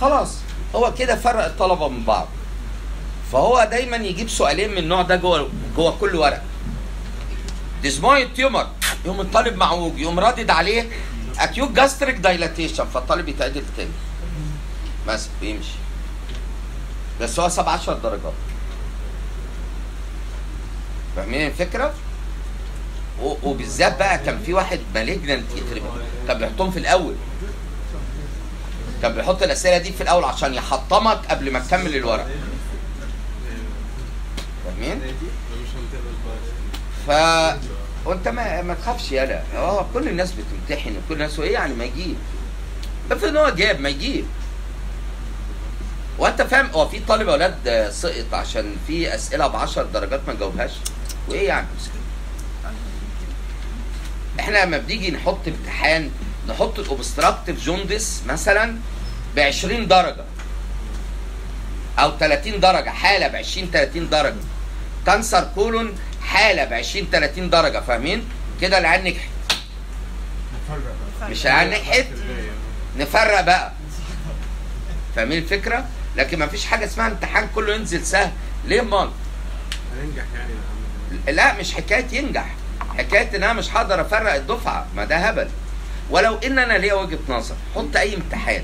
خلاص. هو كده فرق الطلبة من بعض. فهو دايما يجيب سؤالين من النوع ده جوه جوه كل ورقه desmoid tumor يقوم الطالب معوج. يقوم رادد عليه acute gastric dilatation فالطالب يتعدل تاني. مثلا بيمشي. بس هو 17 درجات. فاهمين الفكرة؟ وبالذات بقى كان في واحد malignant يخرب كان بيحطهم في الأول. كان بيحط الأسئلة دي في الأول عشان يحطمك قبل ما تكمل الورق. فاهمين؟ ف وانت ما ما تخافش يالا آه كل الناس بتمتحن وكل الناس وإيه يعني ما يجيب؟ افرض إن هو جاب ما يجيب. وأنت فاهم هو في طالب أولاد سقط عشان في أسئلة ب 10 درجات ما جاوبهاش؟ وإيه يعني؟ إحنا لما بنيجي نحط امتحان نحط ال obstructive jaundice مثلا ب 20 درجة أو 30 درجة حالة ب 20 30 درجة. cancer colon حالة ب 20 30 درجة فاهمين؟ كده العيال نجحت. مش العيال نجحت؟ نفرق بقى. فاهمين الفكرة؟ لكن ما فيش حاجة اسمها امتحان كله ينزل سهل. ليه امال هننجح يعني لا مش حكاية ينجح. حكاية إن أنا مش هقدر أفرق الدفعة. ما ده هبل. ولو إن أنا ليا وجهة نظر حط أي امتحان.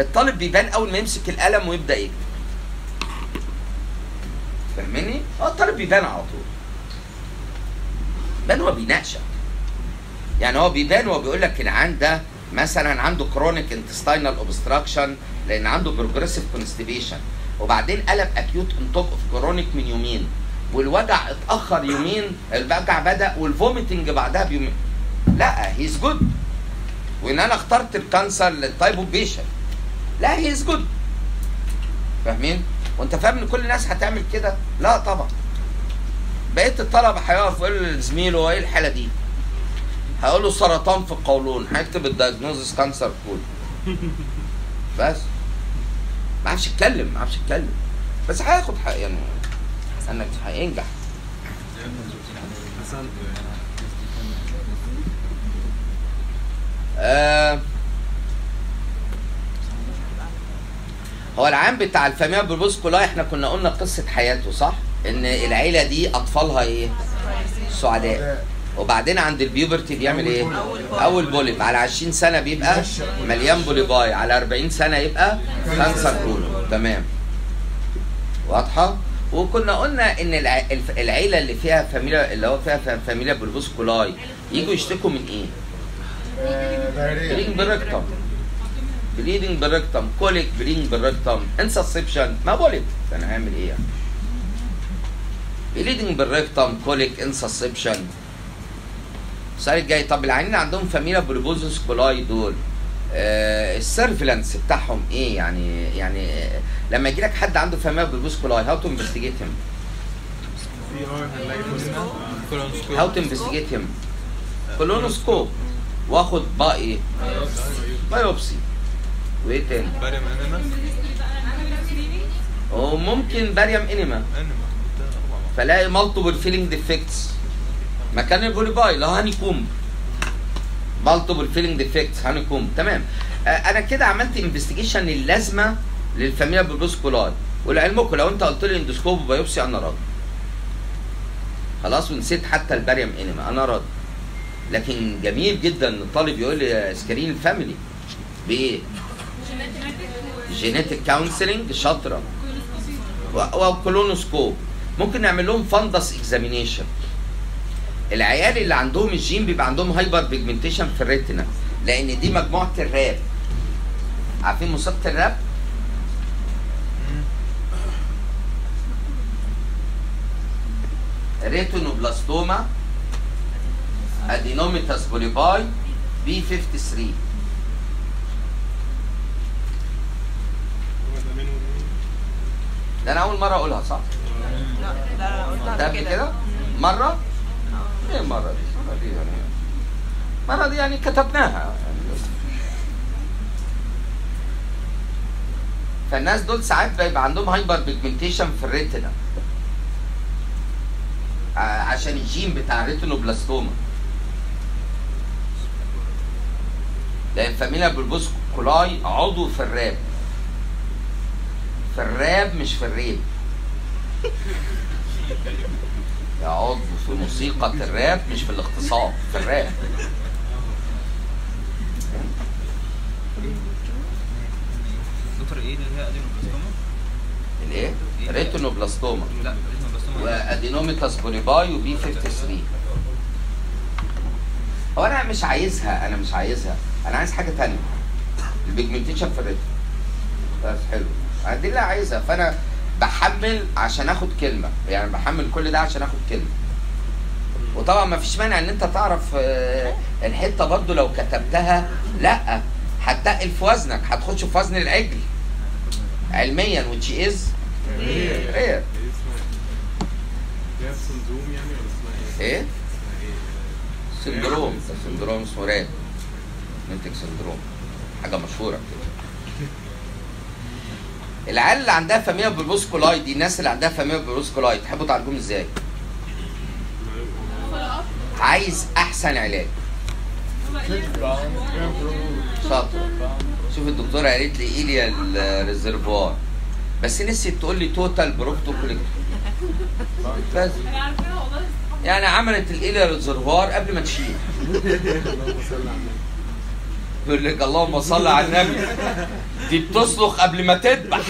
الطالب بيبان أول ما يمسك القلم ويبدأ يكتب. فاهمني؟ آه الطالب بيبان على طول. بان هو بيناقشك. يعني هو بيبان وهو بيقول لك العيان ده مثلا عنده chronic intestinal obstruction لأن عنده progressive constipation وبعدين قلب acute on top of chronic من يومين. والوجع اتأخر يومين الوجع بدأ وال vomiting بعدها بيومين. لا he is good وإن أنا اخترت ال cancer لل type of patient لا he is good فاهمين؟ وأنت فاهم إن كل الناس هتعمل كده؟ لا طبعا. بقيت الطلبة هيقف يقول لزميله هو إيه الحالة دي؟ هقول له سرطان في القولون. هيكتب ال diagnosis cancer colon بس. ما عرفش يتكلم ما عرفش يتكلم. بس هياخد حق يعني إنك هينجح. آه هو العام بتاع الفاميليا بالبوسكولا إحنا كنا قلنا قصة حياته صح؟ إن العيلة دي أطفالها إيه؟ سعداء وبعدين عند البيوبرتي بيعمل إيه؟ أول polyp على 20 سنة بيبقى مليان polypi على 40 سنة يبقى cancer colon تمام واضحة؟ وكنا قلنا إن العيلة اللي فيها familial اللي هو فيها fa- familial polyposis coli يجوا يشتكوا من إيه؟ bleeding per rectum bleeding per rectum colic bleeding per rectum intussusception ما polyp أنا هعمل إيه يعني؟ bleeding per rectum colic intussusception السؤال الجاي طب العيانين عندهم familial polyposis coli دول. آه ال surveillance بتاعهم إيه؟ يعني يعني آه، لما يجي لك حد عنده familial polyposis coli how to investigate him how to investigate him colonoscope. واخد بقى إيه biopsy. وإيه تاني؟ barium enema وممكن barium enema فلاقي multiple filling defects مكان ال polypi like honeycomb multiple filling defects honeycomb تمام. آه، أنا كده عملت investigation اللازمة لل familial polyposis coli ولعلمكم لو أنت قلت لي endoscope و biopsy أنا راضي خلاص ونسيت حتى ال barium enema أنا راضي لكن جميل جدا إن الطالب يقول لي screen ال family بايه؟ genetic counseling شاطرة. و colonoscope. ممكن نعمل لهم fundus examination العيال اللي عندهم الجين بيبقى عندهم hyper pigmentation في ال retina لأن دي مجموعة الراب. عارفين مصيبة ال RAP؟ retinoblastoma adenomatous polypi P 53 ده أنا أول مرة أقولها صح؟ لا ده قبل كده؟ مرة؟ إيه المرة دي؟ المرة دي يعني دي يعني كتبناها فالناس دول ساعات بيبقى عندهم hyper pigmentation في ال retina ع- عشان الجين بتاع ال retinoblastoma لأن familial polyposis كولاي عضو في الراب. في الراب مش في ال rape. يا عضو في موسيقى الراب مش في الاغتصاب في الراب. دكتور إيه اللي هي adenoblastoma؟ الإيه؟ retinoblastoma لا adenoblastoma و adenomatous polypi و P 53 هو أنا مش عايزها أنا مش عايزها. أنا عايز حاجة تانية. البيجمنتيشن في الريتم. بس حلو. أنا دي اللي عايزها. فأنا بحمل عشان آخد كلمة. يعني بحمل كل ده عشان آخد كلمة. وطبعا ما فيش مانع إن أنت تعرف آه، الحتة برضو لو كتبتها. لأ هتقل في وزنك. هتخش في وزن العجل. علميا which is rare ليها syndrome يعني ولا اسمها إيه؟ syndrome. ده syndrome اسمه راب منتج syndrome حاجة مشهورة كده. العيال اللي عندها familial polyposis coli دي الناس اللي عندها familial polyposis coli تحبوا تعالجوهم إزاي؟ عايز أحسن علاج. شاطر. شوف الدكتوره قالت لي ileal ال reservoir. بس نسيت تقول لي total proctocolectomy بس يعني عملت ال ileal reservoir قبل ما تشيل. يقول لك اللهم صل على النبي. دي بتسلخ قبل ما تذبح.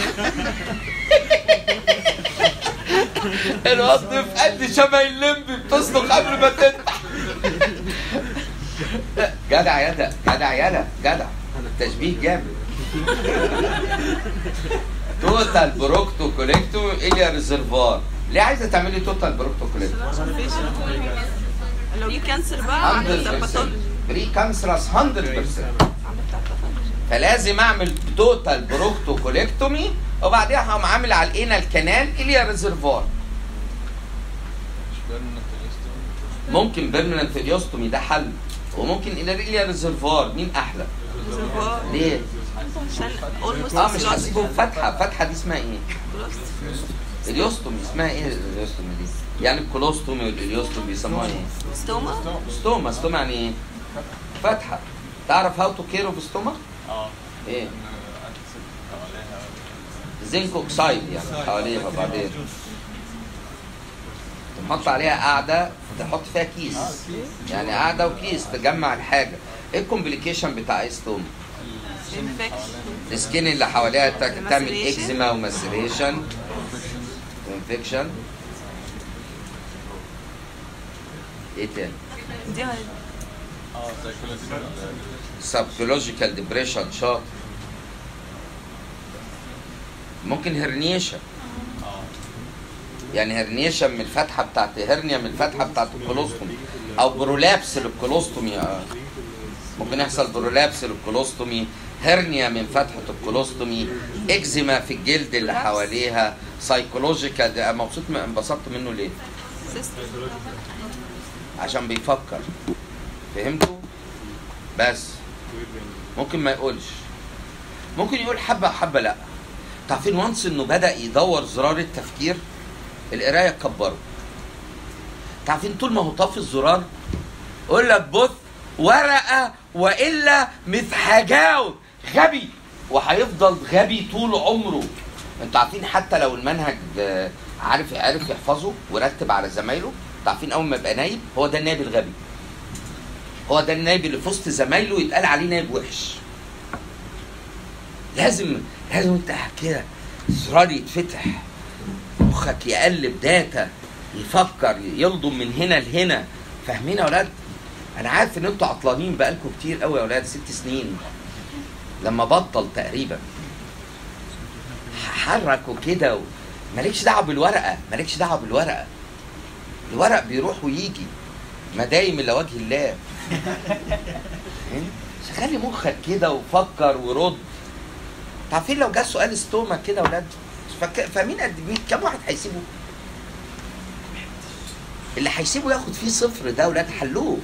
الواد في قد شبه اللمبي بتسلخ قبل ما تذبح. جدع يدا جدع يدا جدع. تشبيه جامد. total proctocolectomy ileal reservoir ليه عايزة تعملي total proctocolectomy لو في cancer بقى. عند 100% ال pathology precancerous 100% فلازم أعمل total proctocolectomy وبعديها هقوم عامل على ال anal canal ileal reservoir ممكن permanent ileostomy ده حل وممكن ileal reservoir مين أحلى؟ reservoir ليه؟ آه مش حاسبهم فتحة فتحة دي اسمها إيه؟ ileostomy اسمها إيه ileostomy دي؟ يعني ال colostomy وال ileostomy بيسموها إيه؟ stoma stoma stoma يعني إيه؟ فتحه تعرف how to care of stoma آه. إيه. zinc oxide يعني حواليها بعدين. تحط عليها قاعدة تحط فيها كيس. يعني قاعدة وكيس تجمع الحاجة. إيه ال complication بتاع اي ال skin اللي حواليها تعمل. eczema و maceration و infection إيه تاني؟ psychological depression شاط ممكن herniation يعني herniation من الفتحة بتاعت hernia من الفتحة بتاعت ال colostomy أو prolapse لل colostomy. ممكن يحصل prolapse لل colostomy hernia من فتحة ال colostomy. eczema في الجلد اللي حواليها. psychological ده مبسوط انبسطت منه ليه؟ عشان بيفكر. فهمتوا؟ بس. ممكن ما يقولش. ممكن يقول حبة حبة لأ. تعرفين وانس إنه بدأ يدور زرار التفكير؟ القراية تكبره تعرفين طول ما هو طافي الزرار؟ يقول لك بص ورقة وإلا مش هجاوب غبي. وهيفضل غبي طول عمره. أنتوا عارفين حتى لو المنهج آه، عارف عارف يحفظه ورتب على زمايله؟ أنتوا عارفين أول ما يبقى نايب هو ده النايب الغبي. هو ده النايب اللي في وسط زمايله يتقال عليه نايب وحش. لازم لازم انت كده زرار يتفتح. مخك يقلب داتا يفكر يلضم من هنا لهنا. فاهمين يا أولاد أنا عارف إن أنتوا عطلانين بقالكم كتير قوي يا أولاد ست سنين. لما بطل تقريبا. حركوا كده و... مالكش دعوة بالورقة مالكش دعوة بالورقة. الورق بيروح ويجي. مدايم الا وجه الله؟ خلي مخك كده وفكر ورد. عارفين لو جه سؤال ستوما كده يا ولاد. فاهمين قد مين كم واحد هيسيبه؟ اللي هيسيبه ياخد فيه صفر ده ولاد حلوة.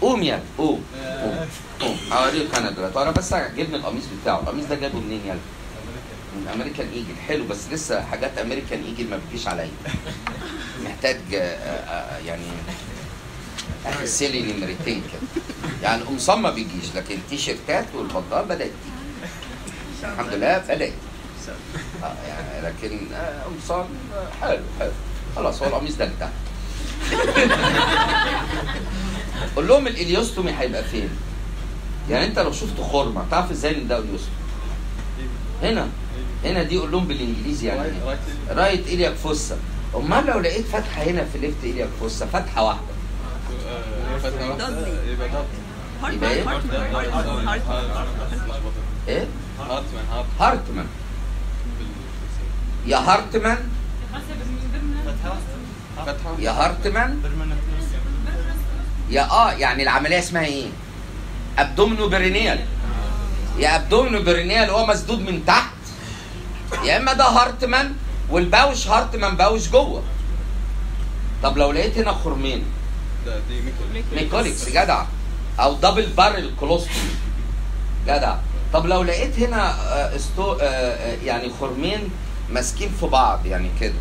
قوم يلا قوم قوم قوم. هوريك أنا دلوقتي. بس عجبني القميص بتاعه. القميص ده جابه منين يلا؟ من American Eagle حلو بس لسه حاجات American Eagle ما بتجيش عليا. محتاج آه، آه، يعني اكس ال نمرتين كده يعني القمصان ما بيجيش لكن التيشيرتات والبناطيل بدات تيجي الحمد لله بدات آه يعني لكن آه، قمصان آه، حلو حلو خلاص هو القميص ده بتاعي قول لهم ال ileostomy هيبقى فين؟ يعني أنت لو شفت خرمة تعرف إزاي إن ده ileostomy؟ هنا هنا دي قول لهم بالإنجليزي يعني؟ right iliac fossa أمال لو لقيت فتحة هنا في left iliac fossa فتحة واحدة. إيه؟ إيه؟ Hartmann Hart Hartmann يا هارتمان يا هارتمان يا آه يعني العملية اسمها إيه؟ abdominoperineal يا abdominoperineal هو مسدود من تحت يا اما ده Hartmann وال pouch Hartmann pouch جوه طب لو لقيت هنا خرمين دي Mikul Mikulicz جدع. أو double barrel colostomy جدع. طب لو لقيت هنا آه، استو آه، آه، يعني خرمين ماسكين في بعض يعني كده.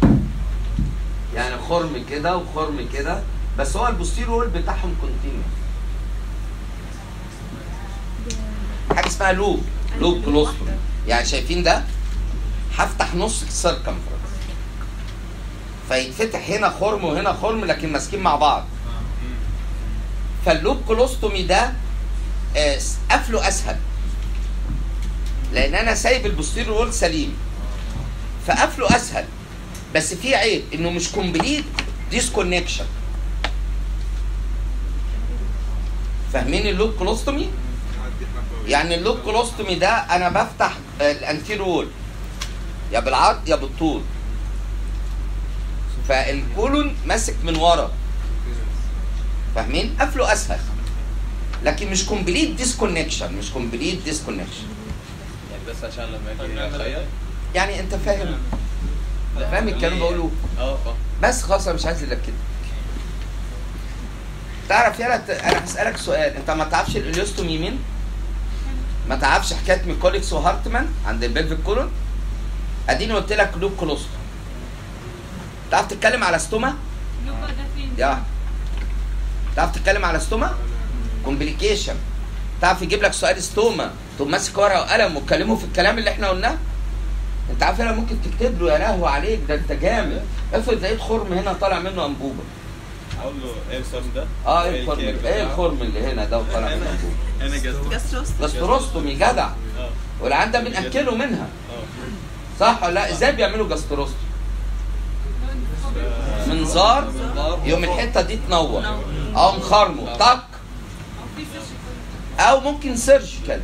يعني خرم كده وخرم كده بس هو ال posterior wall بتاعهم continuous حاجة اسمها loop loop colostomy يعني شايفين ده؟ هفتح نص ال circumference فيتفتح هنا خرم وهنا خرم لكن ماسكين مع بعض. فال loop colostomy ده آه، قفله أسهل. لأن أنا سايب ال posterior wall سليم فقفله أسهل. بس في عيب إنه مش complete disconnection فاهمين ال loop colostomy؟ يعني ال loop colostomy ده أنا بفتح ال anterior wall. يا بالعرض يا بالطول. فال colon ماسك من ورا. فاهمين؟ قفله أسهل. لكن مش complete disconnection مش complete disconnection يعني بس عشان لما أجي اخيط يعني أنت فاهم. فاهم الكلام بقوله؟ آه فاهم بس خلاص أنا مش عايز الا كده. تعرف يالا ت- أنا هسألك سؤال. أنت ما تعرفش ال ileostomy يمين ما تعرفش حكاية Mikulicz و Hartmann عند ال pelvic colon أديني قلت لك loop colostomy تعرف تتكلم على stoma؟ ال loop ده فين؟ تعرف تتكلم على stoma؟ complication تعرف يجيب لك سؤال stoma تقوم ماسك ورقة وقلم وتكلمه في الكلام اللي إحنا قلناه؟ انت عارف أنا ممكن تكتب له يا لهوي عليك ده انت جامد. افرض لقيت خرم هنا طالع منه أنبوبة. أقول له إيه الصوص ده؟ آه إيه الخرم إيه الخرم اللي هنا ده وطالع منه أنبوبة؟ أنا gast gastros gastrostomy جدع. آه. والعيان ده بنأكله منها. صح ولا لأ؟ إزاي بيعملوا gastrostomy منظار؟ يقوم الحته دي تنور. أقوم خارمه. طق. أو ممكن surgical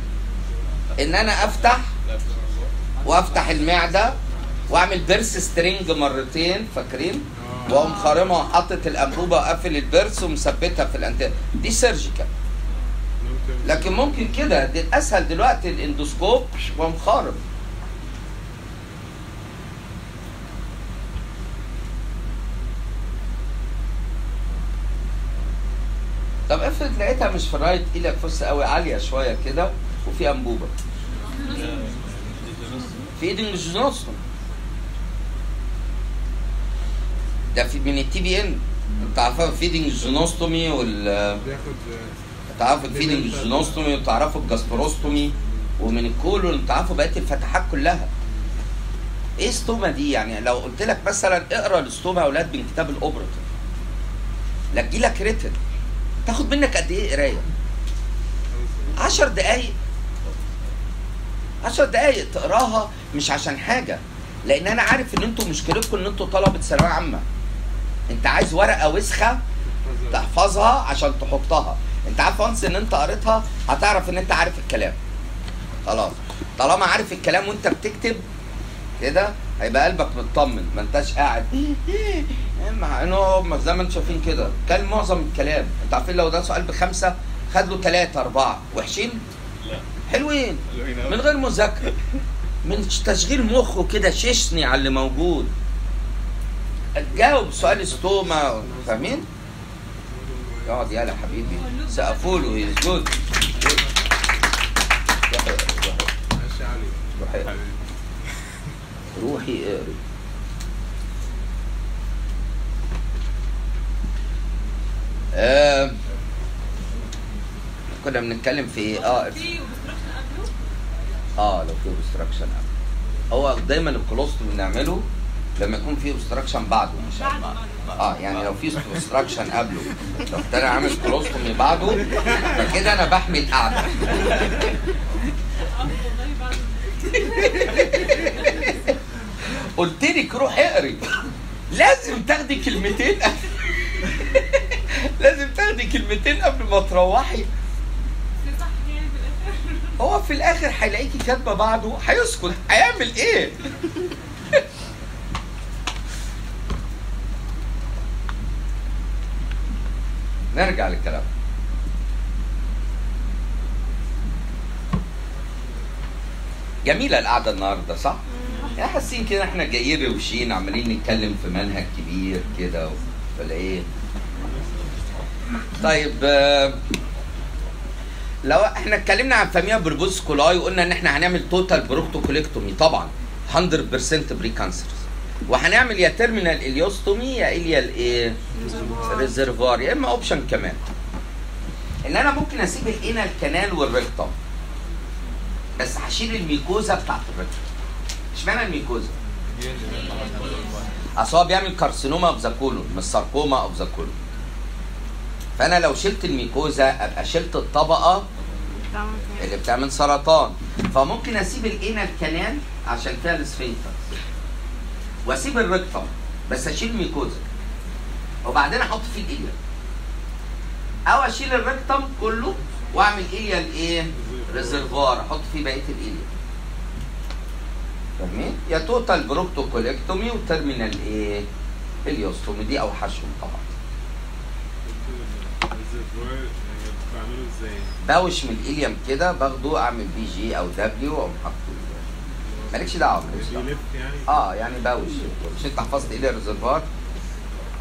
إن أنا أفتح وأفتح المعدة وأعمل purse string مرتين فاكرين؟ وأقوم خارمها وحاطط الانبوبه وقافل ال purse ومثبتها في الانتنه دي surgical لكن ممكن كده الاسهل دلوقتي ال endoscope وأقوم خارم. طب افرض لقيتها مش في الرايت إيدك فص قوي عالية شوية كده وفي أنبوبة. في ايدنج جونسون ده في من التي بي إن. أنت عارفين فيدنج جونوستومي وال بياخد تعرفوا الفيدنج جونوستومي وتعرفوا الجاستروستومي ومن الكولون أنت عارفوا بقية الفتحات كلها. إيه ستوما دي؟ يعني لو قلت لك مثلا اقرأ الستوما يا أولاد من كتاب الاوبرتيف لا تجيلك ريتن تاخد منك قد إيه قراية؟ 10 دقايق. 10 دقايق تقراها مش عشان حاجة لأن أنا عارف إن أنتوا مشكلتكم إن أنتوا طلبة ثانوية عامة. أنت عايز ورقة وسخة تحفظها عشان تحطها. أنت عارف وانس إن أنت قريتها هتعرف إن أنت عارف الكلام. خلاص. طالما عارف الكلام وأنت بتكتب كده هيبقى قلبك مطمن ما أنتش قاعد. مع انه هم زي ما أنتم شايفين كده. كان معظم الكلام. انت عارفين لو ده سؤال بخمسة خد له ثلاثة أربعة. وحشين؟ لا. حلوين. من غير مذاكرة. من تشغيل مخه كده شيشني على اللي موجود. تجاوب سؤال ستوما فاهمين؟ اقعد يلا حبيبي. سقفوا له جود روحي. اقري آه كنا بنتكلم في إيه؟ آه قبله؟ آه لو في obstruction هو دايما ال colostomy بنعمله لما يكون في obstruction بعده مش بعد قبله. بعد آه يعني لو في obstruction قبله. لو أنا عامل colostomy بعده فكده أنا بحمي القعدة. بعد قلت لك روح اقري. لازم تاخدي كلمتين. لازم تاخدي كلمتين قبل ما تروحي هو في الآخر هيلاقيكي كاتبة بعده هيسكت هيعمل إيه؟ نرجع للكلام جميلة القعدة النهاردة صح؟ يعني حاسين كده إحنا جايين روشين عمالين نتكلم في منهج كبير كده ولا إيه؟ طيب آه، لو إحنا اتكلمنا عن familial polyposis coli وقلنا ان إحنا هنعمل total proctocolectomy طبعا 100% precancerous وهنعمل يا terminal ileostomy يا ileal ايه؟ reservoir يا إما option كمان. إن أنا ممكن أسيب ال anal canal وال rectum بس هشيل ال mucosa بتاعت ال rectum اشمعنى ال mucosa؟ أصل هو بيعمل carcinoma of the colon مش sarcoma of the colon فأنا لو شلت ال mucosa أبقى شلت الطبقة. اللي بتعمل سرطان. فممكن أسيب ال anal canal عشان فيها ال sphincter وأسيب ال rectum بس أشيل ال mucosa. وبعدين أحط فيه ال ilea أو أشيل ال rectum كله وأعمل ileal إيه؟ reservoir. أحط فيه بقية ال ilea فاهمين يا total proctocolectomy و terminal إيه ileostomy دي طبعا. الريزرفوار بعمله إزاي؟ pouch من ال ileum كده باخده أعمل بيه J أو W واقوم حاطه مالكش دعوة مالكش دعوة. يعني؟ آه يعني pouch مش أنت حفظت إيه reservoir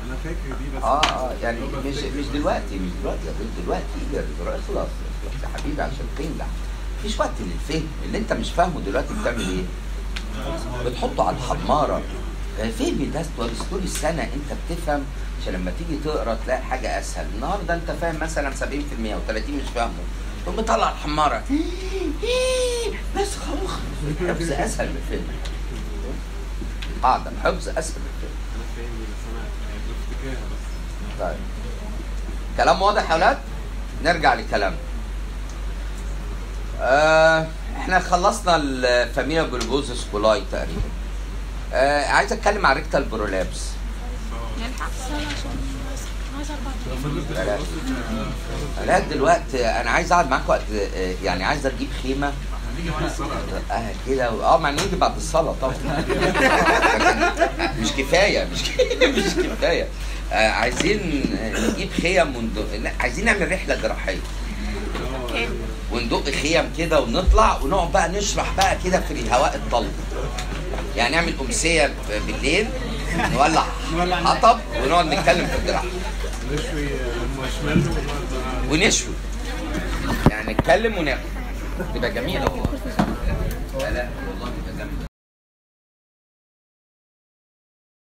أنا فاكر دي بس آه آه يعني مش مش. دلوقتي مش دلوقتي يا دلوقتي إيه reservoir خلاص يا حبيبي عشان تنجح مفيش وقت للفهم. اللي أنت مش فاهمه دلوقتي بتعمل إيه؟ بتحطه على الحمارة. آه، فهم ده طول السنة أنت بتفهم عشان لما تيجي تقرا تلاقي حاجة أسهل. النهارده أنت فاهم مثلا 70% و30 مش فاهمه. تقوم مطلع الحمارة. بس خلاص. حفظ أسهل من الفيلم. قاعدة. حفظ أسهل من بس طيب. كلام واضح يا أولاد؟ نرجع لكلامنا آه إحنا خلصنا ال familial polyposis coli تقريبا. آه عايز أتكلم عن rectal prolapse نلحق لا دلوقتي أنا عايز أقعد معاك وقت يعني عايز أجيب خيمة. آه كده آه ما نيجي بعد الصلاة طبعا. مش كفاية مش مش كفاية. آه عايزين نجيب خيم وندق عايزين نعمل رحلة جراحية. وندق خيم كده ونطلع ونقعد بقى نشرح بقى كده في الهواء الطلق. يعني نعمل أمسية بالليل نولع. حطب ونقعد نتكلم في الجراحه نشوي مارشميلو ونقعد بقى ونشوي. يعني نتكلم وناكل. تبقى جميلة والله.